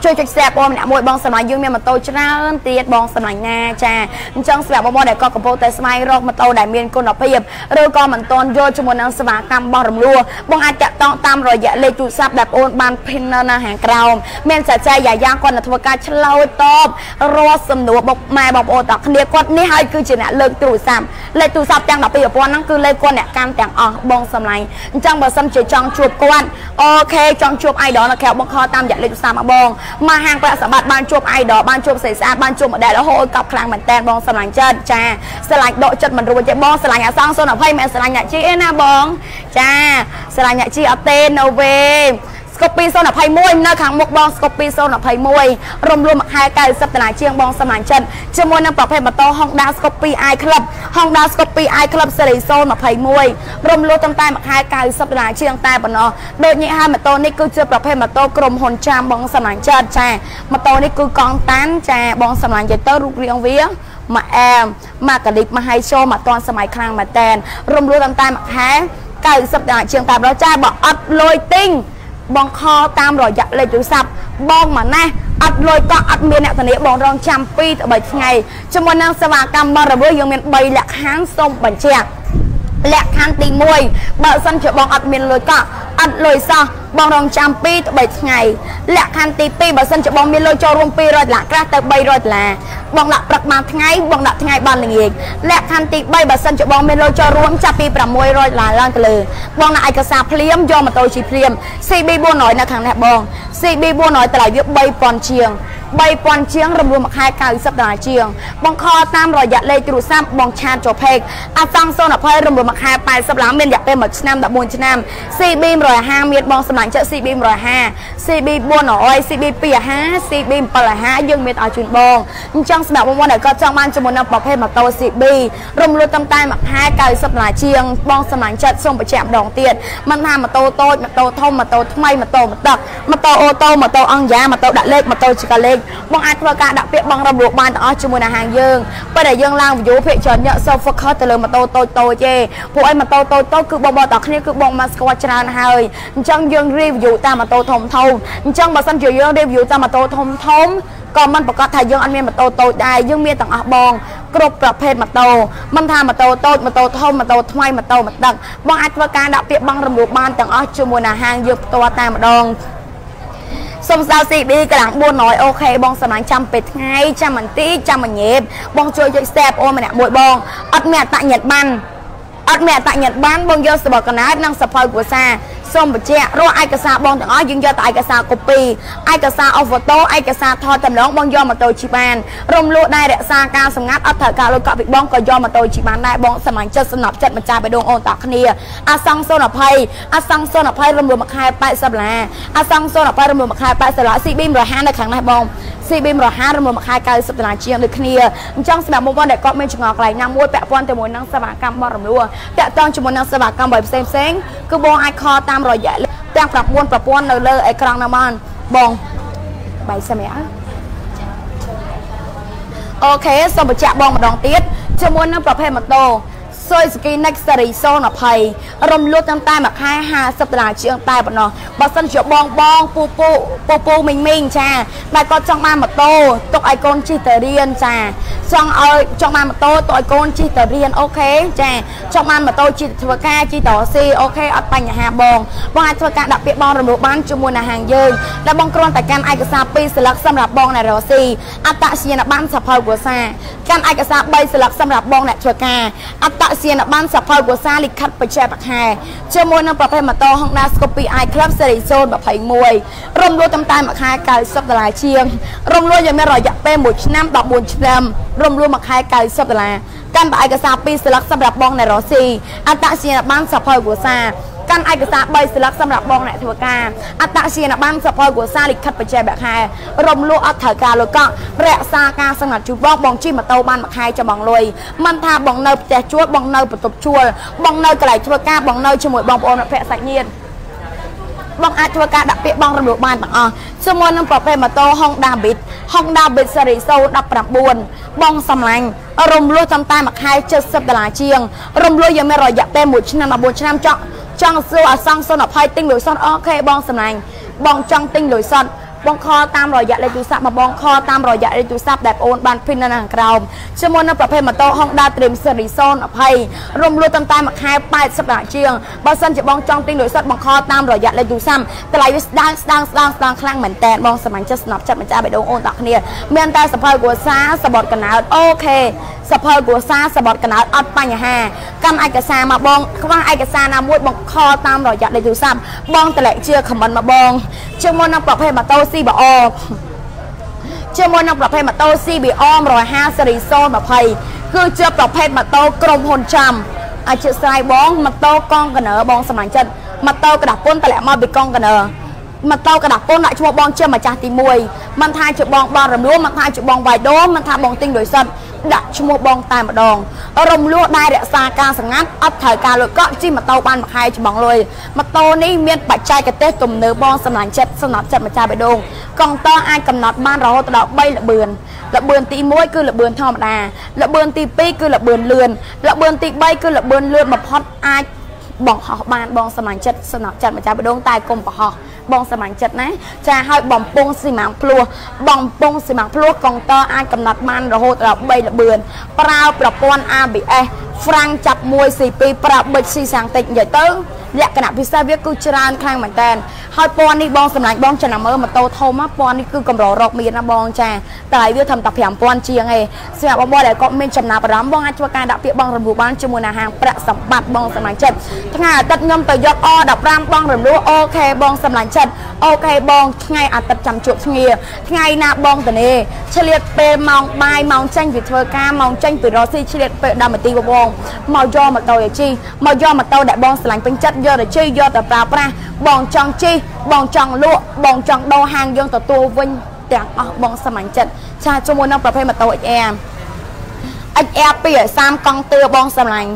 Speaker 2: ជួយចុច share បងម្នាក់មួយបងសម្រាប់យើងមានម៉ូតូច្រើនទៀតបងសម្រាប់ណាចាអញ្ចឹងសម្រាប់បងប្អូនដែលក៏កំពុងតែស្វែងរកម៉ូតូដែលមានគុណភាពឬក៏មិនទាន់យល់ជាមួយនឹងសេវាកម្មរបស់រំលោះបងអាចតាក់ទងតាមរយៈលេខទូរស័ព្ទដែលបងបាន pin នៅខាងក្រោមមានសាចាយាយ៉ាងគាត់នឹងធ្វើការឆ្លើយតបរាល់សំណួរបុកម៉ែបងប្អូនទាំងគ្នាគាត់នេះហើយគឺជាអ្នកលើកទូរស័ព្ទលេខទូរស័ព្ទទាំង12ប្រព័ន្ធហ្នឹងគឺលេខគាត់អ្នកកាន់ទាំងអស់បងសម្លាញ់អញ្ចឹងបើសិនជាចង់ជួបគាត់អូខេចង់ជួប idol នៅក្រៅបងខតាមរយៈលេខទូរស័ព្ទមកបងមកហាងប្រាក់សម្បត្តិបានជួប idol បានជួបស្រីស្អាតបានជួប model រហូតកប់ខ្លាំងមែនតើបងស្រឡាញ់ចិត្តចាស្រឡាញ់ដកចិត្តមិនរួចទេបងស្រឡាញ់អាសង020មិនស្រឡាញ់អ្នកជីអេណាបង ចាស្រឡាញ់អ្នកជីអត់ទេ no way ស្កូពី021នៅខាងមុខបងស្កូពី021រំលំមួយខែ90ដុល្លារជាងបងសម្លាញ់ចិត្តជាមួយនឹងប្រភេទម៉ូតូ Honda Scoopy i Club Honda Scoopy i Club Series 021រំលោះតាមតែមួយខែ90ដុល្លារជាងតែប៉ុណ្ណោះដូចនេះហើយម៉ូតូនេះគឺជាប្រភេទម៉ូតូក្រុមហ៊ុនចាមបងសម្លាញ់ចិត្តចាម៉ូតូនេះគឺកង់តាន់ចាបងសម្លាញ់ចិត្តទៅរូបរាងវាមកអែមមកកាលិបមកហៃចូលមកតនសម័យខ្លាំងមែនតែនរំលោះតាមតែមួយខែ90ដុល្លារជាងតែប៉ុណ្ណោះចាបើអត់លុយទិញ បងខតាមរយៈលេខទូរស័ព្ទបងមកណាអត់លុយក៏អត់មានអ្នកធានាបងរងចាំ2ទៅ3ថ្ងៃជាមួយនឹងសេវាកម្មបរិបទយើងមាន3លក្ខខណ្ឌសូមបញ្ជាក់ លក្ខខណ្ឌទី1បើសិនជាបងអត់មានលុយក៏អត់លុយសោះបងរងចាំ2ទៅ3ថ្ងៃលក្ខខណ្ឌទី2បើសិនជាបងមានលុយចូលរួម200ដុល្លារក្រាស់ទៅ300ដុល្លារបងដាក់ព្រឹកបានថ្ងៃបងដាក់ថ្ងៃបានល្ងាចលក្ខខណ្ឌទី3បើសិនជាបងមានលុយចូលរួមចាប់ពី600ដុល្លារឡើងទៅលើបងដាក់ឯកសារភ្លាមយកម៉ូតូជិះភ្លាម CB 400 នៅខាងនេះបង CB 400 តម្លៃវា3000ជាង3000ជាងរំរួមមួយខែ90ដុល្លារជាង បងខលតាមរយៈលេខទូរស័ព្ទបងឆាតចូលពេកអាសង់020រំរួមមួយខែ80ដុល្លារមានរយៈពេល1ឆ្នាំ14ឆ្នាំ CB 150មានបងសម្លាញ់ចិត្ត CB 150 CB 400 CB 250 CB 750យើងមានឲ្យជូនបងអញ្ចឹងសម្រាប់បងប្អូនដែលគាត់ចង់បានជាមួយនឹងប្រភេទម៉ូតូ CB រំលោះតាមតែមួយខែ90ដុល្លារជាង បងសម្លាញ់ចិត្តសូមបញ្ជាក់ម្ដងទៀតមិនថាម៉ូតូតូចម៉ូតូធំម៉ូតូថ្មីម៉ូតូមកទឹកម៉ូតូអូតូម៉ូតូអង្គយ៉ាម៉ូតូដាក់លេខម៉ូតូចកាលេខបងអាចធ្វើការដាក់ពាក្យបងរំលោភបានទាំងអស់ជាមួយនឹងហាងយើងប៉ុន្តែយើងឡើង view ភាគច្រើនយក so focus ទៅលើម៉ូតូតូចតូចទេពួកឯងម៉ូតូតូចតូចគឺបងបងទាំងគ្នាគឺបងមកស្គាល់ច្រើនហើយអញ្ចឹងយើង review តាមម៉ូតូធំធំអញ្ចឹងបើសិនជាយើង review តាមម៉ូតូធំធំក៏មិនប្រកាសថាយើងអត់មានម៉ូតូតូចដែរយើងមានទាំងអស់បងគ្រប់ប្រភេទម៉ូតូមិនថាម៉ូតូតូចម៉ូតូធំម៉ូតូថ្មីម៉ូតូមកដឹកបងអាចធ្វើការដាក់ពាក្យបងរំលោភបានទាំងអស់ជាមួយនឹងហាងយើងផ្ទាល់តែម្ដង សុំស្ដៅ CB កន្លង400អូខេបងសម្លាញ់ចាំពេលថ្ងៃចាំបន្តិចចាំមួយញេបបងជួយចុច step អូនម្នាក់មួយបងអត់មានអត្តញ្ញត្តិបានអត់មានអត្តញ្ញត្តិបានបងយកសបកណាតនិងសភៅភាសា សូមបញ្ជាក់រាល់ឯកសារបងទាំងអស់យើងយកតែឯកសារកូពីឯកសារអូហ្វូតូឯកសារថតតម្លងបងយកម៉ូតូជីបានរំលោះដែររក្សាការសម្ងាត់អត់ត្រូវការលុយកក់ពីបងក៏យកម៉ូតូជីបានដែរបងសមាជិកសំណប់ចិត្តម្ចាស់បេះដូងអូនតាគ្នាអាសង្ស020អាសង្ស020រំលោះមួយខែ80ដុល្លារអាសង្ស020រំលោះមួយខែ80ដុល្លារ CB 150នៅខាងនេះបង CB 150រំលោះមួយខែ90ដុល្លារជាងដូចគ្នាអញ្ចឹងសម្រាប់បងប្អូនដែលគាត់មានចង្អល់កន្លែងណាមួយពាក់ព័ន្ធជាមួយនឹងសេវាកម្មបរំលោះតាក់ទងជាមួយនឹងសេវាកម្មបែបផ្សេងផ្សេងគឺបងអាចខលតាមរយៈទាំង9ប្រព័ន្ធនៅលើអេក្រង់ហ្នឹងបានបងបាយសម្រាប់អូខេសូមបញ្ជាក់បងម្ដងទៀតជាមួយនឹងប្រភេទម៉ូតូ Suzuki Next Series 020រំលោះតាមតែមួយខែ50ដុល្លារជាងតែប៉ុណ្ណោះបើសិនជាបងបងពូពូពូពូមីងមីងចាតែគាត់ចង់បានម៉ូតូទុកឲ្យកូនជិះទៅរៀនចាចង់ឲ្យចង់បានម៉ូតូទុកឲ្យកូនជិះទៅរៀន OK ចាចង់បានម៉ូតូជិះធ្វើការជិះទៅស៊ី OK អត់បញ្ហាបងបងអាចធ្វើការដាក់ពាក្យបងរំលោះបានជាមួយនឹងហាងយើងដែលបងគ្រាន់តែកាន់ឯកសារ2ស្លឹកសម្រាប់បងអ្នករកស៊ីអត្តសញ្ញាណប័ណ្ណសៀវភៅគ្រួសារកាន់ឯកសារ3ស្លឹកសម្រាប់បងអ្នកធ្វើការអត្តសញ្ញាណប័ណ្ណសៀវភៅគ្រួសារលិខិតបើកប្រាក់ខែជាមួយនឹងប្រភេទម៉ូតូ Honda Scoopy i Club Series 021រំលោះតាមតែមួយខែ90ដុល្លារជាងរំលោះយ៉ាងមានរយៈពេល1ឆ្នាំ14ឆ្នាំរំលោះមួយខែ90ដុល្លារកាន់ឯកសារ2ស្លឹកសម្រាប់បងអ្នករស់ស៊ីអត្តសញ្ញាណប័ណ្ណសភៅភាសា កាន់ឯកសារ3ស្លឹកសម្រាប់បងអ្នកធ្វើការអត្តសញ្ញាណប័ណ្ណសភៅគ្រួសារលិខិតបច្ចេកវិទ្យារំលោះអត់ត្រូវការលុយកក់រក្សាការសម្ងាត់ជួបបងបងជិះម៉ូតូបានមួយខែចាំបងលុយមិនថាបងនៅផ្ទះជួលបងនៅបន្ទប់ជួលបងនៅកន្លែងធ្វើការបងនៅជាមួយបងប្អូនមិត្តភក្តិសាច់ញាតិបងអាចធ្វើការដាក់ពាក្យបងរំលោះបានទាំងអស់ជាមួយនឹងប្រភេទម៉ូតូ Honda Beat Honda Beat Series 019បងសំឡាញ់រំលោះតាមតែមួយខែ70ដុល្លារជាងរំលោះយ៉ាងមានរយៈពេល1ឆ្នាំដល់4ឆ្នាំចង់ ចង់សួរអាសង្សុនអភ័យទិញលុយសុនអូខេបងសំណាញ់បងចង់ទិញលុយសុន បងខលតាមរយៈលេខទូរស័ព្ទមកបងខលតាមរយៈលេខទូរស័ព្ទដែលបងអូនបានភិននៅខាងក្រោមជាមួយនឹងប្រភេទម៉ូតូ Honda Dream Series 020រំលោះតាមតែមួយខែ80ដុល្លារជាងបើសិនជាបងចង់ទិញលុយសុទ្ធបងខលតាមរយៈលេខទូរស័ព្ទតម្លៃវាស្ដាងស្ដាងស្ដាងស្ដាងខ្លាំងមែនតើបងសម្ាញ់ចិត្តស្នប់ចិត្តម្ចាស់បេះដូងអូនទាំងគ្នាមានតែសភៅគ្រួសារសបត់កណោតអូខេសភៅគ្រួសារសបត់កណោតអត់បញ្ហាកម្មឯកសារមកបងខ្វះឯកសារណាមួយបងខលតាមរយៈលេខទូរស័ព្ទបងតម្លែកជាខមមិនមកបងជាមួយនឹងប្រភេទម៉ូតូ CBR ជាមួយនឹងប្រភេទម៉ូតូ CBR 150 Series 020គឺជាប្រភេទម៉ូតូក្រុមហ៊ុនចាំអធិស្ឋានបងម៉ូតូកង់កណើបងសម្រាប់ចិត្តម៉ូតូក្តាស់ពុនតម្លាក់មកពីកង់កណើម៉ូតូក្តាស់ពុនដាក់ឈ្មោះបងជាម្ចាស់ទី1មិនថាជាបងបងរំលោះមិនថាជាបងវាយដូមិនថាបងទិញដោយសិត ដាក់ឈ្មោះបងតែម្ដងរំលោះដែររក្សាការសម្ងាត់អត់ត្រូវការលុយកក់ជិះម៉ូតូបានមួយខែច្បងលុយម៉ូតូនេះមានបច្ចេកទេសទំនើបបងសម្លាញ់ចិត្តសម្រាប់ចិត្តម្ចាស់បេះដូងកង់តអាចកំណត់បានរហូតដល់3ល្បឿនល្បឿនទី1គឺល្បឿនធម្មតាល្បឿនទី2គឺល្បឿនលឿនល្បឿនទី3គឺល្បឿនលឿនបំផុតអាចបងហោះបានបងសម្លាញ់ចិត្តសម្រាប់ចិត្តម្ចាស់បេះដូងតែកុំប្រហោះ បងសម្ាញ់ចិត្តណាចាឲ្យបំពង់ស៊ីម៉ាំងភ្លោះបំពង់ស៊ីម៉ាំងភ្លោះកុងតើអាចកំណត់បានរហូតដល់3ល្បឿនប្រើប្រព័ន្ធ ABS ហ្វ្រាំងចាប់1 C2 ប្រើប៊ិចស៊ីសាំងតិចនិយាយទៅ លក្ខណៈពិសេសវាគឺច្រើនខ្លាំងមែនតើហើយពណ៌នេះបងសម្លាញ់បងចំណាំមើលម៉ូតូធំណាពណ៌នេះគឺកម្ររកមានណាបងចាតែវាធ្វើតែ5000ជាងឯងសម្រាប់បងប្អូនដែលគាត់មានចំណាប់អារម្មណ៍បងអាចធ្វើការដាក់ពាក្យបងរំលោះបានជាមួយនឹងហាងប្រាក់សម្បត្តិបងសម្លាញ់ចិត្តថ្ងៃអាទិត្យខ្ញុំទៅយក O15 បងរំលោះអូខេបងសម្លាញ់ចិត្តអូខេបងថ្ងៃអាទិត្យចាំជួបគ្នាថ្ងៃណាបងតនេឆ្លៀតពេលម៉ោងបាយម៉ោងចេញពីធ្វើការម៉ោងចេញពីរកស៊ីឆ្លៀតពេល10នាទីបងមកយកម៉ូតូឲ្យជីមកយកម៉ូតូដែលបងស្រឡាញ់ពេញចិត្តយកទៅជិះយកទៅប្រើប្រាស់បងចង់ជិះបងចង់លក់បងចង់ដោហាងយើងទទួលវិញទាំងអស់បងសមាជិកឆាជាមួយនឹងប្រភេទម៉ូតូ XR XR 230កង់ទឿបងសម្លាញ់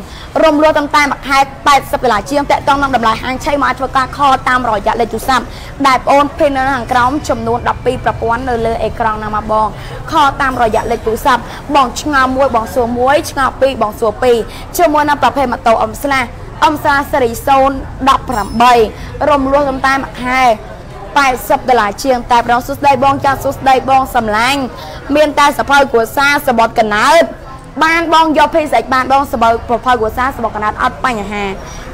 Speaker 2: រំលោះតាមតែមួយខែ80ដុល្លារជាងតាក់ទងនឹងតម្លៃហាងឆៃមកអាចធ្វើការខលតាមរយៈលេខទូរស័ព្ទដែលបងអូនភេទនៅខាងក្រោមចំនួន12ប្រព័ន្ធនៅលើអេក្រង់ណាមកបងខលតាមរយៈលេខទូរស័ព្ទបងឆ្ងល់មួយបងសួរមួយឆ្ងល់ពីរបងសួរពីរជាមួយនឹងប្រភេទម៉ូតូអ៊ំស្លា អំសាសេរី018រំលោះតាមតែមួយខែ80ដុល្លារជាងតែប្រងសុស្ដីបងចាស់សុស្ដីបងសំឡាញ់មានតែសភៅគ្រួសារសបត់កណើតបានបងយកភេសជ្ជបានបងសបើប្រភៅគ្រួសារសបត់កណើតអត់បញ្ហា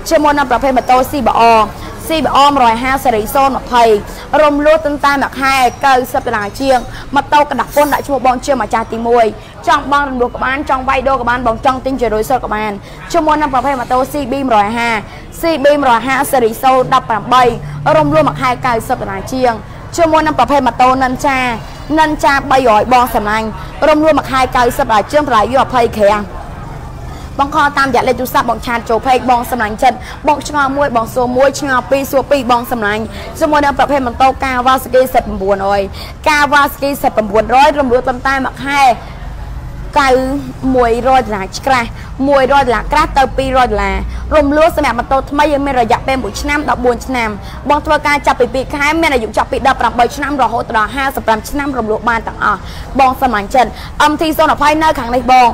Speaker 2: ជាមួយនឹងប្រភេទម៉ូតូ CBR CBR 150សេរី020រំលោះตั้งតែមួយខែ90ដុល្លារជាងម៉ូតូកណ្ដាស់ពុនដាក់ឈ្មោះបងជាម្ចាស់ទី1ចង់បងរំលោះក្បានចង់វាយដូរក្បានបងចង់ទិញជារុយសុទ្ធក្បានជាមួយនឹងប្រភេទម៉ូតូ CB 150 CB 150សេរី018រំលោះមួយខែ90ដុល្លារជាងជាមួយនឹងប្រភេទម៉ូតូនិនចានិនចា300បងសំឡាញ់រំលោះមួយខែ90ដុល្លារជាងតម្លៃយក20ក្រាម បងខលតាមរយៈលេខទូរស័ព្ទបងឆាតចូលពេកបងសម្លាញ់ចិត្តបងឆ្ងល់មួយបងសួរមួយឆ្ងល់ពីរសួរពីរបងសម្លាញ់ជាមួយនឹងប្រភេទម៉ូតូកាវ៉ាស្គី7900កាវ៉ាស្គី7900រំលោះតាមតែមួយខែ9 100ដុល្លារឆ្ក្រាស់ 100ដុល្លារក្រាស់ទៅ200ដុល្លាររំលោះសម្រាប់ម៉ូតូថ្មីយើងមានរយៈពេល1ឆ្នាំ14ឆ្នាំបងធ្វើការចាប់ពី2ខែមានអាយុចាប់ពី18ឆ្នាំរហូតដល់55ឆ្នាំរំលោះបានទាំងអស់បងសមាជិក MT020 នៅខាងនេះបង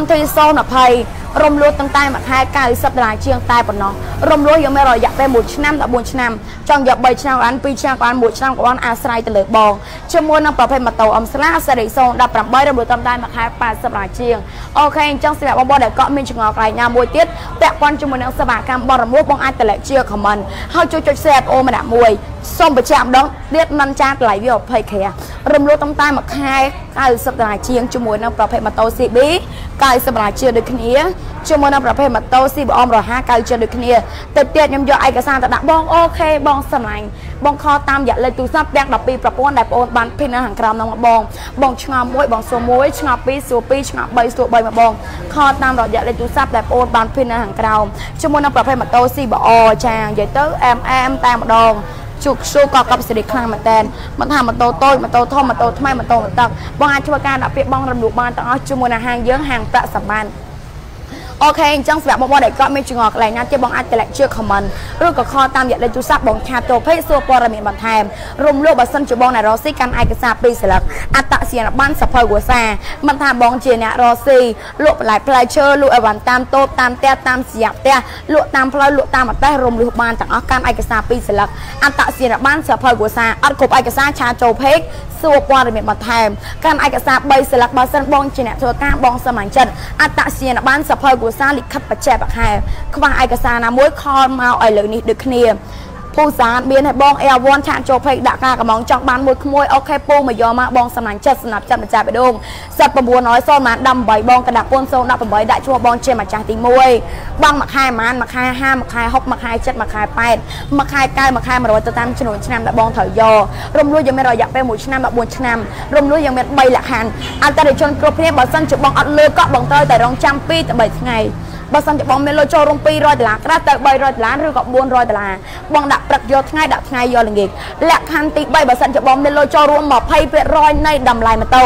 Speaker 2: MT020 រំលោះតាំងតែមួយខែ90ដុល្លារជាងតែប៉ុណ្ណោះរំលោះយើងមានរយៈពេល1ឆ្នាំ14ឆ្នាំចង់យក3ឆ្នាំក៏បាន2ឆ្នាំក៏បាន1ឆ្នាំក៏បានអាស្រ័យទៅលើបងជាមួយនឹងប្រភេទម៉ូតូអមស្លាសេរី018រំលោះតាំងតែមួយខែ80ដុល្លារជាងអូខេអញ្ចឹងសម្រាប់បងប្អូនដែលកក់មានចម្ងល់កន្លែងណាមួយទៀតពាក់ព័ន្ធជាមួយនឹងសេវាកម្មបរិមោះបងអាចតម្លែកជា comment ហើយជួយចុច share អូម្នាក់មួយសូមបញ្ជាក់ម្ដងទៀតមិនចាតម្លៃវា20ក្រារំលោះតាមតែមួយខែ90ដុល្លារជាងជាមួយនឹងប្រភេទម៉ូតូ CB 90ដុល្លារជាងដូចគ្នាជាមួយនឹងប្រភេទម៉ូតូ CBM រហ័ស90ជាងដូចគ្នាទៅទៀតខ្ញុំយកឯកសារទៅដាក់បងអូខេបងសម្លាញ់បងខលតាមរយៈលេខទូរស័ព្ទទាំង12ប្រព័ន្ធដែលបងអូនបានភិននៅខាងក្រោមនោះមកបងបងឆ្ងល់មួយបងសួរមួយឆ្ងល់ពីរសួរពីរឆ្ងល់3សួរ3មកបងខលតាមរយៈលេខទូរស័ព្ទដែលបងអូនបានភិននៅខាងក្រោមជាមួយនឹងប្រភេទម៉ូតូ CBR ចានិយាយទៅ MM តែម្ដងជុកស៊ូក៏កប់សេរីខ្លាំងមែនតើមិនថាម៉ូតូតូចម៉ូតូធំម៉ូតូថ្មីម៉ូតូទឹកបងអាចធ្វើការដាក់ពាក្យបងរំលោភបានទាំងអស់ជាមួយនឹងហាងយើងហាងប្រាក់សម្បត្តិ អូខេអញ្ចឹងសម្រាប់បងប្អូនដែលគាត់មានចងល់កន្លែងណាទៀតបងអាចតម្លែកជា comment ឬក៏ខលតាមរយៈលេខទូរស័ព្ទបងឆាតចូលពេកសួរព័ត៌មានបន្ថែមរំលោភបើសិនជាបងអ្នករស់ស៊ីកាន់ឯកសារពីរស្លឹកអត្តសញ្ញាណប័ណ្ណសភៅវសាមិនថាបងជាអ្នករស់ស៊ីលក់បន្លែផ្លែឈើលក់អីវ៉ាន់តាមតូបតាមផ្ទះតាមស្រាប់ផ្ទះលក់តាមផ្លូវលក់តាមអតេះរំលោភបានទាំងអស់កាន់ឯកសារពីរស្លឹកអត្តសញ្ញាណប័ណ្ណសភៅវសាអត់គ្រប់ឯកសារឆាតចូលពេកសួរព័ត៌មានបន្ថែមកាន់ឯកសារ3ស្លឹកបើសិនបងជាអ្នកធ្វើការបងសម្លាញ់ចិត្តអត្តសញ្ញាណប័ណ្ណសភៅគ្រួសារលិខិតបច្ចេកបខែខ្វះឯកសារណាមួយខលមកឲ្យលើនេះដូចគ្នា ពូសានមានឲ្យបងអេអាវ៉ាន់ឆាកចូលភ័យដាក់ការកំងចង់បានមួយក្មួយអូខេពូមកយកមកបងសំណាញ់ចិត្តសម្រាប់ចិត្តម្ចាស់បេដងសិត900សូនបាន18បងកដាក់ពុន018ដាក់ឈ្មោះបងជាម្ចាស់ទី1បងមួយខែប្រហែលមួយខែ5មួយខែ6មួយខែ7មួយខែ8មួយខែ9មួយខែ100ទៅតាមចំនួនឆ្នាំដែលបងត្រូវយករំលួយយើងមានរយៈពេល1ឆ្នាំ14ឆ្នាំរំលួយយើងមាន3លក្ខខណ្ឌអន្តរជនគ្រប់គ្នាបើសិនជាបងអត់លើកក់បងត្រូវតែរងចាំ2ទៅ3ថ្ងៃ បើសិនជាបងមានលុយចូលរួម200ដុល្លារក្រាស់ទៅ300ដុល្លារឬក៏400ដុល្លារបងដាក់ព្រឹកយកថ្ងៃដាក់ថ្ងៃយកល្ងាចលក្ខខណ្ឌទី3បើសិនជាបងមានលុយចូលរួម20%នៃតម្លៃម៉ូតូ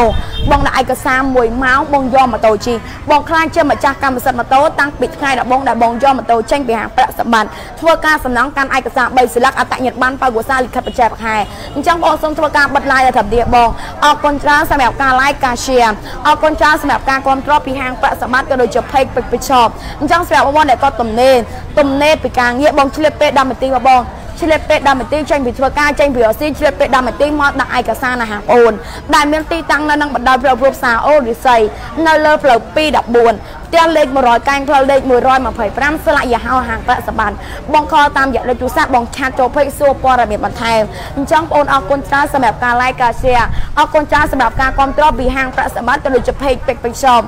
Speaker 2: បងដាក់ឯកសារ1ម៉ោងបងយកម៉ូតូជិះបងខ្លាចជាម្ចាស់កម្មសិទ្ធិម៉ូតូតាំងពីថ្ងៃដែលបងដែលបងយកម៉ូតូចេញពីហាងប្រាក់សម្បត្តិធ្វើការសំណងកាន់ឯកសារ3សិលឹកអត្តញ្ញាណប័ណ្ណបរិវសាលិខិតបច្ចេកខែអញ្ចឹងបងសូមធ្វើការបិទ live តាមទៀតបងអរគុណច្រើនសម្រាប់ការ like ការ share អរគុណច្រើនសម្រាប់ការគ្រប់គ្រងពីហាងប្រាក់សម្បត្តិក៏ដូចជា page ពេជ្រពេជ្រ shop អញ្ចឹងសម្រាប់បងដែលគាត់ទំនេរទំនេរពីការងារបងឆ្លៀតពេល10នាទីមកបងឆ្លៀតពេល10នាទីចេញពីធ្វើការចេញពីរស៊ីឆ្លៀតពេល10នាទីមកដាក់ឯកសារណាហាបងអូនដែលមានទីតាំងនៅនឹងបណ្ដោយប្រពរផ្សារអូរិស័យនៅលើផ្លូវ214ផ្ទះលេខ100កែងផ្លូវលេខ125ស្លាកយហោហាងប្រាក់សម្បត្តិបងខលតាមរយៈលេខទូរស័ព្ទបងឆាតចូលពេកសួរព័ត៌មានបន្ថែមអញ្ចឹងបងអូនអរគុណច្រើនសម្រាប់ការ like ការ share អរគុណច្រើនសម្រាប់ការគ្រប់គ្រងពីហាងប្រាក់សម្បត្តិក៏ដូចជា page ពេកពេក shop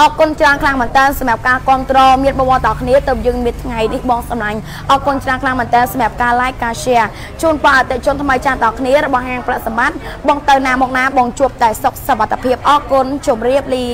Speaker 2: អរគុណច្រើនខ្លាំងមែនតើសម្រាប់ការគ្រប់គ្រងមានបងប្អូនទាំងគ្នាទៅយើងមានថ្ងៃនេះបងសម្លាញ់អរគុណច្រើនខ្លាំងមែនតើសម្រាប់ការ like ការ share ជូនបងអតិថិជនថ្មីចាស់ទាំងគ្នារបស់ហាងប្រាក់សម្បត្តិបងទៅណាមកណាបងជួបតែសុខសុវត្ថិភាពអរគុណជម្រាបលា